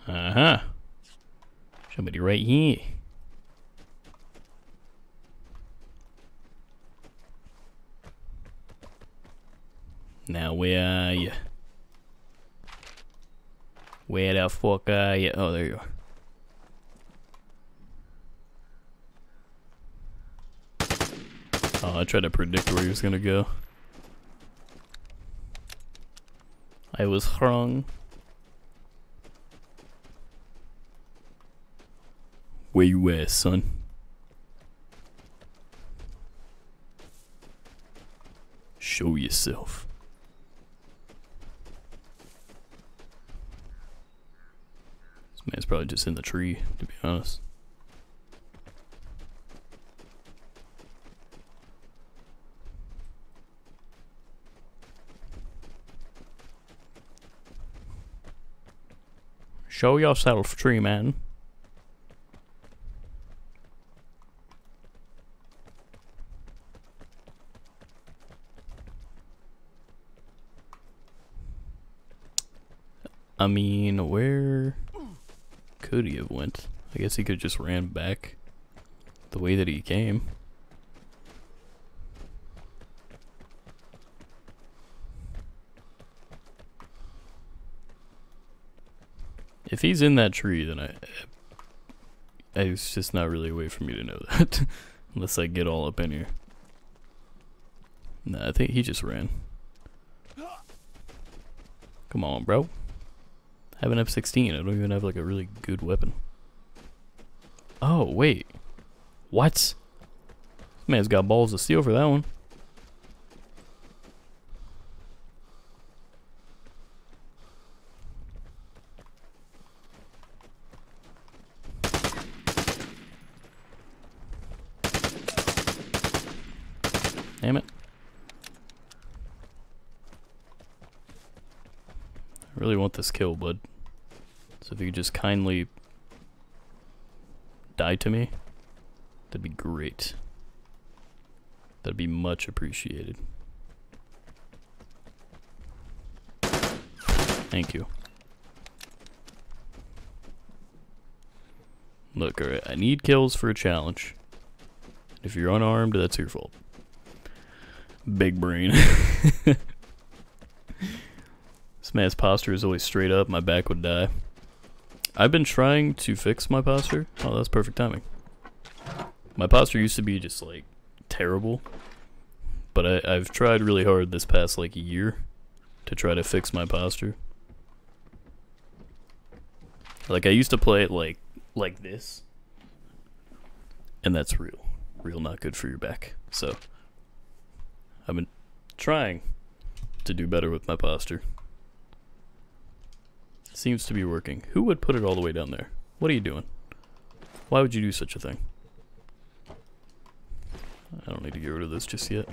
Uh-huh. Somebody right here. Now where are you? Where the fuck uh, are you? Oh, there you are. Oh, I tried to predict where he was gonna go. I was wrong. Where you at, son? Show yourself. This man's probably just in the tree, to be honest. Show yourself, tree man. I mean, where could he have went? I guess he could just ran back the way that he came. If he's in that tree, then I, I it's just not really a way for me to know that, unless I get all up in here. Nah, I think he just ran. Come on, bro. I have an F-16. I don't even have like a really good weapon. Oh, wait. What? This man's got balls of steel for that one. Damn it. I really want this kill, bud. So if you could just kindly die to me, that'd be great. That'd be much appreciated. Thank you. Look, alright, I need kills for a challenge. If you're unarmed, that's your fault. Big brain. this man's posture is always straight up, my back would die. I've been trying to fix my posture. Oh, that's perfect timing. My posture used to be just like terrible. But I, I've tried really hard this past like a year to try to fix my posture. Like I used to play it like like this. And that's real. Real not good for your back. So I've been trying to do better with my posture. Seems to be working. Who would put it all the way down there? What are you doing? Why would you do such a thing? I don't need to get rid of this just yet.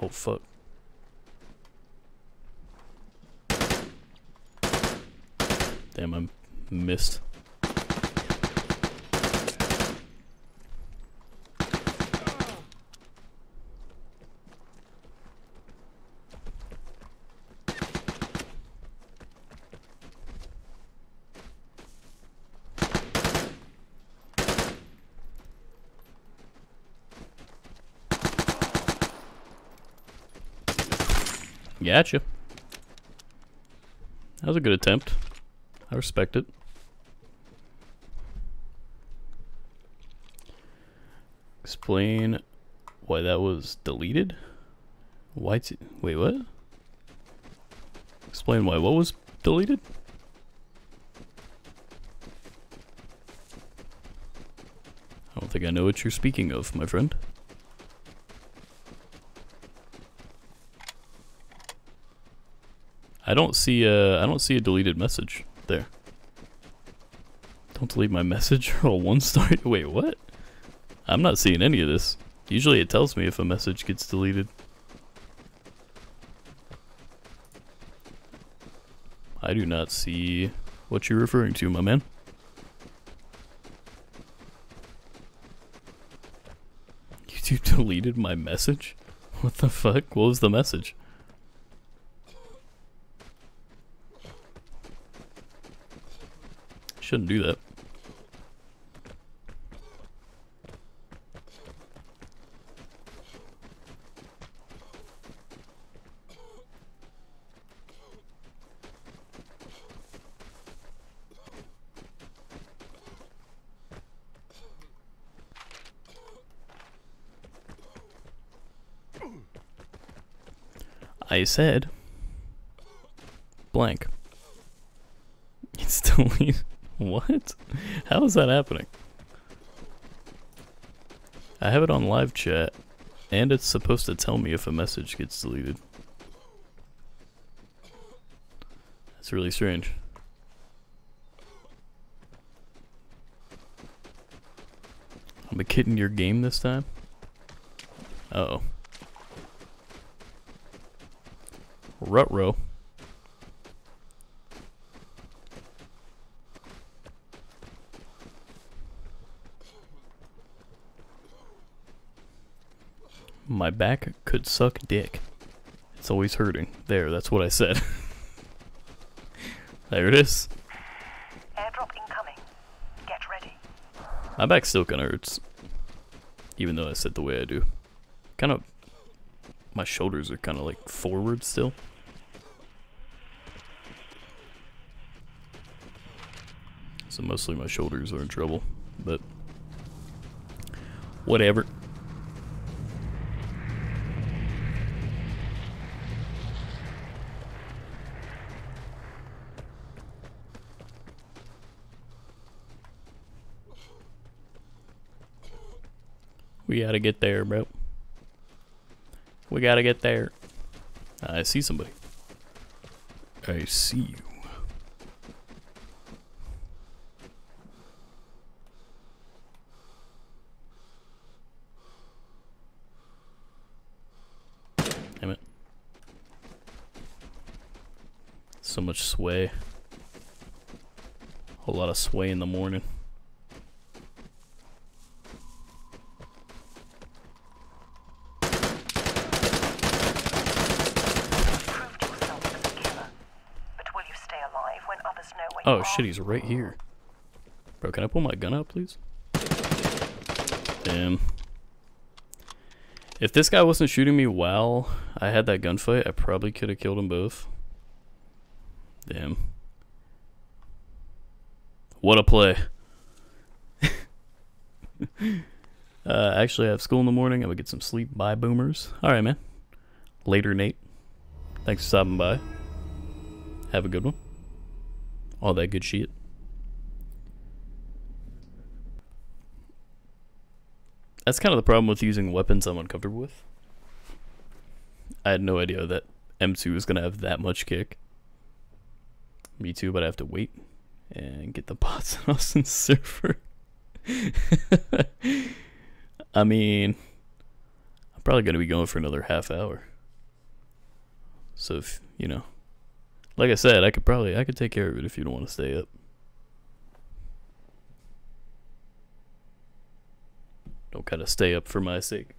Oh fuck. Damn, I missed. Gotcha. That was a good attempt. I respect it. Explain why that was deleted? Why t- wait, what? Explain why what was deleted? I don't think I know what you're speaking of, my friend. I don't see a I don't see a deleted message there. Don't delete my message. Roll one star. Wait, what? I'm not seeing any of this. Usually it tells me if a message gets deleted. I do not see what you're referring to, my man. YouTube deleted my message? What the fuck? What was the message? Shouldn't do that. I said blank. It's deleted. What? How is that happening? I have it on live chat, and it's supposed to tell me if a message gets deleted. That's really strange. I'm a kid in your game this time? Uh oh. Rutro. My back could suck dick. It's always hurting. There, that's what I said. there it is. Airdrop incoming. Get ready. My back still kind of hurts. Even though I sit the way I do. Kind of. My shoulders are kind of like forward still. So mostly my shoulders are in trouble. But. Whatever. Gotta get there, bro. We gotta get there. I see somebody. I see you. Damn it. So much sway. Whole lot of sway in the morning. Proved yourself as a killer. But will you stay alive when others know where you Oh are? Shit, he's right here. Bro, can I pull my gun out, please? Damn. If this guy wasn't shooting me while I had that gunfight, I probably could have killed them both. Damn. What a play. uh, actually, I have school in the morning. I'm gonna get some sleep. Bye, boomers. All right, man. Later, Nate. Thanks for stopping by. Have a good one. All that good shit. That's kind of the problem with using weapons I'm uncomfortable with. I had no idea that M2 was going to have that much kick. Me too, but I have to wait. and get the bots on Austin server. I mean, I'm probably gonna be going for another half hour. So if you know, like I said, I could probably I could take care of it if you don't want to stay up. Don't of stay up for my sake.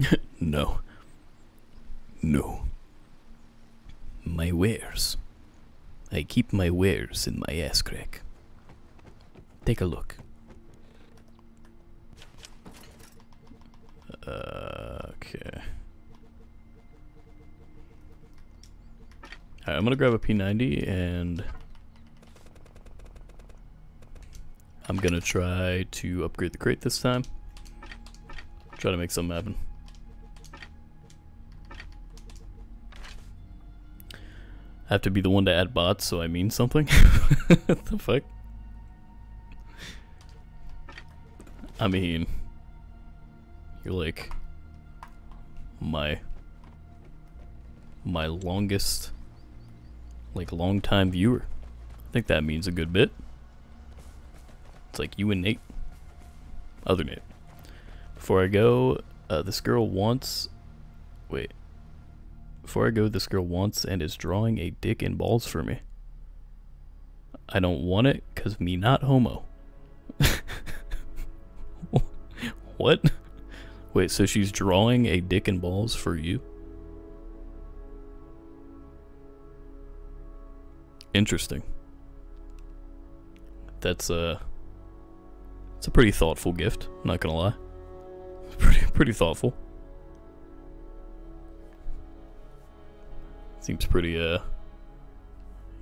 no. No. My wares. I keep my wares in my ass crack. Take a look. Okay. Alright, I'm gonna grab a P90 and I'm gonna try to upgrade the crate this time. Try to make something happen. I have to be the one to add bots so I mean something? what the fuck? I mean, you're like my my longest like long time viewer. I think that means a good bit. It's like you and Nate. Other Nate. Before I go, uh, this girl wants. Wait. Before I go, this girl wants and is drawing a dick and balls for me. I don't want it because me not homo. what? Wait, so she's drawing a dick and balls for you? Interesting. That's a. It's a pretty thoughtful gift. Not gonna lie. Pretty pretty thoughtful. Seems pretty uh.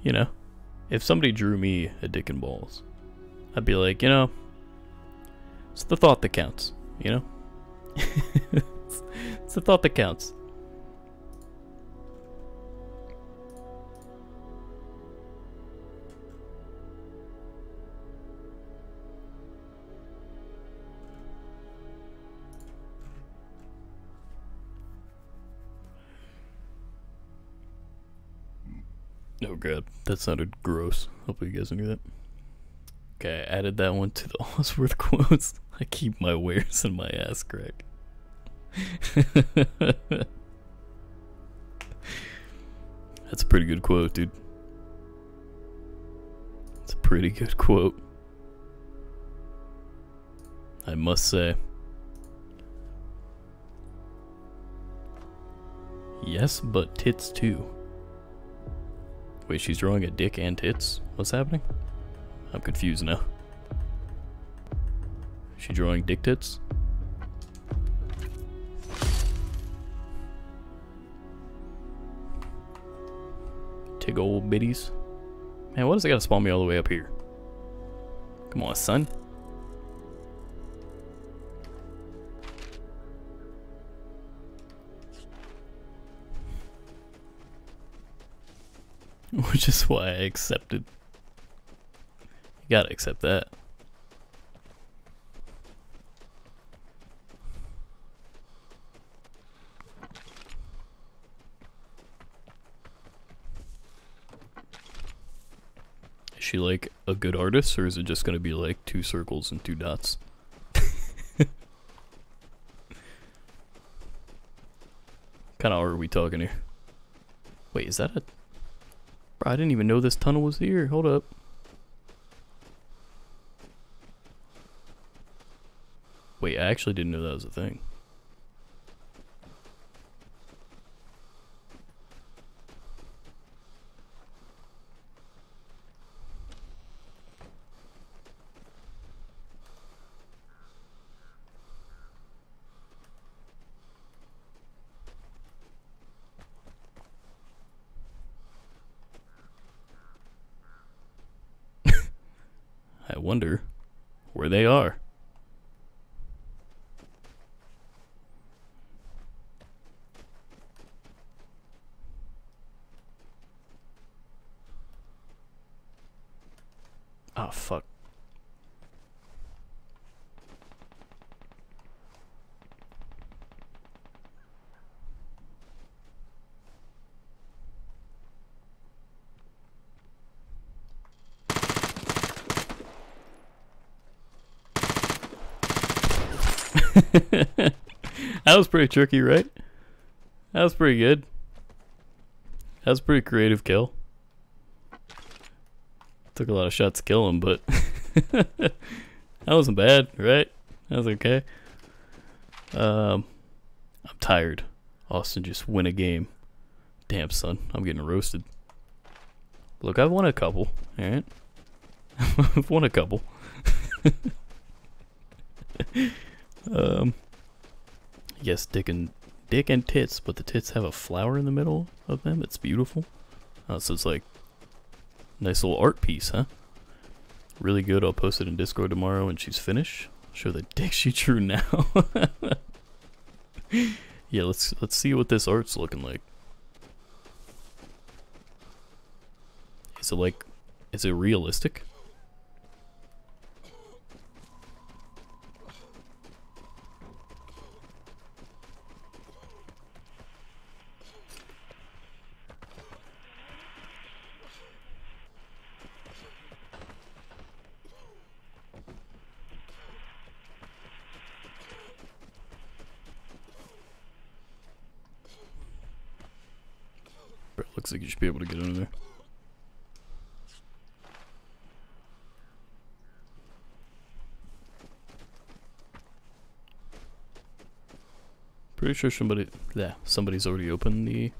You know, if somebody drew me a dick and balls, I'd be like, you know, it's the thought that counts. You know, it's, the thought that counts. Oh god, that sounded gross. Hopefully you guys knew that. Okay, I added that one to the Auswirth quotes. I keep my wares in my ass crack. That's a pretty good quote, dude. It's a pretty good quote. I must say. Yes, but tits too. Wait, she's drawing a dick and tits? What's happening? I'm confused now. She drawing dick tits? Tig old biddies. Man, what does it gotta spawn me all the way up here? Come on, son. Which is why I accepted. You gotta accept that. She like a good artist or is it just gonna be like two circles and two dots? kind of are we talking here? Wait, is that a Bro, I didn't even know this tunnel was here. Hold up. Wait, I actually didn't know that was a thing. I wonder where they are. Oh, fuck. that was pretty tricky, right? That was pretty good. That was pretty creative kill. Took a lot of shots to kill him, but that wasn't bad, right? That was okay. Um, I'm tired. Austin just win a game. Damn, son, I'm getting roasted. Look, I've won a couple, alright? I've won a couple. um, yes, dick and dick and tits, but the tits have a flower in the middle of them. It's beautiful. Oh, so it's like nice little art piece, huh? Really good. I'll post it in Discord tomorrow when she's finished. Show the dick she drew now. yeah, let's let's see what this art's looking like. Is it like, is it realistic? Bro, looks like you should be able to get under there. Pretty sure somebody, yeah, somebody's already opened the.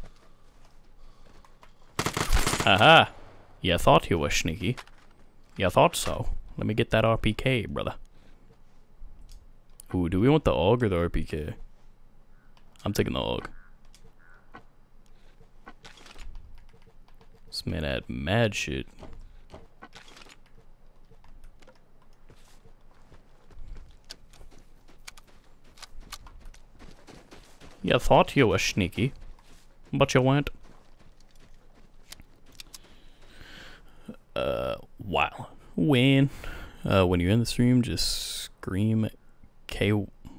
Aha! You thought you were sneaky. You thought so. Let me get that RPK, brother. Ooh, do we want the AUG or the RPK? I'm taking the AUG. This man had mad shit. You thought you were sneaky, but you weren't. Uh, wow. When, uh, when you're in the stream, just scream K,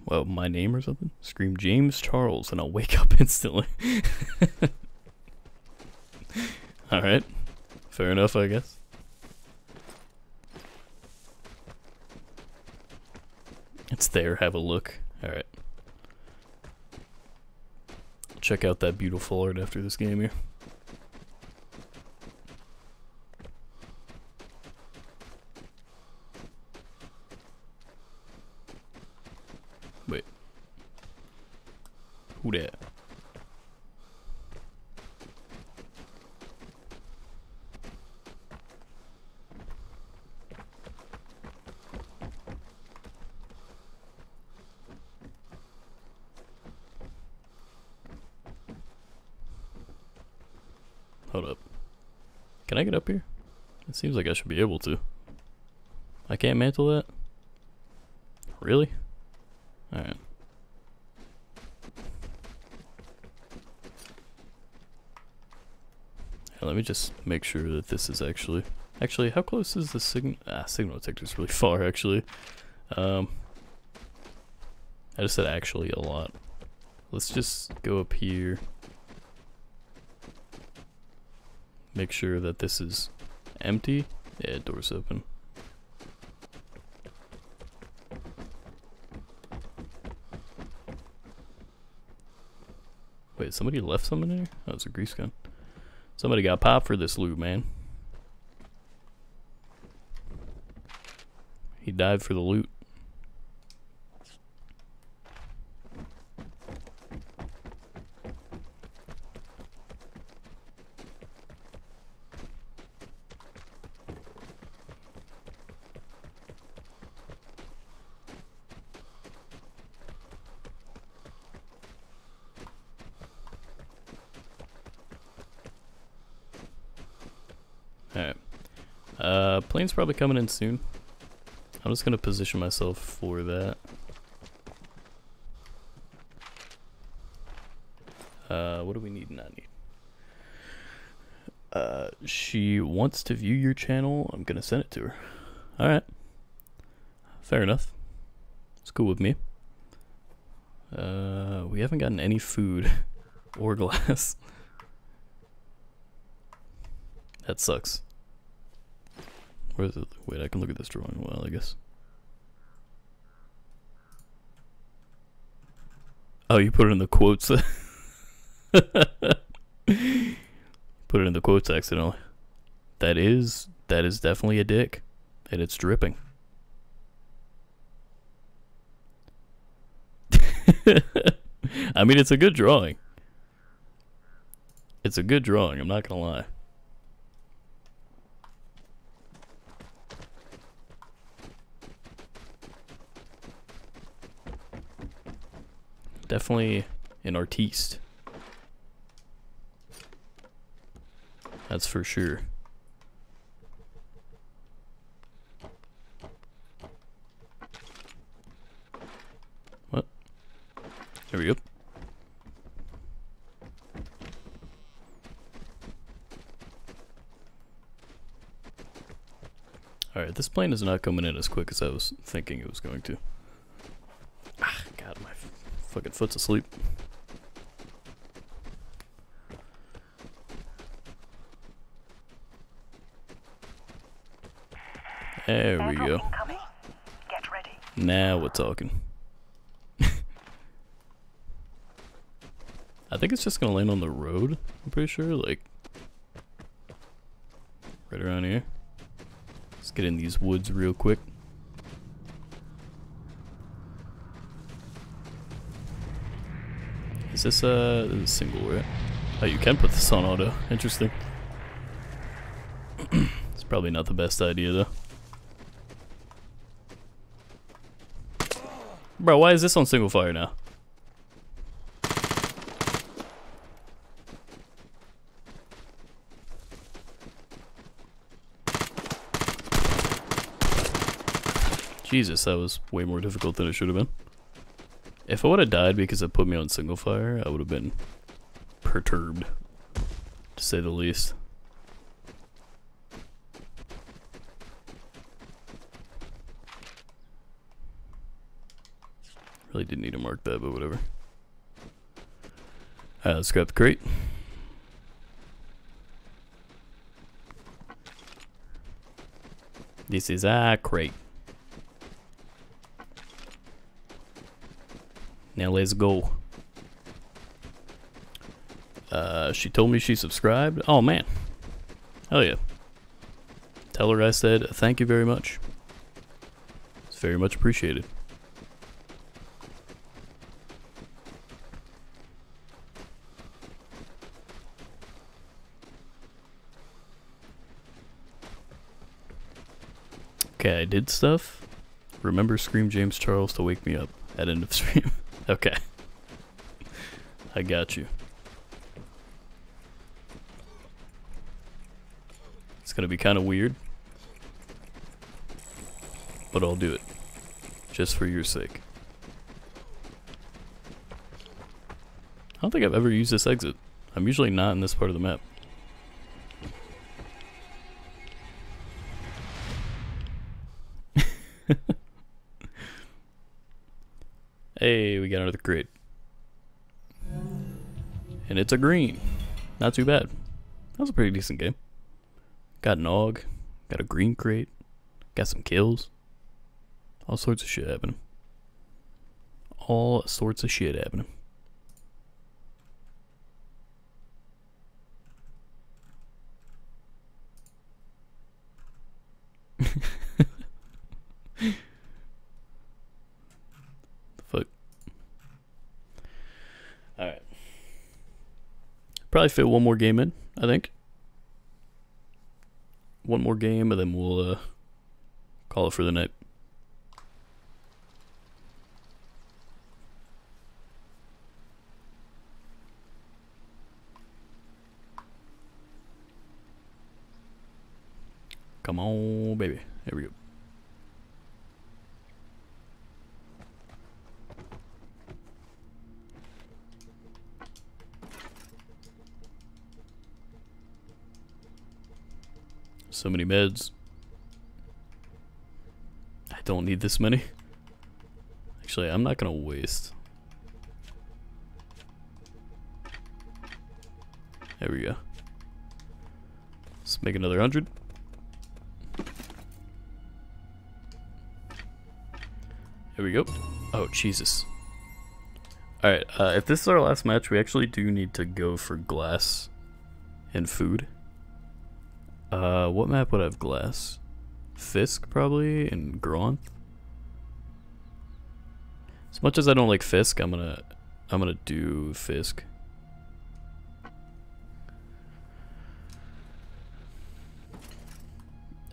well, my name or something. Scream James Charles, and I'll wake up instantly. All right, fair enough, I guess. It's there. Have a look. All right. Check out that beautiful art after this game here. Wait. Who that? Hold up. Can I get up here? It seems like I should be able to. I can't mantle that? Really? Alright. Let me just make sure that this is actually... Actually, how close is the signal? Ah, signal detector's really far, actually. Um, I just said actually a lot. Let's just go up here. Make sure that this is empty. Yeah, door's open. Wait, somebody left something there? Oh, it's a grease gun. Somebody got popped for this loot, man. He died for the loot. Alright. Uh, plane's probably coming in soon. I'm just gonna position myself for that. Uh, what do we need? Not need. Uh, she wants to view your channel. I'm gonna send it to her. Alright. Fair enough. It's cool with me. Uh, we haven't gotten any food or glass. That sucks. Where is it? Wait, I can look at this drawing. Well, I guess. Oh, you put it in the quotes. put it in the quotes accidentally. That is that is definitely a dick, and it's dripping. I mean, it's a good drawing. It's a good drawing. I'm not gonna lie. Definitely an artiste. That's for sure. What? There we go. Alright, this plane is not coming in as quick as I was thinking it was going to. Fucking foot's asleep. There we go. Now we're talking. I think it's just gonna land on the road. I'm pretty sure, like right around here. Let's get in these woods real quick. Is this is single right? Oh, you can put this on auto. Interesting. it's probably not the best idea though. Bro, why is this on single fire now? Jesus, that was way more difficult than it should have been. If I would have died because it put me on single fire, I would have been perturbed, to say the least. Really didn't need to mark that, but whatever. Alright, let's grab the crate. This is a crate. Now let's go. Uh, she told me she subscribed. Oh man. Hell yeah. Tell her I said thank you very much. It's very much appreciated. Okay, I did stuff. Remember Scream James Charles to wake me up at end of stream. Okay. I got you. It's gonna be kind of weird. But I'll do it. Just for your sake. I don't think I've ever used this exit. I'm usually not in this part of the map. It's a green. Not too bad. That was a pretty decent game. Got an AUG. Got a green crate. Got some kills. All sorts of shit happening. All sorts of shit happening. the fuck? Alright. Probably fit one more game in, I think. One more game, and then we'll uh, call it for the night. Come on, baby. Here we go. So many meds. I don't need this many. Actually, I'm not gonna waste. There we go. Let's make another hundred. Here we go. Oh, Jesus. Alright, uh, if this is our last match, we actually do need to go for glass and food. Uh, what map would I have glass? Fisk, probably, and Gronth? As much as I don't like Fisk, I'm gonna, I'm gonna do Fisk.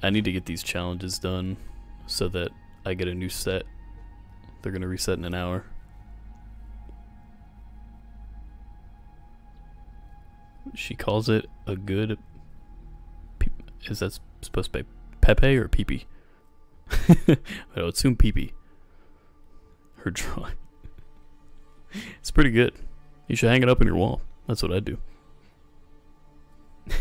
I need to get these challenges done so that I get a new set. They're gonna reset in an hour. She calls it a good. Is that supposed to be Pepe or Peepee? I would assume Peepee. Her drawing. it's pretty good. You should hang it up on your wall. That's what I do.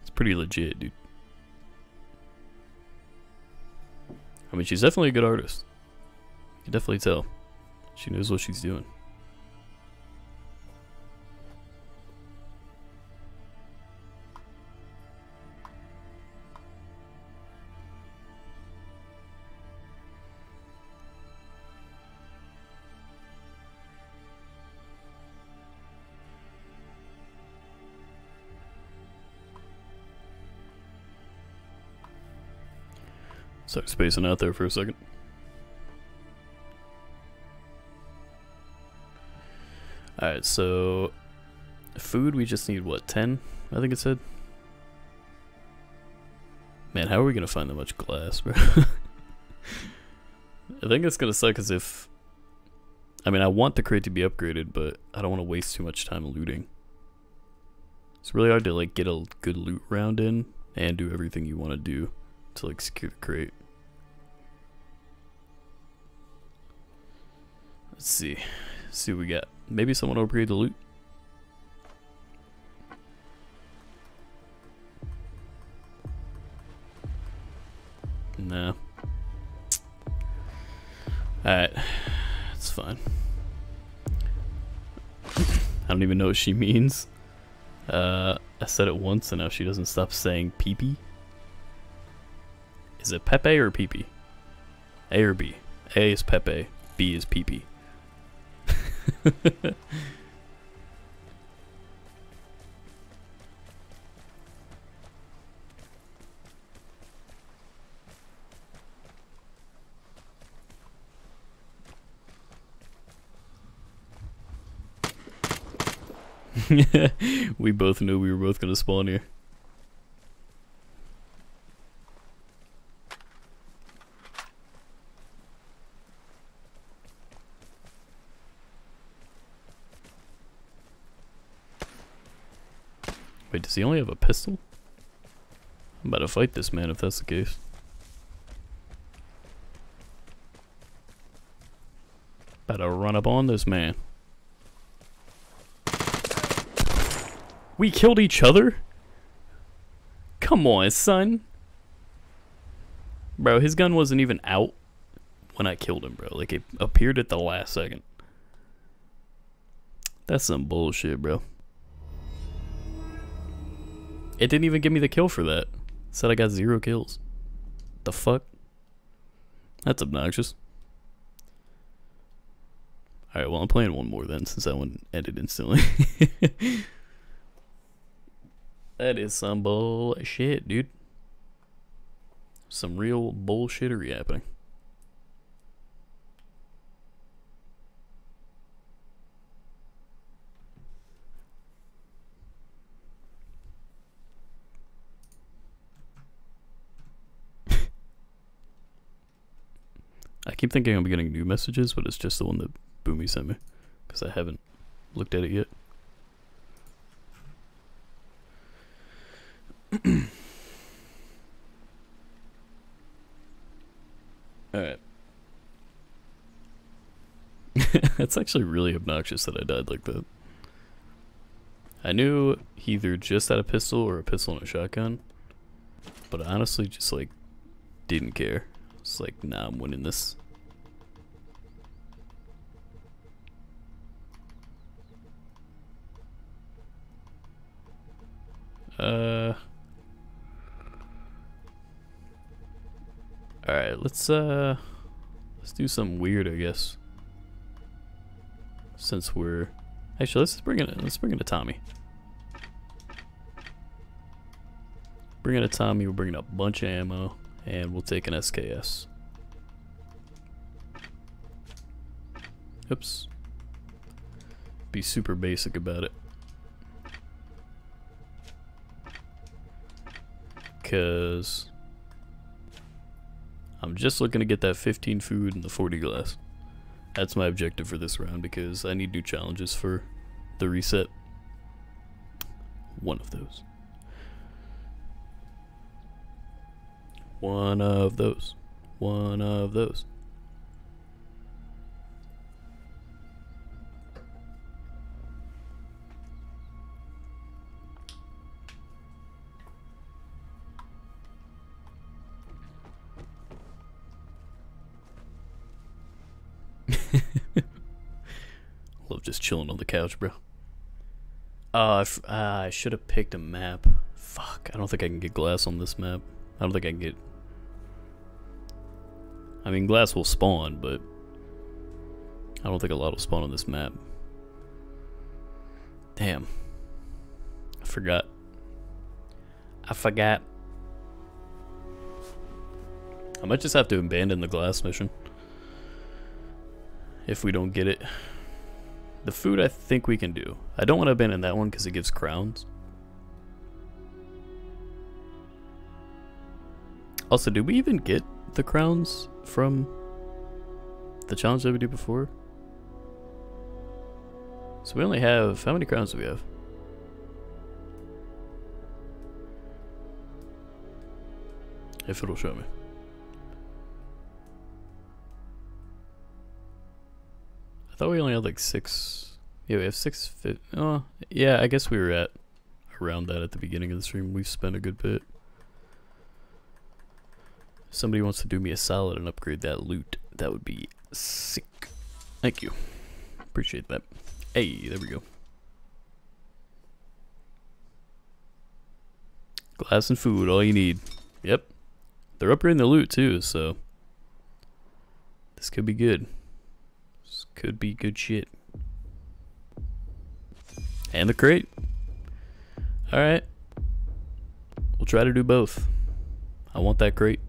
it's pretty legit, dude. I mean, she's definitely a good artist. You can definitely tell. She knows what she's doing. Spacing out there for a second. Alright, so food we just need what, 10? I think it said. Man, how are we gonna find that much glass, bro? I think it's gonna suck as if I mean I want the crate to be upgraded, but I don't want to waste too much time looting. It's really hard to like get a good loot round in and do everything you want to do to like secure the crate. Let's see. Let's see what we got. Maybe someone upgrade the loot. Nah. Alright. That's fine. I don't even know what she means. Uh, I said it once and now she doesn't stop saying peepee. Is it Pepe or peepee? A or B? A is Pepe, B is peepee. we both knew we were both gonna spawn here. Does he only have a pistol? I'm about to fight this man if that's the case. About to run up on this man. We killed each other? Come on, son. Bro, his gun wasn't even out when I killed him, bro. Like, it appeared at the last second. That's some bullshit, bro. It didn't even give me the kill for that. It said I got zero kills. The fuck? That's obnoxious. Alright, well, I'm playing one more then, since that one ended instantly. that is some bullshit, dude. Some real bullshittery happening. Keep thinking I'm getting new messages, but it's just the one that Boomy sent me. Because I haven't looked at it yet. Alright. It's actually really obnoxious that I died like that. I knew he either just had a pistol or a pistol and a shotgun. But I honestly just like didn't care. It's like, nah, I'm winning this. Uh. Alright, let's, uh. Let's do something weird, I guess. Since we're actually, let's bring it. Let's bring it to Tommy. Bring it to Tommy. We're bringing a bunch of ammo, and we'll take an SKS. Oops. Be super basic about it. Because I'm just looking to get that 15 food and the 40 glass. That's my objective for this round because I need new challenges for the reset. One of those. One of those. One of those. Just chilling on the couch, bro. Uh, uh, I should have picked a map. Fuck, I don't think I can get glass on this map. I don't think I can get. I mean, glass will spawn, but I don't think a lot will spawn on this map. Damn. I forgot. I forgot. I might just have to abandon the glass mission. If we don't get it. The food I think we can do. I don't want to abandon that one because it gives crowns. Also, did we even get the crowns from the challenge that we did before? So we only have, how many crowns do we have? If it'll show me. Thought we only had like six. Yeah, we have six. Oh, yeah. I guess we were at around that at the beginning of the stream. We've spent a good bit. Somebody wants to do me a solid and upgrade that loot. That would be sick. Thank you. Appreciate that. Hey, there we go. Glass and food, all you need. Yep. They're upgrading the loot too, so this could be good. This could be good shit. And the crate. Alright. We'll try to do both. I want that crate.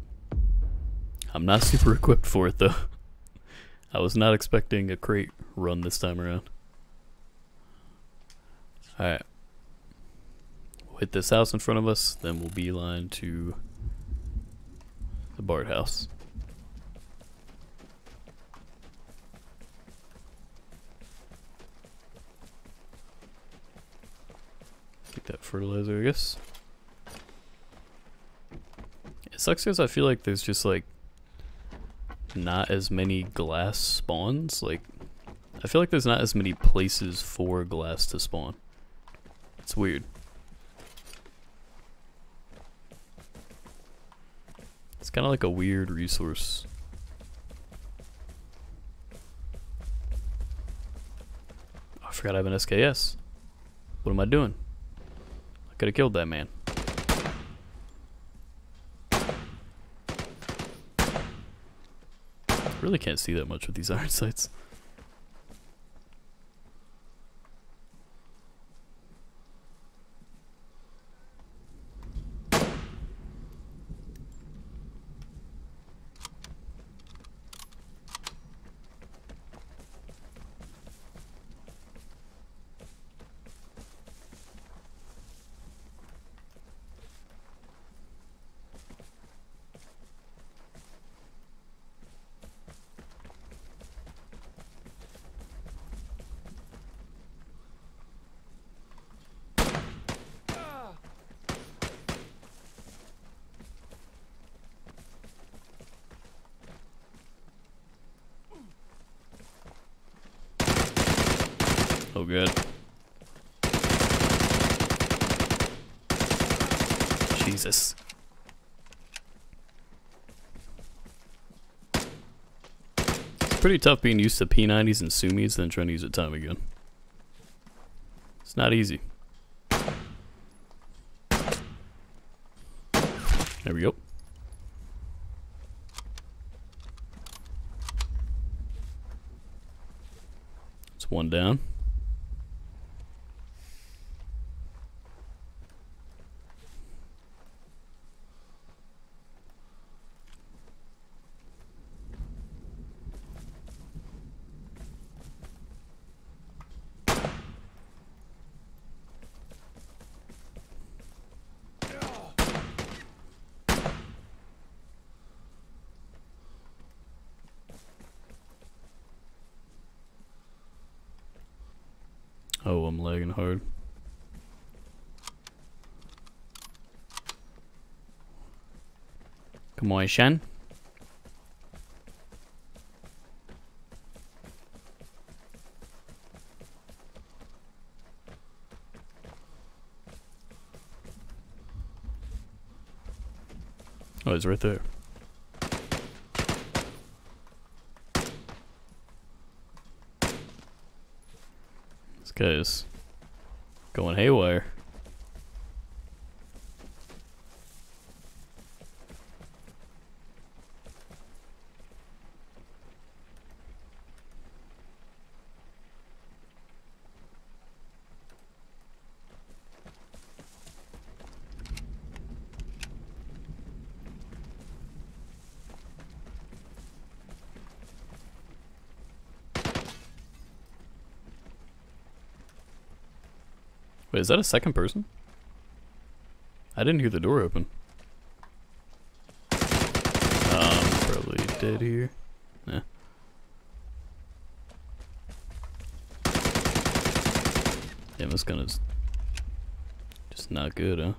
I'm not super equipped for it though. I was not expecting a crate run this time around. Alright. We'll hit this house in front of us, then we'll beeline to the Bard house. That fertilizer, I guess. It sucks because I feel like there's just like not as many glass spawns. Like, I feel like there's not as many places for glass to spawn. It's weird. It's kind of like a weird resource. Oh, I forgot I have an SKS. What am I doing? Could have killed that man. Really can't see that much with these iron sights. pretty tough being used to P90s and Suomis then trying to use it time again. It's not easy. There we go. It's one down. Shan. Oh, it's right there. This guy is going haywire. Wait, is that a second person? I didn't hear the door open. Um, probably dead here. Yeah. Damn, this gun is just not good, huh?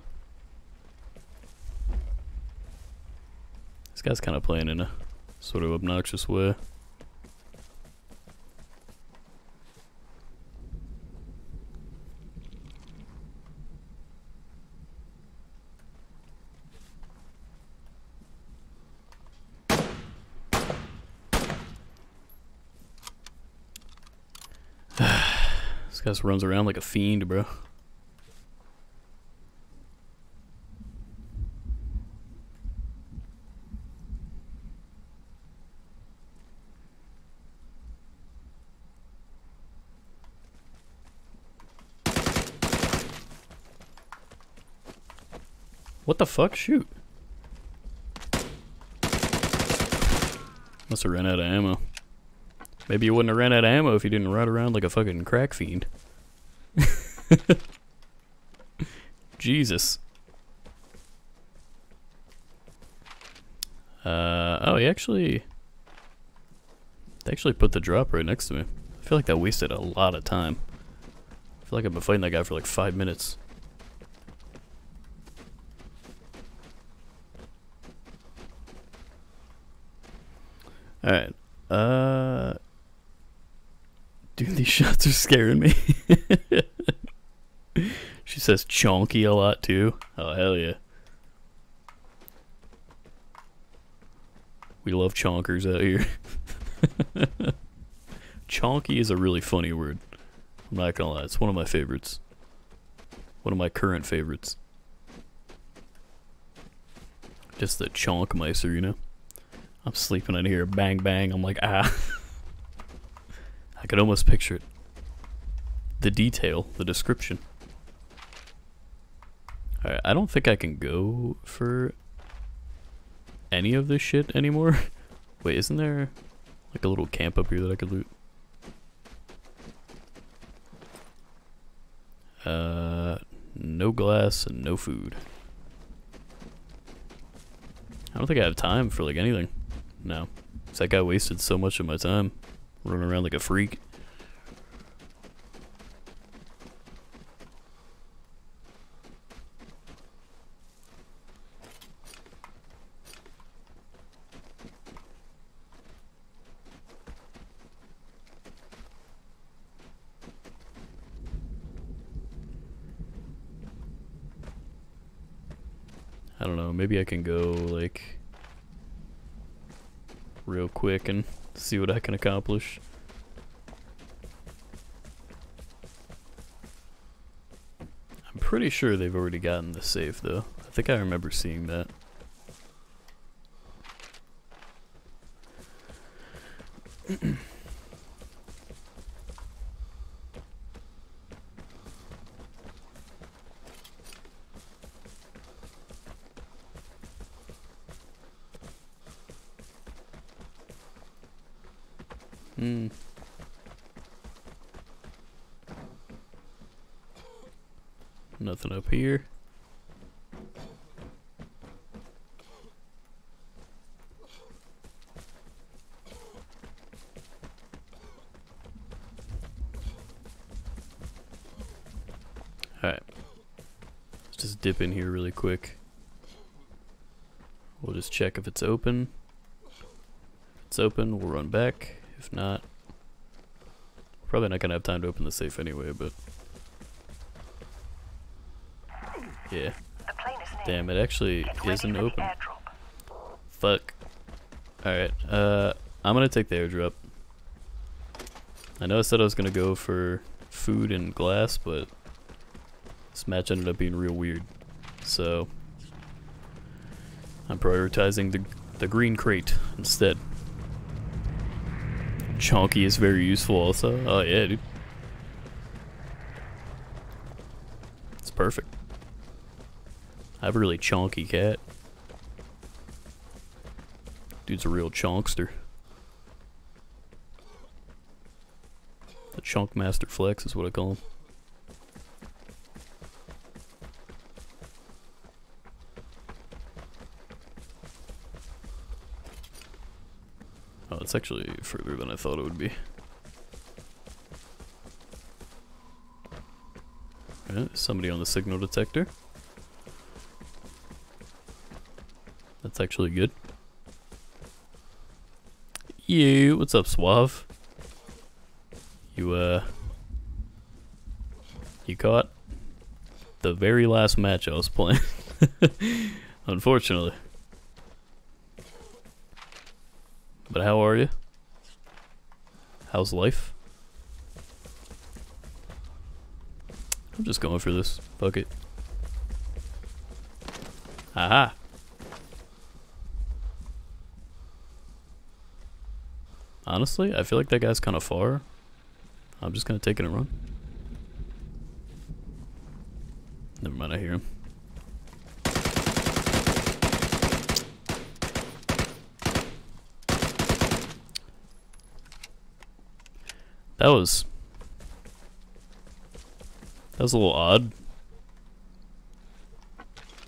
This guy's kind of playing in a sort of obnoxious way. This runs around like a fiend, bro. What the fuck? Shoot. Must have ran out of ammo. Maybe you wouldn't have ran out of ammo if you didn't ride around like a fucking crack fiend. Jesus. Uh, oh, he actually... They actually put the drop right next to me. I feel like that wasted a lot of time. I feel like I've been fighting that guy for like five minutes. Alright. Uh... Dude, these shots are scaring me. she says chonky a lot too. Oh, hell yeah. We love chonkers out here. Chonky is a really funny word. I'm not gonna lie, it's one of my favorites. One of my current favorites. Just the chonk micer, you know? I'm sleeping in here, bang bang, I'm like, ah. I could almost picture it. The detail, the description. Alright, I don't think I can go for any of this shit anymore. Wait, isn't there like a little camp up here that I could loot? Uh, no glass and no food. I don't think I have time for like anything. No. that guy wasted so much of my time running around like a freak. I don't know, maybe I can go like real quick and see what I can accomplish. I'm pretty sure they've already gotten the safe though. I think I remember seeing that. Hmm. Nothing up here. Alright. Let's just dip in here really quick. We'll just check if it's open. If it's open, we'll run back. If not, probably not gonna have time to open the safe anyway, but yeah. The plane is near. Damn, it actually isn't open. Fuck. Alright, uh, I'm gonna take the airdrop. I know I said I was gonna go for food and glass, but this match ended up being real weird. So, I'm prioritizing the, the green crate instead. Chonky is very useful also. Oh yeah, dude. It's perfect. Have a really chonky cat. Dude's a real chonkster. The chunk master flex is what I call him. Oh, it's actually further than I thought it would be. Alright, somebody on the signal detector. Actually good. You, what's up, Suave? You, uh... You caught the very last match I was playing. Unfortunately. But how are you? How's life? I'm just going for this. Fuck it. Aha! Honestly, I feel like that guy's kind of far. I'm just gonna take it and run. Never mind, I hear him. That was... That was a little odd.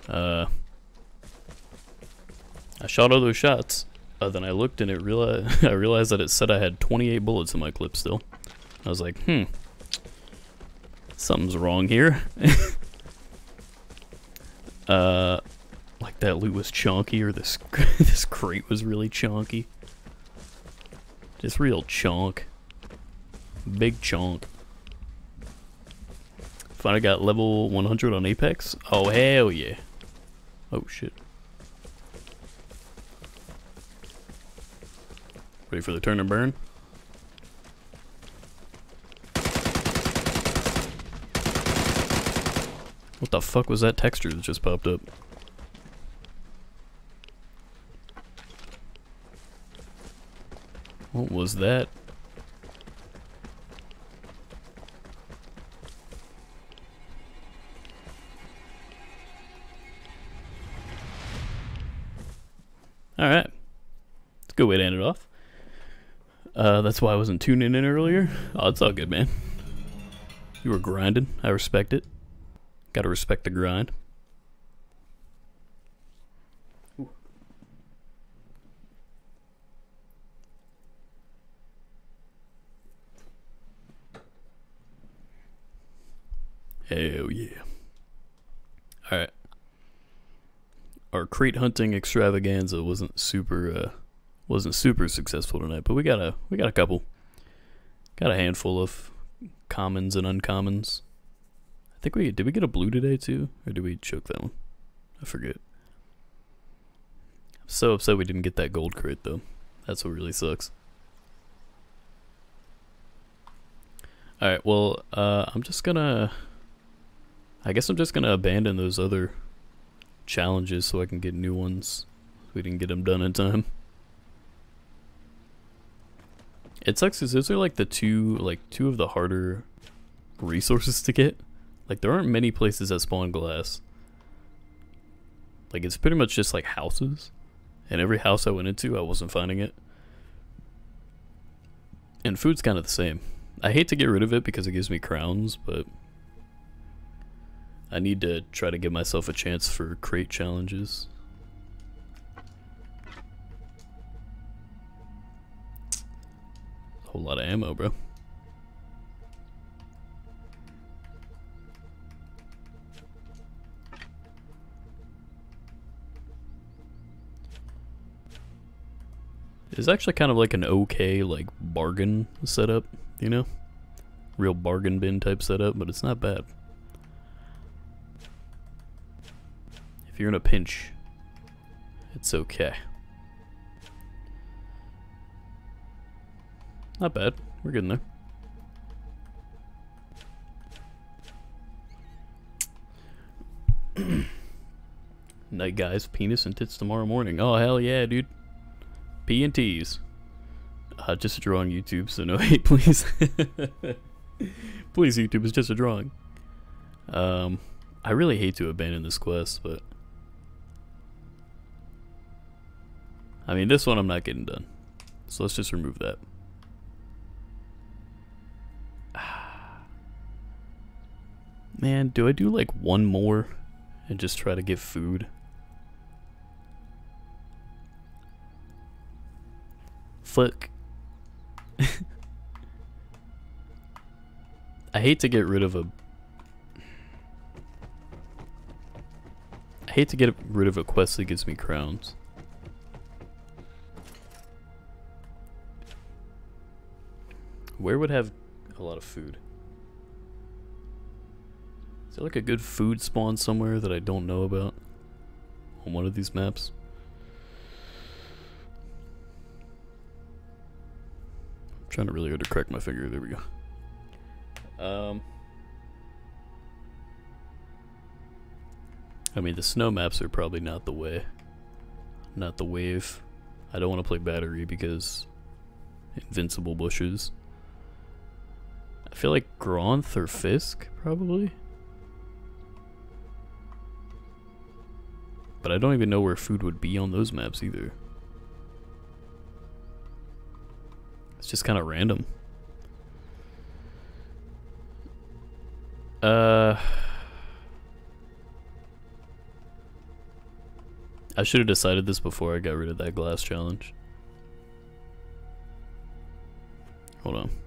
Uh... I shot all those shots. Uh, then I looked and it realized I realized that it said I had 28 bullets in my clip still. I was like, hmm, something's wrong here. uh, like that loot was chunky, or this this crate was really chunky. Just real chunk, big chunk. Finally got level 100 on Apex. Oh hell yeah! Oh shit. Ready for the turn and burn? What the fuck was that texture that just popped up? What was that? Uh, that's why I wasn't tuning in earlier. Oh, it's all good, man. You were grinding. I respect it. Gotta respect the grind. Hell yeah. Alright. Our crate hunting extravaganza wasn't super uh wasn't super successful tonight, but we got a we got a couple. Got a handful of commons and uncommons. I think we did we get a blue today too, or did we choke that one? I forget. I'm so upset we didn't get that gold crate though. That's what really sucks. All right, well, uh, I'm just gonna. I guess I'm just gonna abandon those other challenges so I can get new ones. We didn't get them done in time. It sucks because those are like the two, like two of the harder resources to get. Like there aren't many places that spawn glass. Like it's pretty much just like houses. And every house I went into, I wasn't finding it. And food's kind of the same. I hate to get rid of it because it gives me crowns, but I need to try to give myself a chance for crate challenges. Whole lot of ammo, bro. It's actually kind of like an okay like bargain setup, you know? Real bargain bin type setup, but it's not bad. If you're in a pinch, it's okay. Not bad. We're getting there. Night guys, penis and tits tomorrow morning. Oh hell yeah, dude. P and T's. Uh, just a drawing, YouTube, so no hate, please. please, YouTube, it's just a drawing. Um, I really hate to abandon this quest, but I mean, this one I'm not getting done, so let's just remove that. Man, do I do like one more and just try to get food? Fuck. I hate to get rid of a... I hate to get rid of a quest that gives me crowns. Where would have a lot of food? Is there like a good food spawn somewhere that I don't know about? On one of these maps? I'm trying to really hard to crack my finger. There we go. Um, I mean, the snow maps are probably not the way. Not the wave. I don't want to play battery because invincible bushes. I feel like Gronth or Fisk, probably. But I don't even know where food would be on those maps either. It's just kind of random. Uh... I should have decided this before I got rid of that glass challenge. Hold on.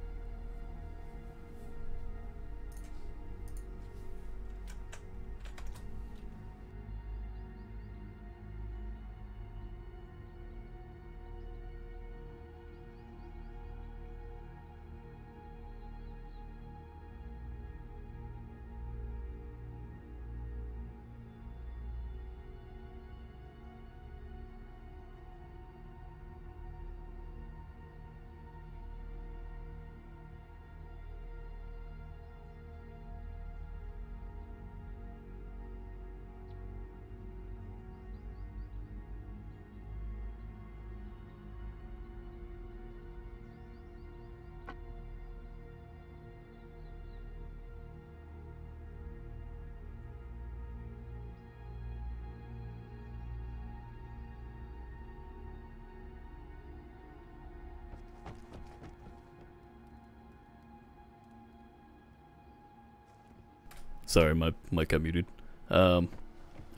Sorry, my mic got muted. Um,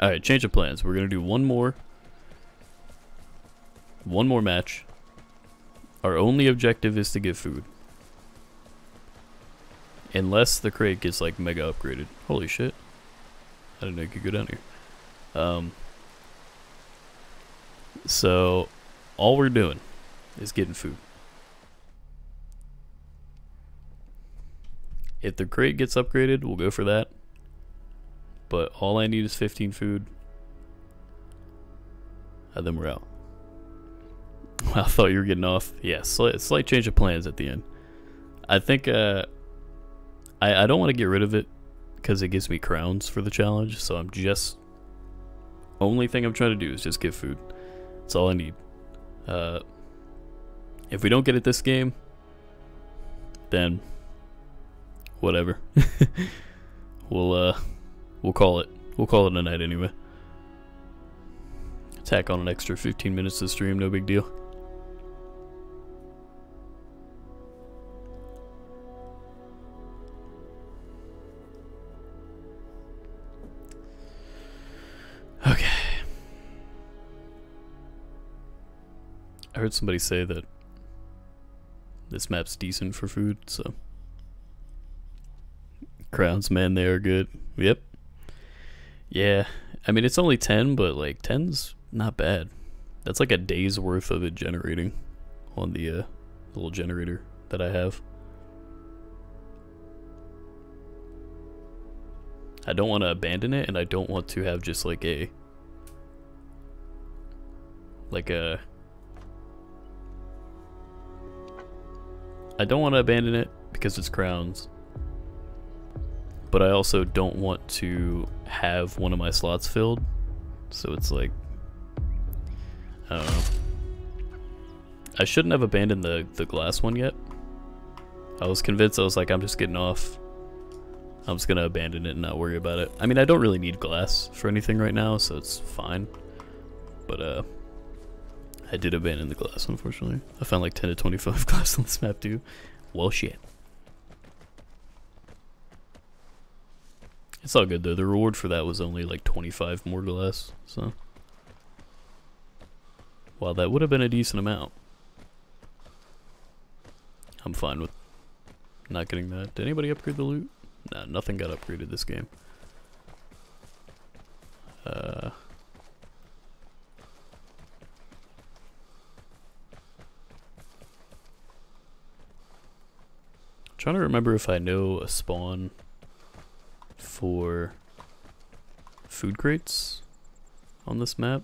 Alright, change of plans. We're gonna do one more. One more match. Our only objective is to get food. Unless the crate gets like mega upgraded. Holy shit. I didn't know you could go down here. Um, so, all we're doing is getting food. If the crate gets upgraded, we'll go for that. But all I need is 15 food. And then we're out. I thought you were getting off. Yeah, slight, slight change of plans at the end. I think uh, I, I don't want to get rid of it because it gives me crowns for the challenge. So I'm just... Only thing I'm trying to do is just get food. That's all I need. Uh, if we don't get it this game, then whatever. we'll uh We'll call it. We'll call it a night anyway. Tack on an extra 15 minutes of stream, no big deal. Okay. I heard somebody say that this map's decent for food, so. Crowns, man, they are good. Yep, yeah, I mean, it's only 10, but like 10's not bad. That's like a day's worth of it generating on the uh, little generator that I have. I don't want to abandon it, and I don't want to have just like a like a I don't want to abandon it because it's crowns. But I also don't want to have one of my slots filled. So it's like I don't know. I shouldn't have abandoned the, the glass one yet. I was convinced I was like, I'm just getting off. I'm just gonna abandon it and not worry about it. I mean, I don't really need glass for anything right now, so it's fine. But, uh, I did abandon the glass, unfortunately. I found like 10 to 25 glass on this map, too. Well, shit. It's all good, though. The reward for that was only like 25 more glass, so... While that would have been a decent amount. I'm fine with not getting that. Did anybody upgrade the loot? Nah, nothing got upgraded this game. Uh... Trying to remember if I know a spawn for food crates on this map.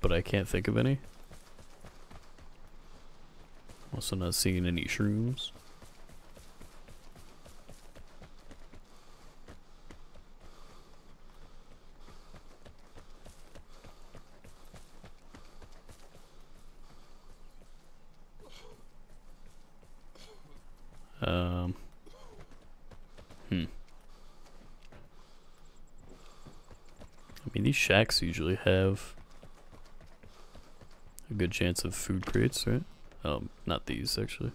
But I can't think of any. Also not seeing any shrooms. Um. Hmm. I mean, these shacks usually have a good chance of food crates, right? Um, not these, actually.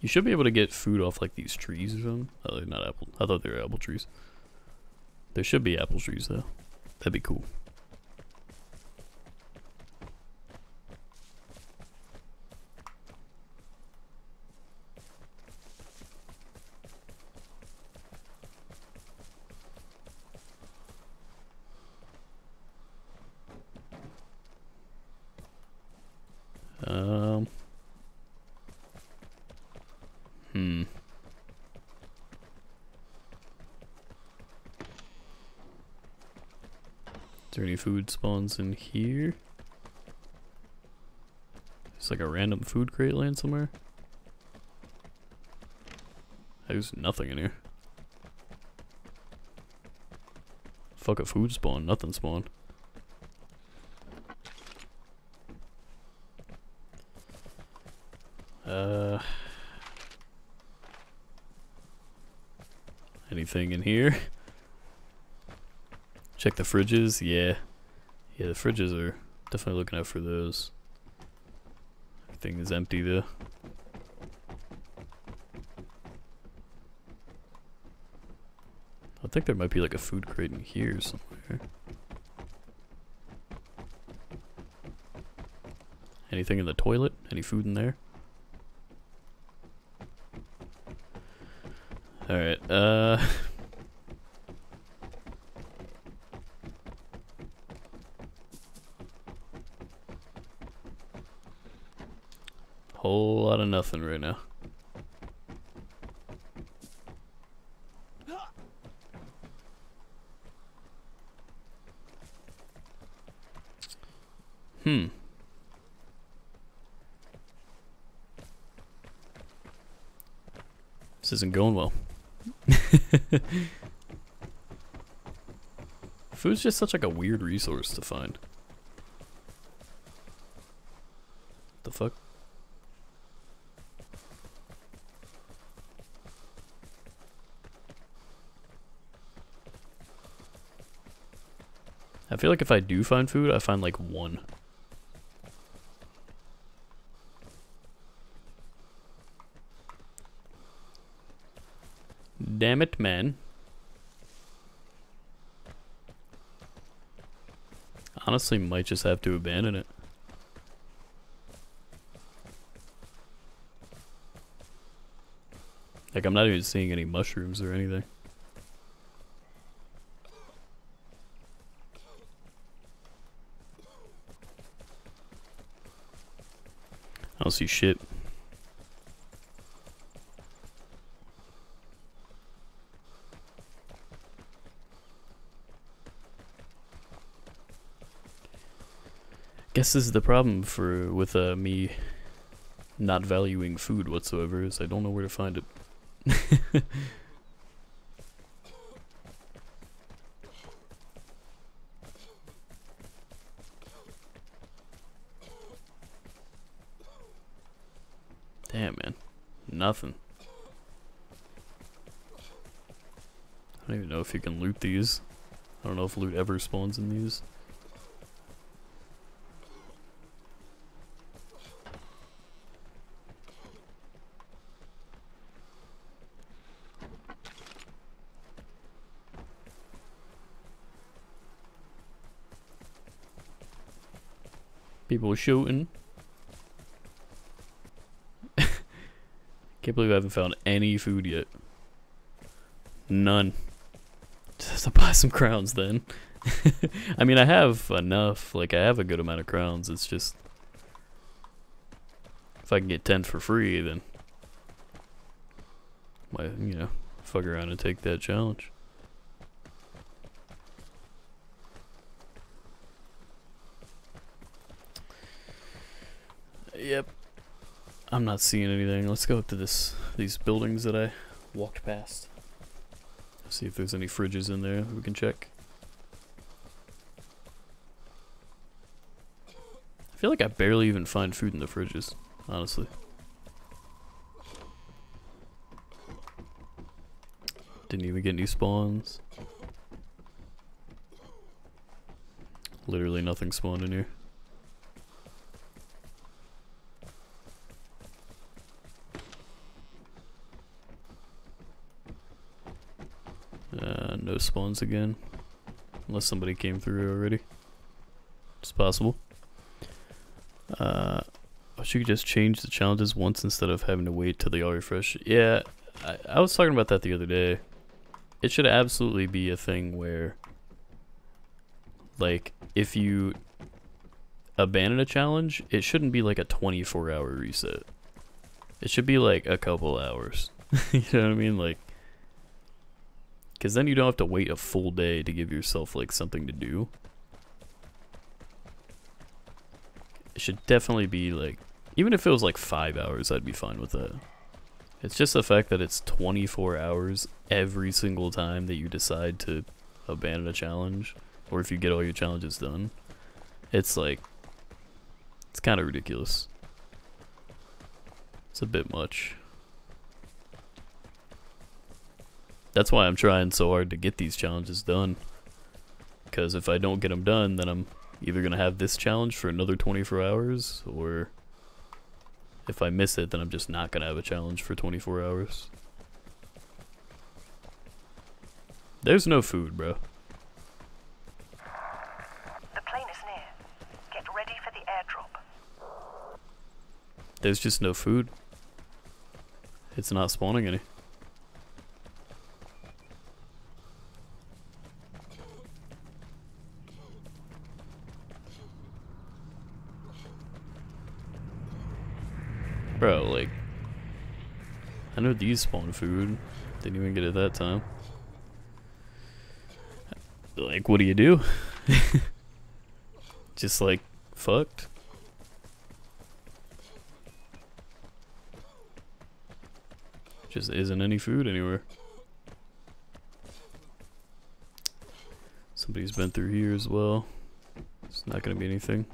You should be able to get food off like these trees or something. Oh, they're not apple. I thought they were apple trees. There should be apple trees though. That'd be cool. Um. Hmm. Is there any spawns in here? It's like a random food crate land somewhere. There's nothing in here. Fuck a food spawn, nothing spawn. Uh, anything in here? Check the fridges. Yeah, yeah, the fridges are definitely looking out for those. Everything is empty though. I think there might be like a food crate in here somewhere. Anything in the toilet? Any food in there? Alright, uh... Whole lot of nothing right now. Hmm. This isn't going well. Food's just such like a weird resource to find. Feel like if I do find food, I find like one. Damn it, man. Honestly, might just have to abandon it. Like, I'm not even seeing any mushrooms or anything. Don't see shit. Guess this is the problem for with uh, me not valuing food whatsoever is I don't know where to find it. Damn man. Nothing. I don't even know if you can loot these. I don't know if loot ever spawns in these. People shooting. Can't believe I haven't found any food yet. None. Just to buy some crowns then. I mean, I have enough. Like, I have a good amount of crowns. It's just... If I can get 10 for free, then... Why, you know, fuck around and take that challenge. Yep. I'm not seeing anything. Let's go up to this these buildings that I walked past. See if there's any fridges in there we can check. I feel like I barely even find food in the fridges, honestly. Didn't even get any spawns. Literally nothing spawned in here. Uh, no spawns again. Unless somebody came through already. It's possible. Uh, I should just change the challenges once instead of having to wait till they all refresh. Yeah, I, I was talking about that the other day. It should absolutely be a thing where, like, if you abandon a challenge, it shouldn't be like a 24 hour reset. It should be like a couple hours. you know what I mean? Like, because then you don't have to wait a full day to give yourself like something to do. It should definitely be like, even if it was like five hours, I'd be fine with that. It's just the fact that it's 24 hours every single time that you decide to abandon a challenge, or if you get all your challenges done. It's like, it's kind of ridiculous. It's a bit much. That's why I'm trying so hard to get these challenges done. Because if I don't get them done, then I'm either going to have this challenge for another 24 hours, or if I miss it, then I'm just not going to have a challenge for 24 hours. There's no food, bro. The plane is near. Get ready for the airdrop. There's just no food. It's not spawning any. Bro, like, I know these spawn food. Didn't even get it that time. Like, what do you do? Just like, fucked? Just isn't any food anywhere. Somebody's been through here as well. It's not gonna be anything.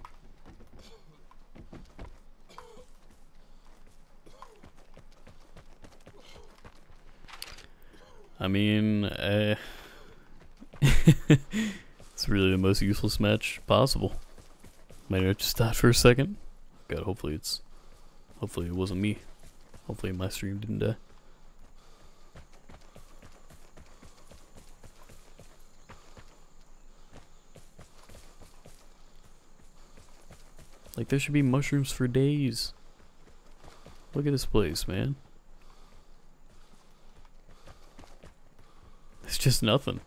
I mean, uh, it's really the most useless match possible. Might have just died for a second. God, hopefully it's, hopefully it wasn't me. Hopefully my stream didn't die. Like there should be mushrooms for days. Look at this place, man. Just nothing.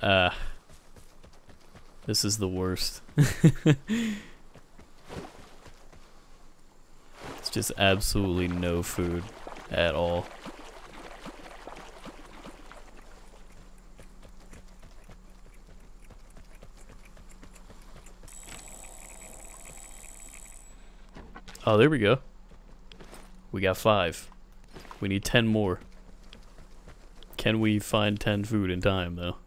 Ah. this is the worst. it's just absolutely no food at all. Oh, there we go. We got five. We need ten more. Can we find ten food in time, though?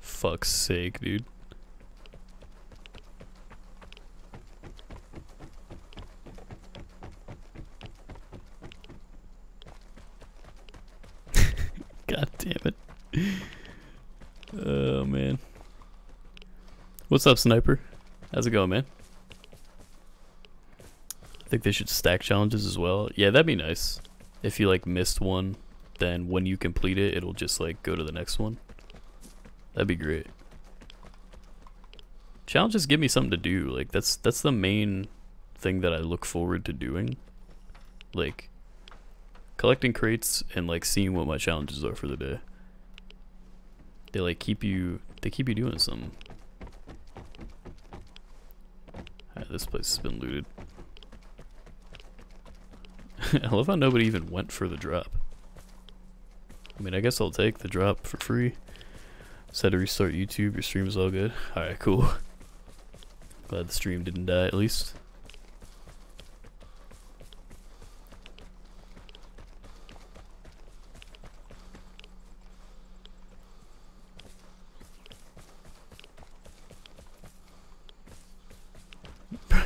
Fuck's sake, dude. God damn it. Oh, man. What's up, Sniper? How's it going, man? I think they should stack challenges as well. Yeah, that'd be nice. If you, like, missed one, then when you complete it, it'll just, like, go to the next one. That'd be great. Challenges give me something to do. Like, that's, that's the main thing that I look forward to doing. Like, collecting crates and, like, seeing what my challenges are for the day. They, like, keep you, they keep you doing something. Alright, this place has been looted. I love how nobody even went for the drop. I mean, I guess I'll take the drop for free. Said to restart YouTube, your stream is all good. Alright, cool. Glad the stream didn't die at least.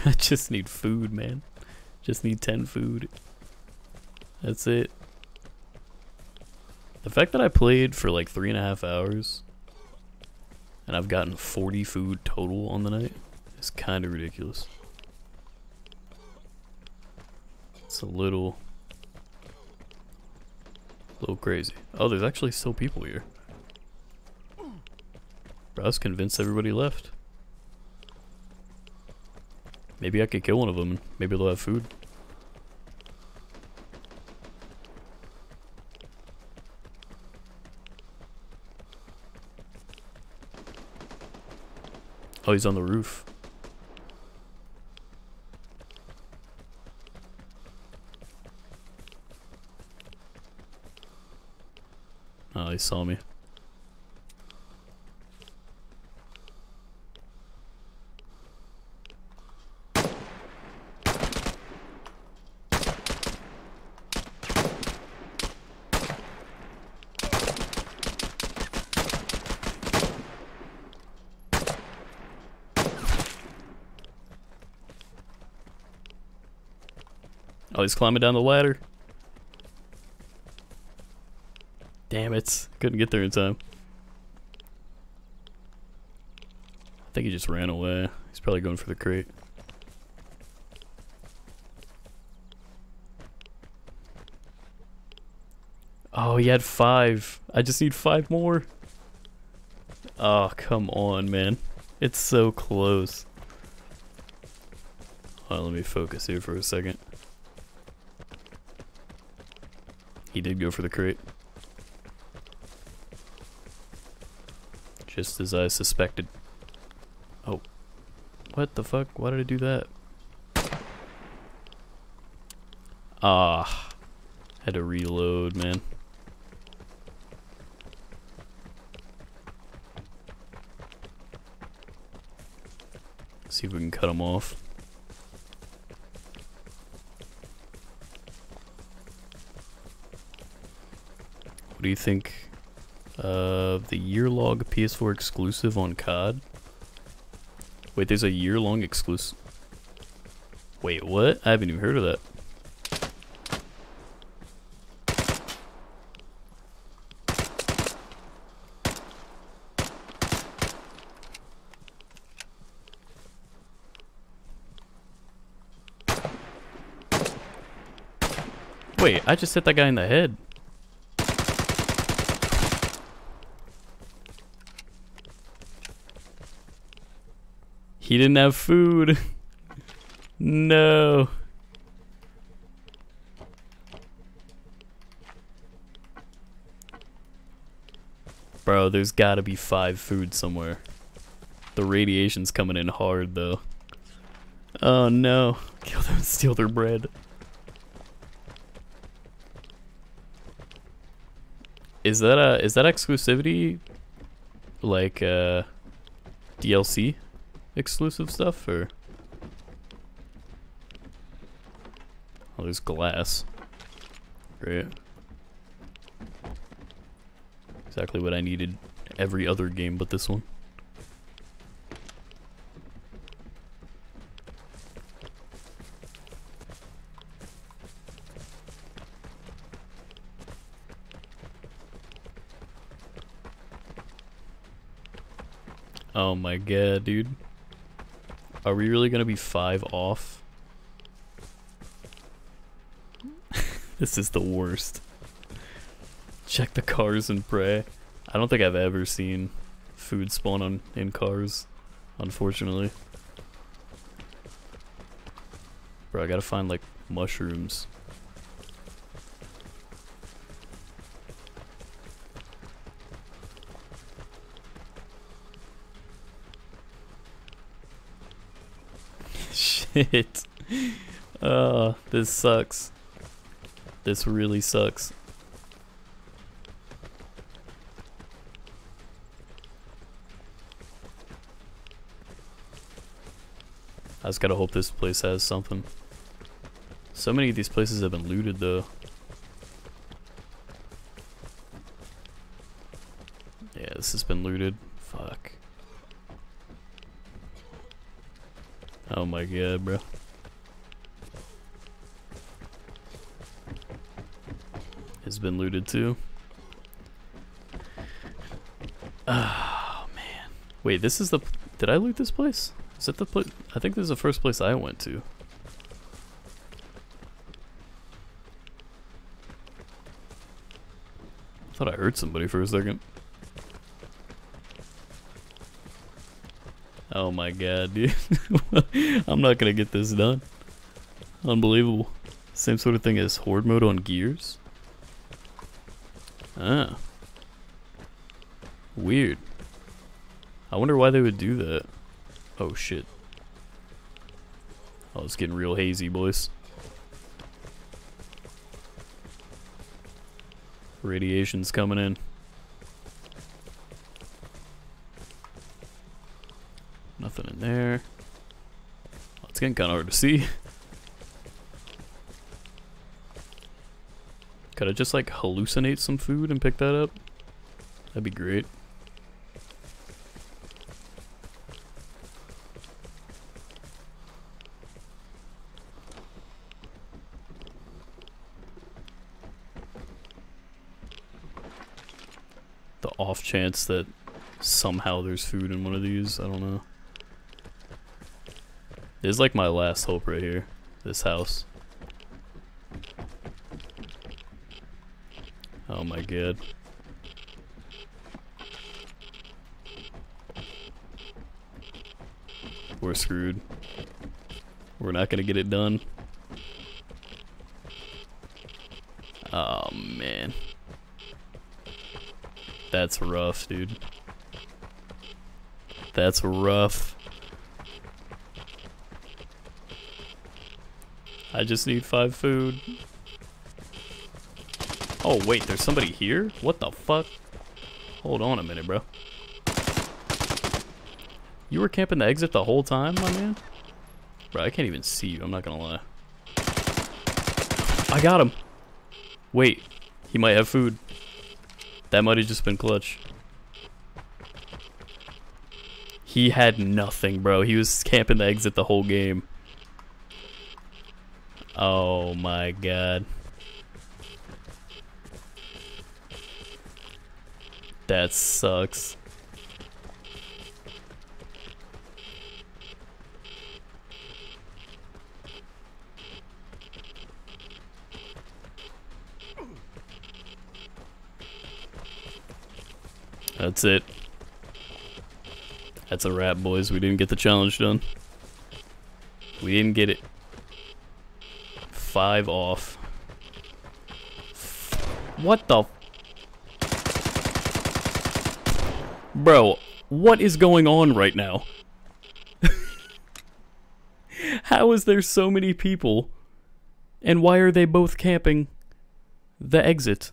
I just need food, man. Just need 10 food. That's it. The fact that I played for like three and a half hours and I've gotten 40 food total on the night is kind of ridiculous. It's a little, a little crazy. Oh, there's actually still people here. Bro, I was convinced everybody left. Maybe I could kill one of them. Maybe they'll have food. Oh, he's on the roof. Oh, he saw me. Oh, he's climbing down the ladder. Damn it. Couldn't get there in time. I think he just ran away. He's probably going for the crate. Oh, he had five. I just need five more. Oh, come on, man. It's so close. On, let me focus here for a second. He did go for the crate. Just as I suspected. Oh. What the fuck? Why did I do that? Ah. Had to reload, man. See if we can cut him off. What do you think? Uh, the year-long PS4 exclusive on COD? Wait, there's a year-long exclusive... Wait, what? I haven't even heard of that. Wait, I just hit that guy in the head. He didn't have food. no. Bro, there's gotta be five food somewhere. The radiation's coming in hard though. Oh no. Kill them steal their bread. Is that a is that exclusivity like uh DLC exclusive stuff or Oh there's glass. Great. Exactly what I needed every other game but this one. Oh my god, dude. Are we really gonna be five off? this is the worst. Check the cars and pray. I don't think I've ever seen food spawn on in cars, unfortunately. Bro, I gotta find like mushrooms. Shit. Uh, this sucks. This really sucks. I just gotta hope this place has something. So many of these places have been looted though. Yeah, this has been looted. Fuck. Oh my god, bro. It's been looted too. Oh man. Wait, this is the. Did I loot this place? Is that the place? I think this is the first place I went to. I thought I heard somebody for a second. Oh my god, dude. I'm not gonna get this done. Unbelievable. Same sort of thing as horde mode on gears. Ah. Weird. I wonder why they would do that. Oh shit. Oh, it's getting real hazy, boys. Radiation's coming in. Nothing in there. Oh, it's getting kind of hard to see. Could I just like hallucinate some food and pick that up? That'd be great. The off chance that somehow there's food in one of these, I don't know. This is like my last hope right here. This house. Oh my god. We're screwed. We're not gonna get it done. Oh man. That's rough, dude. That's rough. I just need five food. Oh wait, there's somebody here? What the fuck? Hold on a minute, bro. You were camping the exit the whole time, my man? Bro, I can't even see you, I'm not gonna lie. I got him! Wait, he might have food. That might have just been clutch. He had nothing, bro. He was camping the exit the whole game. Oh my god. That sucks. That's it. That's a wrap, boys. We didn't get the challenge done. We didn't get it. Five off. What the? Bro, what is going on right now? How is there so many people? And why are they both camping the exit?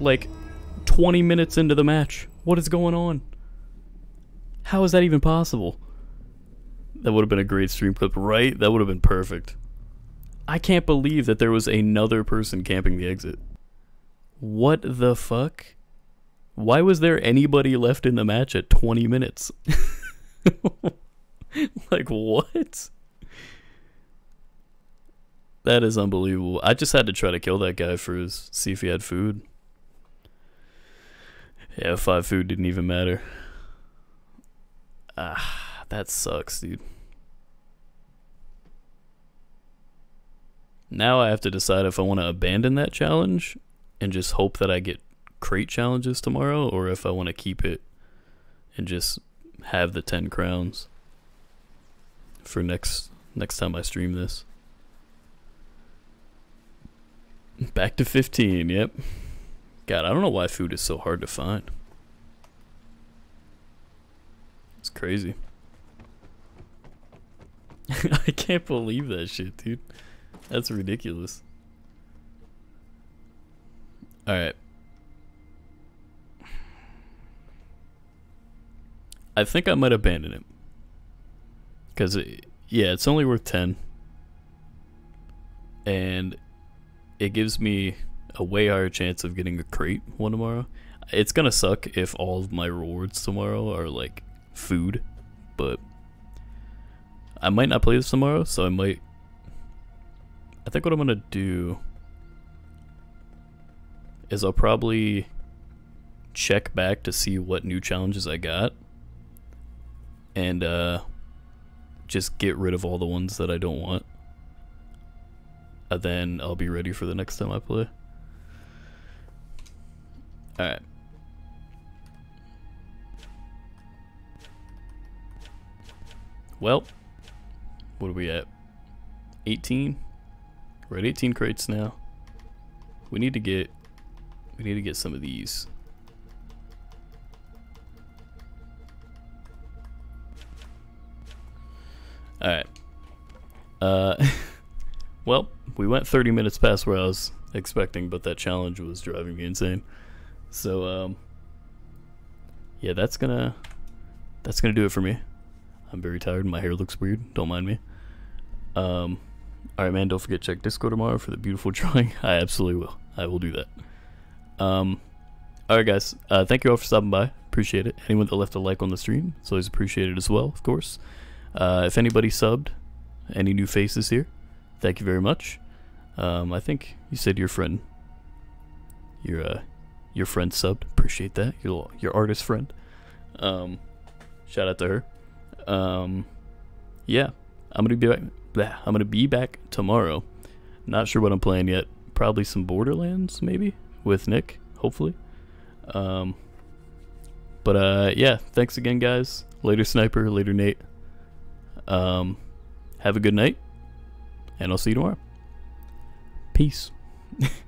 Like 20 minutes into the match. What is going on? How is that even possible? That would have been a great stream clip, right? That would have been perfect. I can't believe that there was another person camping the exit. What the fuck? Why was there anybody left in the match at 20 minutes? like, what? That is unbelievable. I just had to try to kill that guy for his, see if he had food. Yeah, five food didn't even matter. Ah, that sucks, dude. Now I have to decide if I want to abandon that challenge and just hope that I get crate challenges tomorrow or if I want to keep it and just have the 10 crowns for next next time I stream this. Back to 15, yep. God, I don't know why food is so hard to find. It's crazy. I can't believe that shit, dude. That's ridiculous. Alright. I think I might abandon it. Because, it, yeah, it's only worth 10. And it gives me a way higher chance of getting a crate one tomorrow. It's gonna suck if all of my rewards tomorrow are like food, but I might not play this tomorrow, so I might. I think what I'm gonna do is I'll probably check back to see what new challenges I got and uh, just get rid of all the ones that I don't want. And then I'll be ready for the next time I play. Alright. Well, what are we at? 18? We're at 18 crates now. We need to get we need to get some of these. Alright. Uh well, we went 30 minutes past where I was expecting, but that challenge was driving me insane. So um yeah, that's gonna that's gonna do it for me. I'm very tired. My hair looks weird. Don't mind me. Um, all right, man. Don't forget to check Discord tomorrow for the beautiful drawing. I absolutely will. I will do that. Um, all right, guys. Uh, thank you all for stopping by. Appreciate it. Anyone that left a like on the stream, it's always appreciated as well. Of course. Uh, if anybody subbed, any new faces here, thank you very much. Um, I think you said your friend, your uh, your friend subbed. Appreciate that. Your your artist friend. Um, shout out to her. Um, yeah, I'm gonna be back. Bleh, I'm gonna be back tomorrow. Not sure what I'm playing yet. Probably some Borderlands, maybe with Nick. Hopefully. Um, but uh, yeah, thanks again, guys. Later, Sniper. Later, Nate. Um, have a good night, and I'll see you tomorrow. Peace.